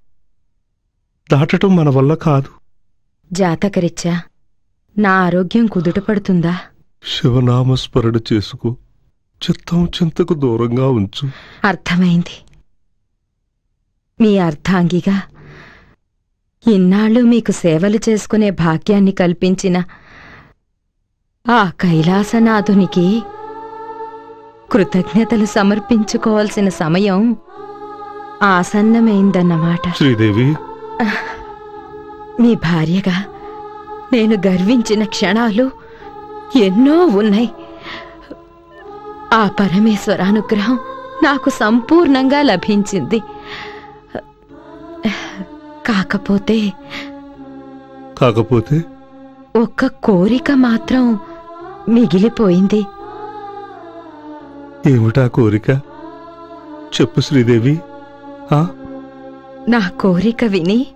దాటటం మన వల్ల కాదు. జాతకరీత్యా? నా ఆరోగ్యం కుదుటపడుతుందా శివనామస్మరణ చేసుకో చిత్తం చింతకు దూరంగా ఉంచు. అర్థమైంది. మీ అర్థాంగిగా ఇన్నాళ్ళు మీకు సేవలు చేసుకునే భాగ్యాన్ని కల్పించిన ఆ కైలాసనాథునికి కృతజ్ఞతలు సమర్పించుకోవాల్సిన సమయం ఆసన్నమైందన్నమాట. శ్రీదేవి. మీ భార్యగా నేను గర్వించిన క్షణాలు ఎన్నో ఉన్నాయి. ఆ పరమేశ్వరానుగ్రహం నాకు సంపూర్ణంగా లభించింది. కాకపోతే కాకపోతే? ఒక్క కోరిక మాత్రం మిగిలిపోయింది. ఏమిటా కోరిక? చెప్పు శ్రీదేవి. ఆ? నా కోరిక విని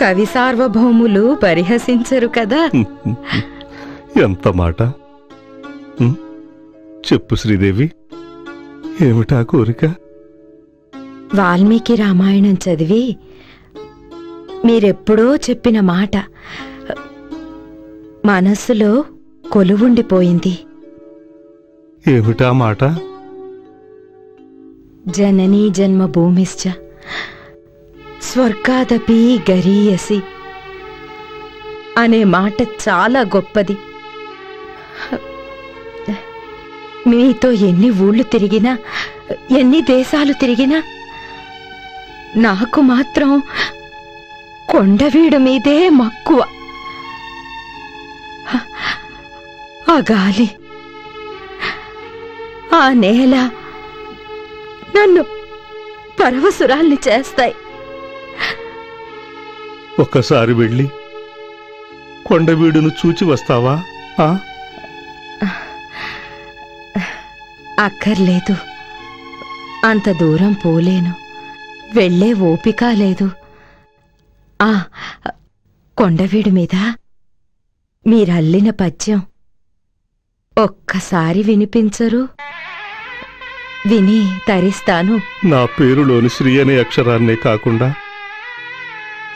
కవి సార్వభౌములు పరిహసించరు కదా? ఎంత మాట? చెప్పు శ్రీదేవి. ఏమిటా కోరిక? వాల్మీకి రామాయణం చదివి మీరెప్పుడో చెప్పిన మాట మనస్సులో కొలువుండిపోయింది. ఏమిటా మాట? జననీ జన్మభూమిశ్చ. స్వర్గాదపి గరీయసి అనే మాట చాలా గొప్పది. మీతో ఎన్ని ఊళ్ళు తిరిగినా ఎన్ని దేశాలు తిరిగినా నాకు మాత్రం కొండవీడు మీదే మక్కువ. ఆ గాలి ఆ నేల నన్ను పరవసురాల్ని చేస్తాయి. ఒక్కసారి వెళ్ళి కొండవీడును చూచి వస్తావా? అక్కర్లేదు. అంత దూరం పోలేను. వెళ్ళే ఓపిక లేదు. ఆ కొండవీడు మీద మీరల్లిన పద్యం ఒక్కసారి వినిపించరు. విని తరిస్తాను. నా పేరులోని శ్రీ అనే అక్షరాన్నే కాకుండా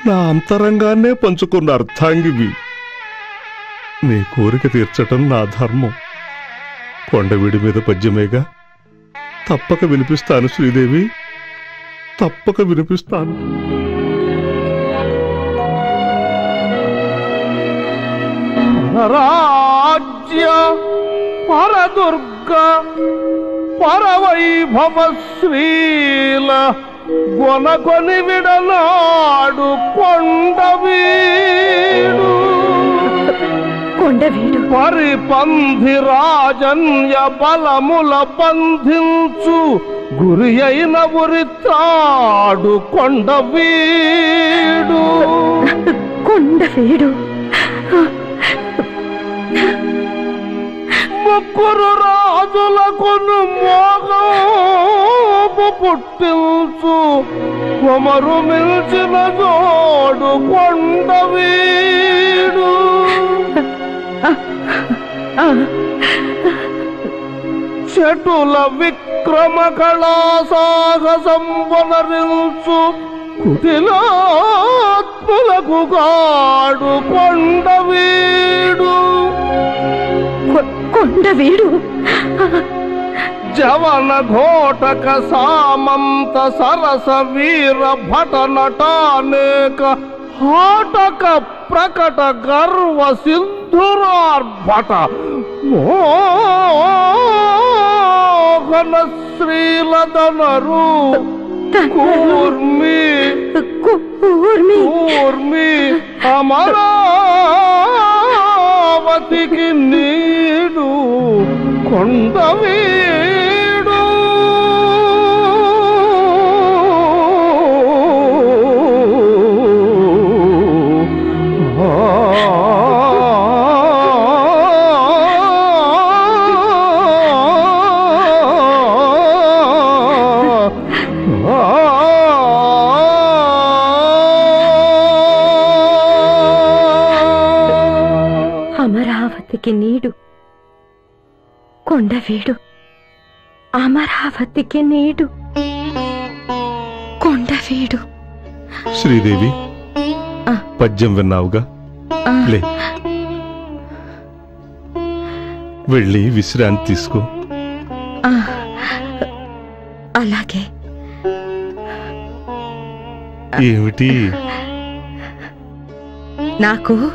నా అంతరంగాన్నే పంచుకున్న అర్థాంగివి నీ కోరిక తీర్చటం నా ధర్మం. కొండవీడి మీద పద్యమేగా. తప్పక వినిపిస్తాను శ్రీదేవి. తప్పక వినిపిస్తాను. రాజ్య పరదుర్గ పరవైభవ శ్రీల గొనకొని విడనాడు కొండవీడు. కొండవీడు పరిపంధి రాజన్య బలముల బంధించు గురి అయిన ఉరితాడు కొండవీడు. కొండవీడు. ముగ్గురు రాజులకును మోగపు పుట్టించు. కుమరు మిల్చిన జోడు కొండవీడు చెటుల విక్రమ కళా సాహసంబనరించు కుటిలాత్ములకు గాడు కొండవీడు కొండవీడు. జవన ఘోటక సామంత సరస వీర భట నటానేక హాటక ప్రకట గర్వ సింధురార్భట మోహన శ్రీలదనరు కూర్మి. కూర్మి. కూర్మి అమరావతికి నీడు కొండవే. అమరావతికి నీడు. కొండవీడు అమరావతికి నీడు. కొండవీడు శ్రీదేవి పద్యం విన్నావుగా. లే. వెళ్ళి విశ్రాంతి తీసుకో. అలాగే. ఏమిటి? నాకు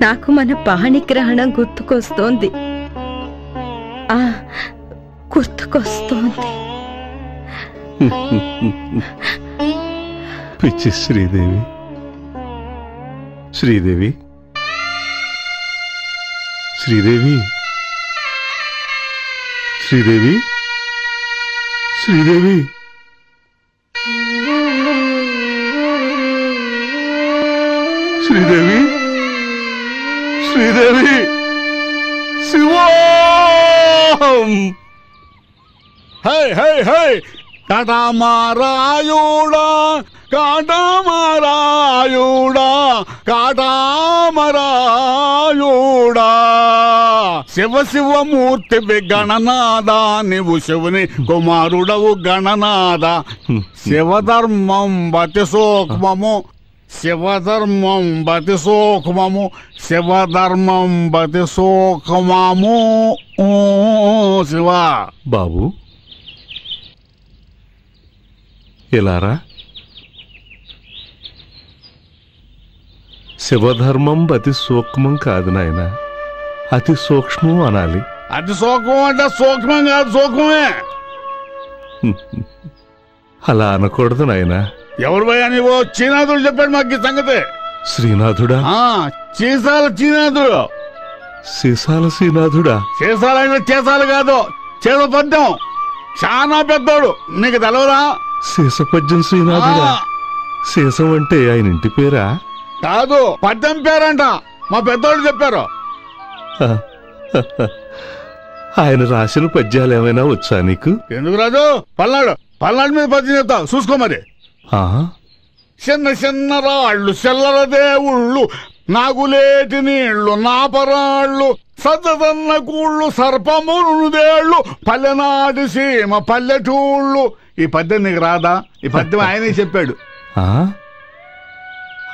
నాకు మన పాణిగ్రహణం గుర్తుకొస్తోంది. ఆ గుర్తుకొస్తోంది. పిచ్చి శ్రీదేవి. శ్రీదేవి. శ్రీదేవి. శ్రీదేవి. శ్రీదేవి. శ్రీదేవి. శ్రీదేవి! శివం! హై హై హై! కాటామారాయుడా కాటామారాయుడా కాటామరాయుడా! శివ శివమూర్తి గణనాదా నీవు శివుని కుమారుడవు గణనాద శివధర్మం బతి సూక్ష్మము శివధర్మం బతి సూక్ష్మము శివధర్మం బతి సూక్ష్మము శివ. బాబు ఎలారా? శివధర్మం అతి సూక్ష్మం కాదు నాయన అతి సూక్ష్మం అనాలి. అది సూక్ష్మం అంటే సూక్ష్మం కాదు సూక్ష్మమే. అలా అనకూడదు నాయన ఎవరు భయ నీవు? చీనాథుడు చెప్పాడు మాకు ఈ సంగతి. శ్రీనాథుడా? చీసాల చీనాథుడు సీసాల శ్రీనాథుడా చీసాలైన చేసాలు కాదు చేస పద్యం. చాలా పెద్దోడు. నీకు తెలవరా శేషపద్యం శ్రీనాథుడా. శేషం అంటే ఆయన ఇంటి పేరా? కాదు పద్యం పేరంట. మా పెద్దోళ్ళు చెప్పారు. ఆయన రాసిన పద్యాలు ఏమైనా వచ్చా నీకు? ఎందుకు రాజు? పల్నాడు. పల్నాడు మీద పద్యం చెప్తా చూసుకో మరి. చిన్న చిన్న రాళ్ళు చెల్లర దేవుళ్ళు నాగులేటి నీళ్ళు నాపరాళ్ళు సద్దదన్న కూళ్ళు సర్పమునుదేళ్ళు పల్లెనాటి సీమ పల్లెటూళ్ళు. ఈ పద్యం నీకు రాదా? ఈ పద్యం ఆయనే చెప్పాడు?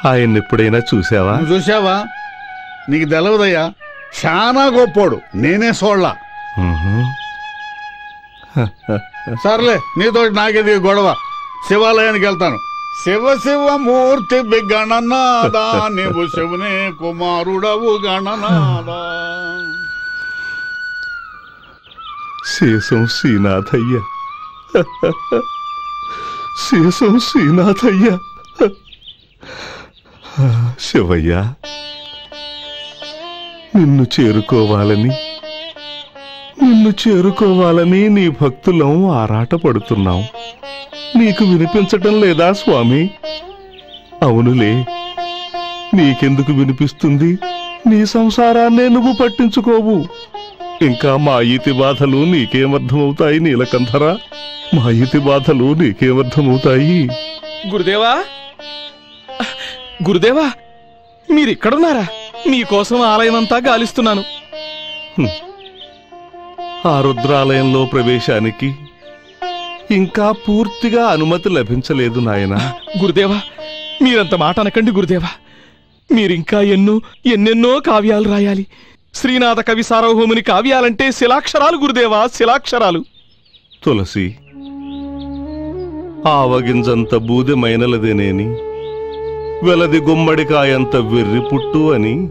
ఆయన్ని ఎప్పుడైనా చూసావా? చూసావా? నీకు తెలవదయ్యా. చాలా గొప్పోడు. నేనే సోళ్ళ. సర్లే నీతో నాకేది గొడవ. శివాలయానికి వెళ్తాను. శివ శివ మూర్తి గణనాదా నీవు శివుని కుమారుడవు గణనాదా శేషం శ్రీనాథయ్య. శేషం శ్రీనాథయ్య. శివయ్య నిన్ను చేరుకోవాలని నిన్ను చేరుకోవాలని నీ భక్తులం ఆరాట పడుతున్నాం నీకు వినిపించటం లేదా స్వామి? అవునులే. నీకెందుకు వినిపిస్తుంది? నీ సంసారాన్నే నువ్వు పట్టించుకోవు. ఇంకా మా ఈతి బాధలు నీకేమర్థమవుతాయి నీలకంధరా మా ఈతి బాధలు నీకేమర్థమవుతాయి గురుదేవా? గురుదేవా మీరిక్కడున్నారా? మీకోసం ఆలయమంతా గాలిస్తున్నాను. ఆ రుద్రాలయంలో ప్రవేశానికి ఇంకా పూర్తిగా అనుమతి లభించలేదు నాయనా. గురుదేవా మీరంత మాట అనకండి గురుదేవా. మీరింకా ఎన్నో ఎన్నెన్నో కావ్యాలు రాయాలి. శ్రీనాథ కవి సార్వభౌముని కావ్యాలంటే శిలాక్షరాలు గురుదేవా శిలాక్షరాలు. తులసి ఆవగింజంత బూదె మైనలదేనేని వెలది గుమ్మడికాయంత వెర్రి పుట్టు అని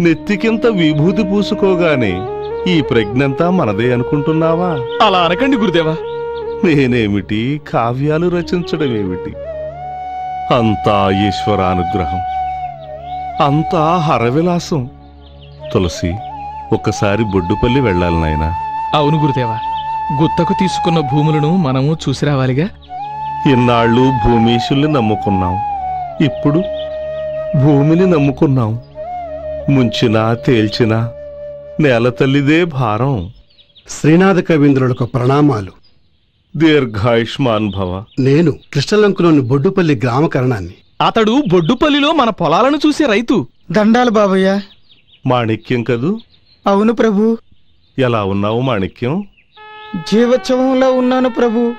నెత్తికింత విభూతి పూసుకోగానే ఈ ప్రజ్ఞంతా మనదే అనుకుంటున్నావా? అలా అనకండి గురుదేవా. నేనేమిటి కావ్యాలు రచించడమేమిటి? అంతా ఈశ్వరానుగ్రహం అంతా హరవిలాసం. తులసి ఒక్కసారి బొడ్డుపల్లి వెళ్ళాలి నాయనా. అవును గురుదేవా. గుత్తకు తీసుకున్న భూములను మనము చూసి రావాలిగా? ఇన్నాళ్ళు భూమీషుల్ని నమ్ముకున్నాం. ఇప్పుడు భూమిని నమ్ముకున్నాం. ముంచినా తేల్చినా నేల తల్లిదే భారం. శ్రీనాథ కవీంద్రులకు ప్రణామాలు. దీర్ఘాయుష్మాన్ భవ. నేను కృష్ణలంకులోని బొడ్డుపల్లి గ్రామకరణాన్ని. అతడు బొడ్డుపల్లిలో మన పొలాలను చూసే రైతు. దండాలు బాబయ్య. మాణిక్యం కదూ? అవును ప్రభు. ఎలా ఉన్నావు మాణిక్యం? జీవోత్సవంలో ఉన్నాను ప్రభు.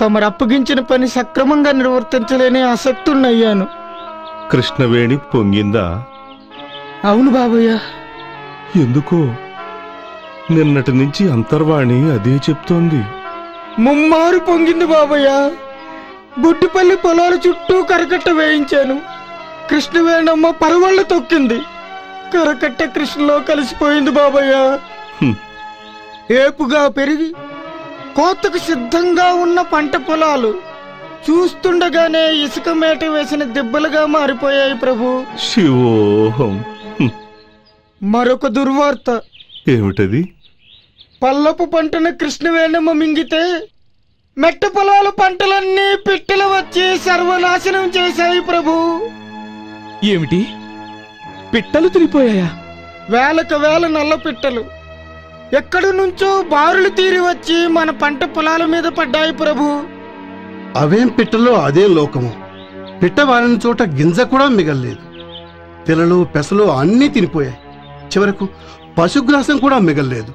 తమరు అప్పగించిన పని సక్రమంగా నిర్వర్తించలేని ఆసక్తున్నయ్యాను కృష్ణవేణి పొంగిందా? అవును బాబయ్య. ఎందుకో? నిన్నటి నుంచి అంతర్వాణి అదే చెప్తోంది. ముమ్మారు పొంగింది బాబయ్య. బుడ్డిపల్లి పొలాల చుట్టూ కరకట్ట వేయించాను. కృష్ణవేణమ్మ పరవళ్ళు తొక్కింది. కరకట్ట కృష్ణలో కలిసిపోయింది బాబయ్య. ఏపుగా పెరిగి కోతకు సిద్ధంగా ఉన్న పంట పొలాలు చూస్తుండగానే ఇసుక మేట వేసిన దెబ్బలుగా మారిపోయాయి ప్రభు. శివోహం. మరొక దుర్వార్త. ఏమిటది? పల్లపు పంటను కృష్ణవేణమ్మ మింగితే మెట్ట పొలాల పంటలన్నీ పిట్టలు వచ్చి సర్వనాశనం చేశాయి ప్రభు. ఏమిటి? పిట్టలు తిరిగిపోయాయా? వేలకు వేల నల్ల పిట్టలు. ఎక్కడి నుంచో బారులు తీరి వచ్చి మన పంట పొలాల మీద పడ్డాయి ప్రభు. అవేం పిట్టలో అదే లోకము. పిట్ట వారిన చోట గింజ కూడా మిగల్లేదు. తెలలు పెసలు అన్నీ తినిపోయాయి. చివరకు పశుగ్రాసం కూడా మిగల్లేదు.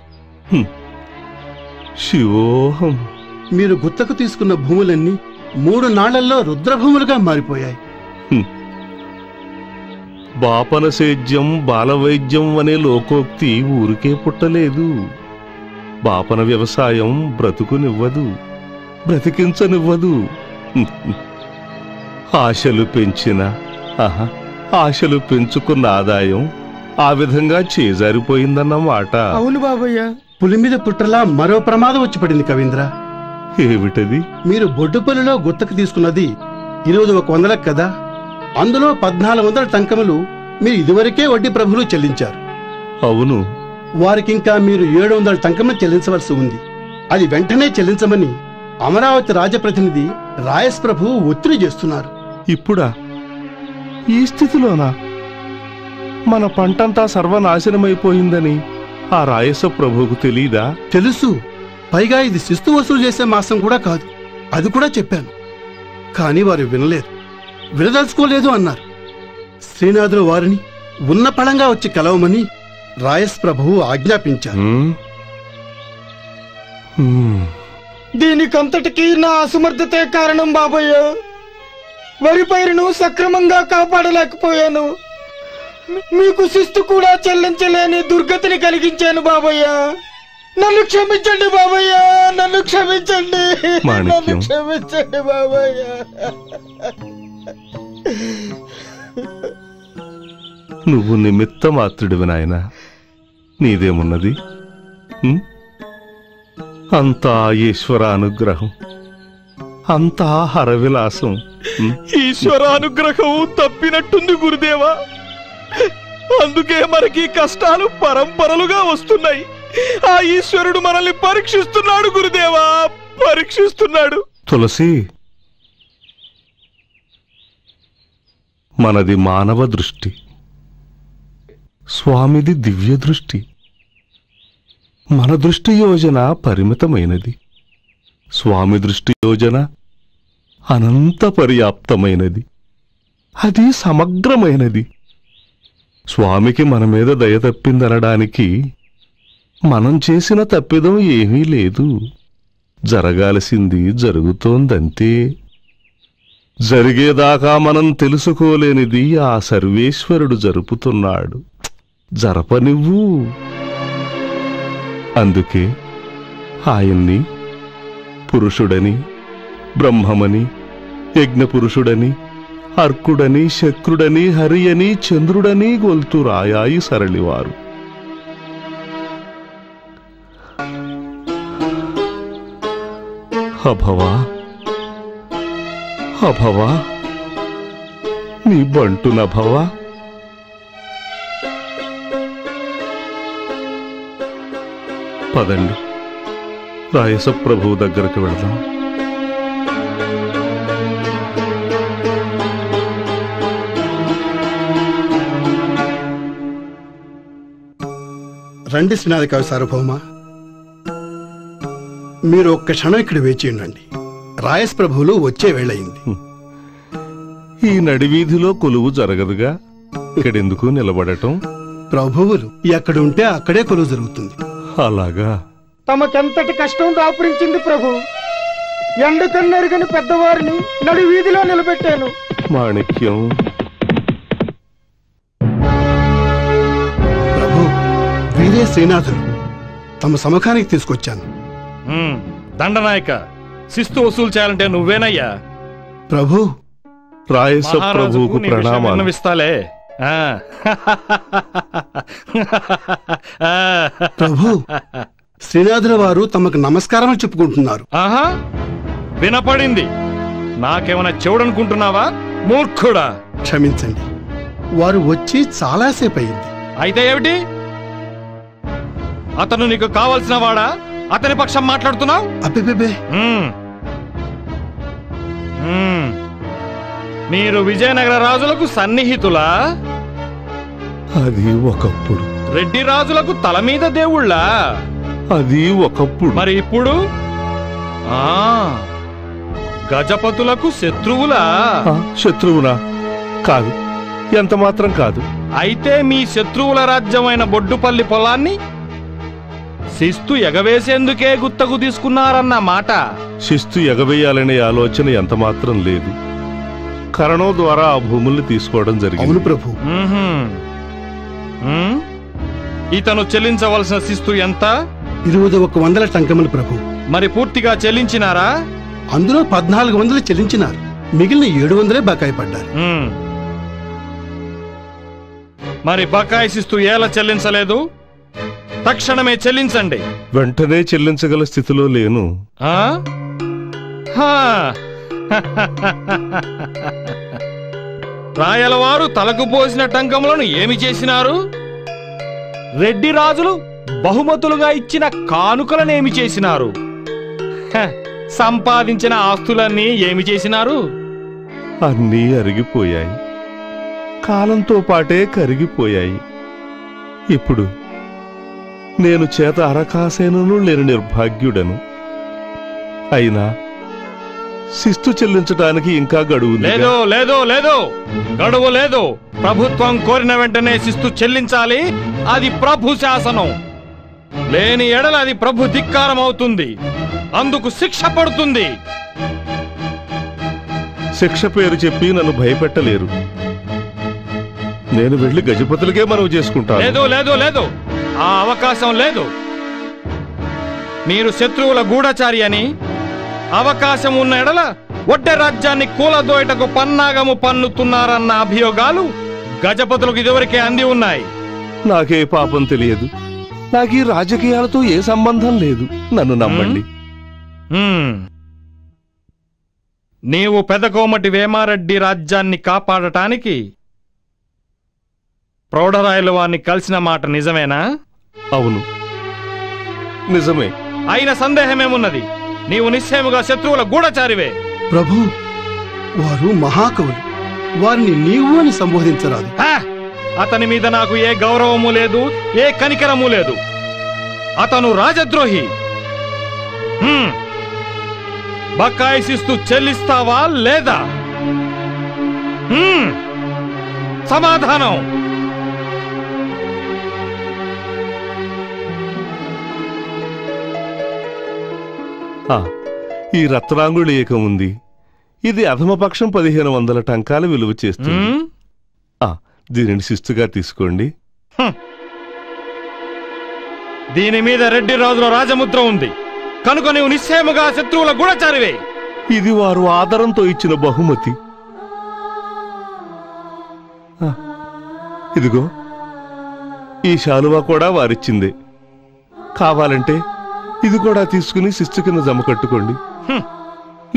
శివోహం. మీరు గుత్తకు తీసుకున్న భూములన్నీ మూడు నాళ్ళలో రుద్రభూములుగా మారిపోయాయి. బాపన సేద్యం బాలవైద్యం అనే లోకోక్తి ఊరికే పుట్టలేదు. బాపన వ్యవసాయం బ్రతుకునివ్వదు. బ్రతికించనివ్వదు. ఆశలు పెంచిన ఆహా ఆశలు పెంచుకున్న ఆదాయం ఆ విధంగా చేజారిపోయిందన్నమాట. అవును బాబయ్య. పులి మీద పుట్టలా మరో ప్రమాదం వచ్చి పడింది కవీంద్ర. ఏమిటది? మీరు బొడ్డుపల్లిలో గుత్తకు తీసుకున్నది ఇరవై ఒక వందలకు కదా అందులో పద్నాలుగు వందల టంకములు మీరు ఇదివరకే వడ్డీ ప్రభులు చెల్లించారు. అవును. వారికింకా మీరు ఏడు వందల టంకములు చెల్లించవలసి ఉంది. అది వెంటనే చెల్లించమని అమరావతి రాజప్రతినిధి రాయస్ ప్రభు ఒత్తిడి చేస్తున్నారు. ఇప్పుడా? ఈ స్థితిలోనా? మన పంటంతా సర్వనాశనమైపోయిందని ఆ రాయస ప్రభువుకు తెలీదా? తెలుసు. పైగా ఇది శిస్తు వసూలు చేసే మాసం కూడా కాదు. అది కూడా చెప్పాను. కానీ వారు వినలేదు. వినదలుచుకోలేదు అన్నారు. శ్రీనాథుల వారిని ఉన్న పళంగా వచ్చి కలవమని రాయస్ ప్రభువు ఆజ్ఞాపించారు. దీనికంతటికీ నా అసమర్థతే కారణం బాబయ్య. వరి పైరును సక్రమంగా కాపాడలేకపోయాను. మీకు శిస్తు కూడా చెల్లించలేని దుర్గతిని కలిగించాను బాబయ్య. నన్ను క్షమించండి బాబయ్య నన్ను క్షమించండి. నన్ను. క్షమించండి బాబయ్య. నువ్వు నిమిత్త మాత్రుడివి నాయనా. నీదేమున్నది? అంతా ఈశ్వర అనుగ్రహం అంతా హరవిలాసం? ఈశ్వరానుగ్రహం తప్పినట్టుంది గురుదేవా. అందుకే మనకి కష్టాలు పరంపరలుగా వస్తున్నాయి. ఆ ఈశ్వరుడు మనల్ని పరీక్షిస్తున్నాడు గురుదేవా! పరీక్షిస్తున్నాడు. తులసి మనది మానవ దృష్టి స్వామిది దివ్య దృష్టి. మన దృష్టి యోజన పరిమితమైనది. స్వామి దృష్టి యోజన అనంత పర్యాప్తమైనది. అది సమగ్రమైనది. స్వామికి మన మీద దయ తప్పిందనడానికి మనం చేసిన తప్పిదం ఏమీ లేదు. జరగాల్సింది జరుగుతోందంతే. జరిగేదాకా మనం తెలుసుకోలేనిది ఆ సర్వేశ్వరుడు జరుపుతున్నాడు. జరపనివ్వు. అందుకే ఆయన్ని పురుషుడని బ్రహ్మమని యజ్ఞపురుషుడని అర్కుడని శక్రుడని హరియని చంద్రుడని గొల్తు రాయాయి సరళివారు. అభవా అభవా నీ బంటునభవా పదండి రాయస ప్రభువు దగ్గరకు వెళదాం. రండి శ్రీనాథ కవి సార్వభౌమ మీరు ఒక్క క్షణం ఇక్కడ వేచి ఉండండి. రాయస్ ప్రభువులు వచ్చే వేళయింది. ఈ నడివీధిలో కొలువు జరగదుగా? ఇక్కడెందుకు నిలబడటం? ప్రభువులు ఎక్కడ ఉంటే అక్కడే కొలువు జరుగుతుంది. అలాగా? తమకెంతటి కష్టం దాపురించింది ప్రభు? ఎండ కన్నెరుగని పెద్దవారిని నడి వీధిలో నిలబెట్టాను. మాణిక్యం. వీరే శ్రీనాథులు తమ సముఖానికి తీసుకొచ్చాను. దండనాయక శిస్తు వసూలు చేయాలంటే నువ్వేనయ్యా? ప్రభు రాయస ప్రభువుకు ప్రణామాలు. ప్రభు శ్రీనాథుల వారు తమకు నమస్కారం చెప్పుకుంటున్నారు. ఆహా వినపడింది. నాకేమైనా చెవుడనుకుంటున్నావా? మూర్ఖుడా. క్షమించండి వారు వచ్చి చాలాసేపు అయింది. అయితే ఏమిటి? అతను నీకు కావలసిన వాడా? అతని పక్షం మాట్లాడుతున్నావు? మీరు విజయనగర రాజులకు సన్నిహితులా? అది ఒకప్పుడు. రెడ్డి రాజులకు తల మీద దేవుళ్ళా? అది ఒకప్పుడు. మరి ఇప్పుడు? ఆ. గజపతులకు శత్రువులా? ఆ, శత్రువునా? కాదు. ఎంత మాత్రం కాదు. అయితే మీ శత్రువుల రాజ్యమైన బొడ్డుపల్లి పొలాన్ని శిస్తు ఎగవేసేందుకే గుత్తకు తీసుకున్నారన్న మాట. శిస్తు ఎగవేయాలనే ఆలోచన ఎంత మాత్రం లేదు. కరణం ద్వారా ఆ భూముల్ని తీసుకోవడం జరిగింది. అవును ప్రభు? ఇతను చెల్లించవలసిన శిస్తు ఎంత? ఇరవై ఒక వందల టంకములు ప్రభు. మరి పూర్తిగా చెల్లించినారా? అందులో పద్నాలుగు వందలు చెల్లించినారు. మిగిలిన ఏడు వందలే బకాయి పడ్డారు. మరి బకాయి శిస్తు ఏల చెల్లించలేదు? తక్షణమే చెల్లించండి. వెంటనే చెల్లించగల స్థితిలో లేను. రాయలవారు తలకు పోసిన టంకములను ఏమి చేసినారు? రెడ్డి రాజులు బహుమతులుగా ఇచ్చిన కానుకలను ఏమి చేసినారు? సంపాదించిన ఆస్తులన్నీ ఏమి చేసినారు? అన్నీ అరిగిపోయాయి. కాలంతో పాటే కరిగిపోయాయి. ఇప్పుడు నేను చేత అరకాసేనను లేని నిర్భాగ్యుడను. అయినా శిస్తు చెల్లించటానికి ఇంకా గడువు లేదు లేదు లేదు. గడువు లేదు. ప్రభుత్వం కోరిన వెంటనే శిస్తు చెల్లించాలి. అది ప్రభు శాసనం. లేని ఎడల అది ప్రభు ధిక్కారం అవుతుంది. అందుకు శిక్ష పడుతుంది. శిక్ష పేరు చెప్పి నన్ను భయపెట్టలేరు. నేను వెళ్ళి గజపతులకే మనవి చేసుకుంటాను. లేదు లేదు లేదు. ఆ అవకాశం లేదు. మీరు శత్రువుల గూఢచారి అని అవకాశం ఉన్న ఎడల ఒడ్డె రాజ్యాన్ని కూలదోయటకు పన్నాగము పన్నుతున్నారన్న అభియోగాలు గజపతులకు ఇదివరకే అంది ఉన్నాయి. నాకే పాపం తెలియదు. నాకు ఈ రాజకీయాలతో ఏ సంబంధం లేదు. నన్ను నమ్మండి. నీవు పెదకోమటి వేమారెడ్డి రాజ్యాన్ని కాపాడటానికి ప్రౌఢరాయలు వారిని కలిసిన మాట నిజమేనా? అవును. నిజమే. అయిన సందేహమేమున్నది? నీవు నిశ్చయముగా శత్రువుల గూఢచారివే. ప్రభు వారు మహాకవులు. వారిని నీవు అని సంబోధించరాదు! అతని మీద నాకు ఏ గౌరవము లేదు ఏ కనికరము లేదు. అతను రాజద్రోహి. హ్మ్. బకాయి శిస్తు చెల్లిస్తావా లేదా? హ్మ్. సమాధానం. ఈ రత్నాంగుళి ఏకం ఉంది. ఇది అధమపక్షం పదిహేను వందల టంకాల విలువ చేస్తుంది. దీనిని శిస్తుగా తీసుకోండి. దీని మీద రెడ్డి రాజుల రాజముద్ర ఉంది. కనుక నీవు నిశ్చయముగా శత్రువుల గూఢచారివే ఇది వారు ఆదరంతో ఇచ్చిన బహుమతి. ఇదిగో ఈ శాలువా కూడా వారిచ్చిందే. కావాలంటే ఇది కూడా తీసుకుని శిస్తు కింద జమ కట్టుకోండి.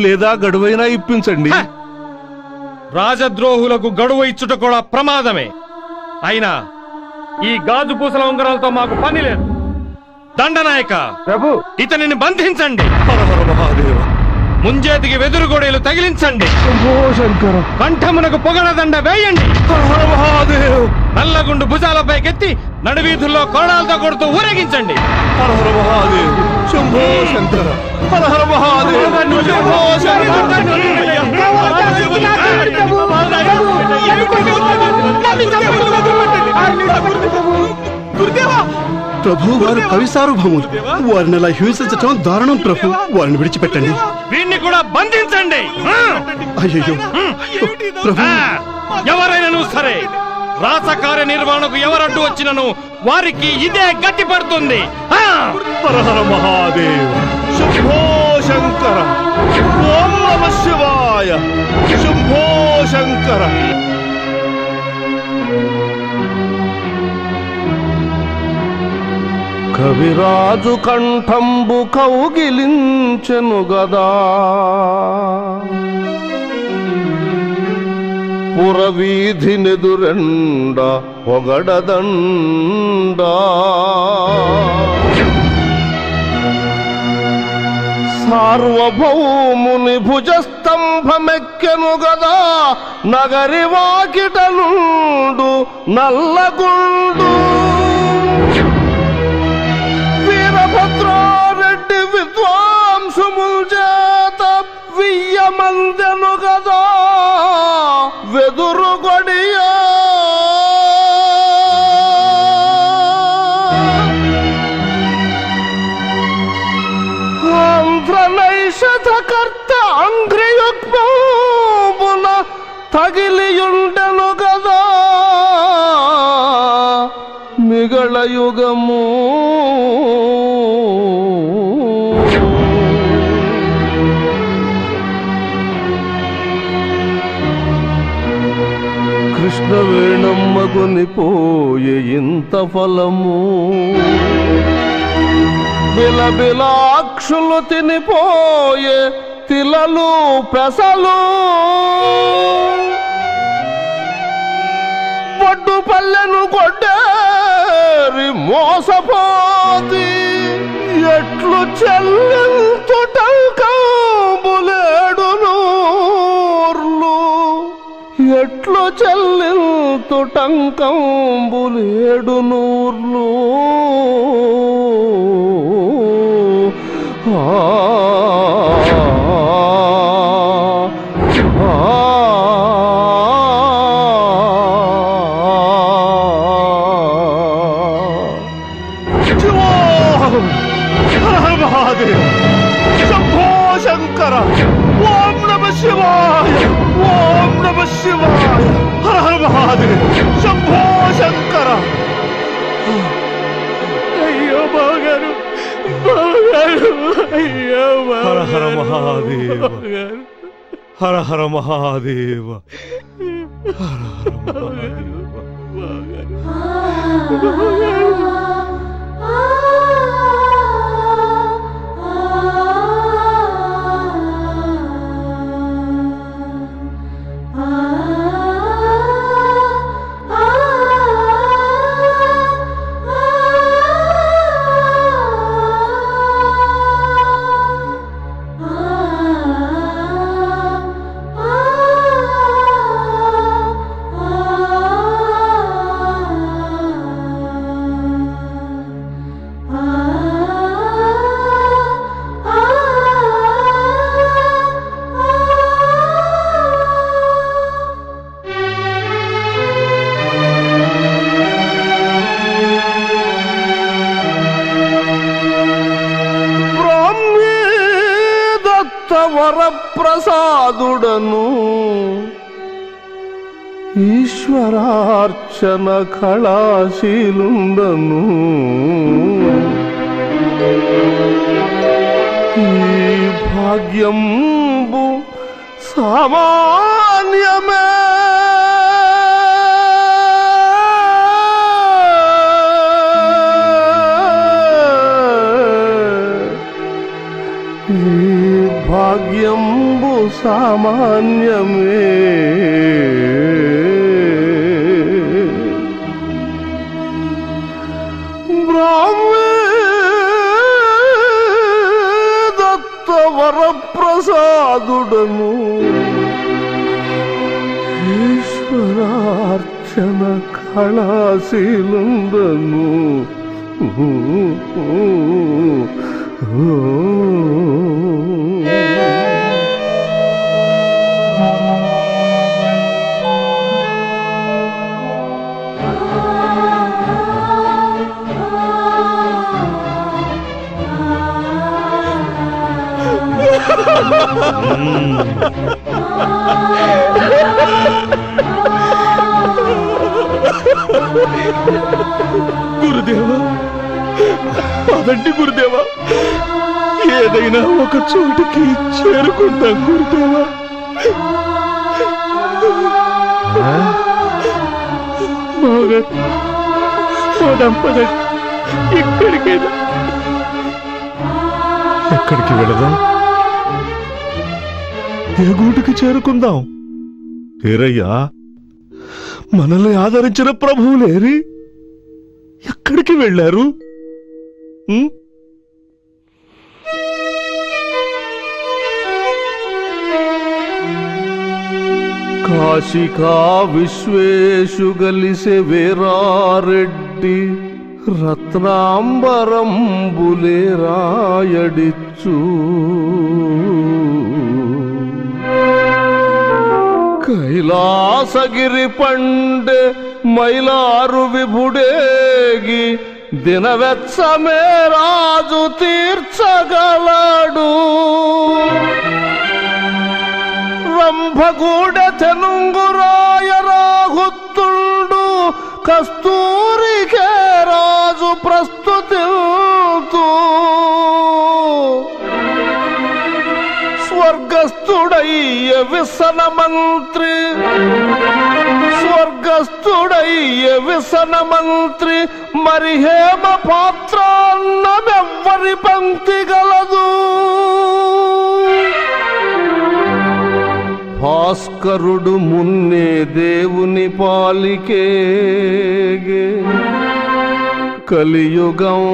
లేదా గడువైనా ఇప్పించండి. రాజద్రోహులకు గడువు ఇచ్చుట కూడా ప్రమాదమే. అయినా ఈ గాజు పూసల ఉంగరాలతో మాకు పని లేదు. దండనాయక ప్రభు! ఇతనిని బంధించండి. ముంజేతికి వెదురు గొడేలు తగిలించండి కంఠమునకు పొగడ దండ వేయండి. నల్లగుండు భుజాలపైకెత్తి నడువీధుల్లో కొరడాలతో కొడుతూ ఊరేగించండి. శంభో శంకర హర హర మహాదేవ శంభో ప్రభు వారు కవి సార్వభౌములు. వారిని అలా హింసించటం దారుణం ప్రభు. వారిని విడిచిపెట్టండి. వీణ్ణి కూడా బంధించండి. అయ్యో ప్రభు. ఆ, ఎవరైనను సరే రాస కార్య నిర్వహణకు ఎవరడ్డు వచ్చినను వారికి ఇదే గట్టి పడుతుంది. ఆ! శంకర. ఓం నమ శివాయ. శంకర. కవిరాజు కంఠంబు కౌగిలించెను గదా. పురవీధి పొగడదండ. సార్వభౌముని భుజస్తంభమెక్కెను గదా నగరి వాకిటలుండు నల్లగుండు. వీరభద్రారెడ్డి విద్వాంసుముల్ చేత వియ్యమందెను గదా యుగము. కృష్ణ వేణమ్మకుని పోయే ఇంత ఫలము. బిలబిలాక్షులు తినిపోయే తిలలు పెసలు. పొడ్డు పల్లెను కొడ్డారి మోసపోతి. ఎట్లు చెల్లింతుటంకంబులేడు నూర్లు ఎట్లు చెల్లింతుటంకంబులేడు నూర్లు ఆ ラマハーデーバハラハラマハーデーバハラハラマハーデーバ ప్రసాదుడను ఈశ్వరార్చన కళాశీలుండను. ఈ భాగ్యంబు సామాన్యమే. సామాన్యమే. వరప్రసాదుడను ఈశ్వరార్చన కళాశీలుందను ఓ గురుదేవా పదండి గురుదేవా. ఏదైనా ఒక చోటుకి చేరుకుందాం గురుదేవా. బాగా పోదాం పదండి ఇక్కడికైనా? ఎక్కడికి వెళదాం? ఏ గూటికి చేరుకుందాం. ఏరయ్యా మనల్ని ఆదరించిన ప్రభువులేరి ఎక్కడికి వెళ్ళారు? ఉం? కాశికా విశ్వేషు గలిసె వీరారెడ్డి రత్నాంబరంబులే రాయడిచ్చు. కైలాసగిరి పండే మైలారు విభుడేగి దినవెత్సమే రాజు తీర్చగలడు. రంభగూడ తెనుంగురాయ రాహుత్తుండు కస్తూరికే రాజు ప్రస్తుతి స్వర్గస్థుడయ్య విసన మంత్రి స్వర్గస్థుడయ్య విసన మంత్రి మరి హేమ పాత్రాన్నమెవ్వరి పంక్తి గలదు? భాస్కరుడు మున్నే దేవుని పాలికే కలియుగం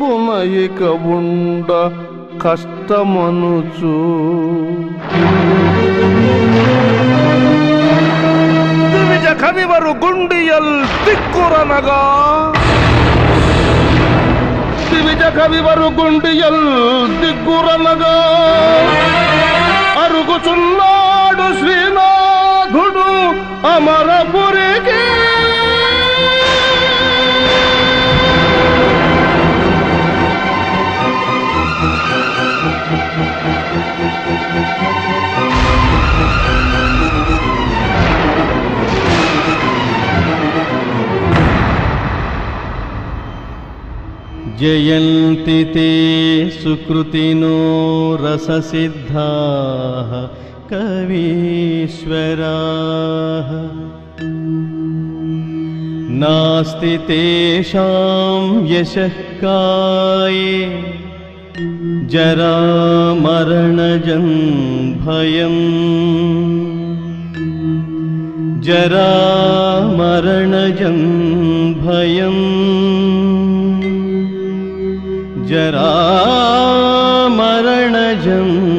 బునయిక ఉండ కష్టమనుచు దివిజ కవివరు గుండియల్ దిక్కురనగా దివిజ కవివరు గుండియల్ దిక్కురనగా అరుగుచున్నాడు శ్రీనాథుడు అమరపురికి जयन्ति ते सुकृतिनो रससिद्धाः कवीश्वराः। नास्ति तेषां यशः काये जरामरणजं भयम्। जरामरणजं भयम् जरा मरणजम्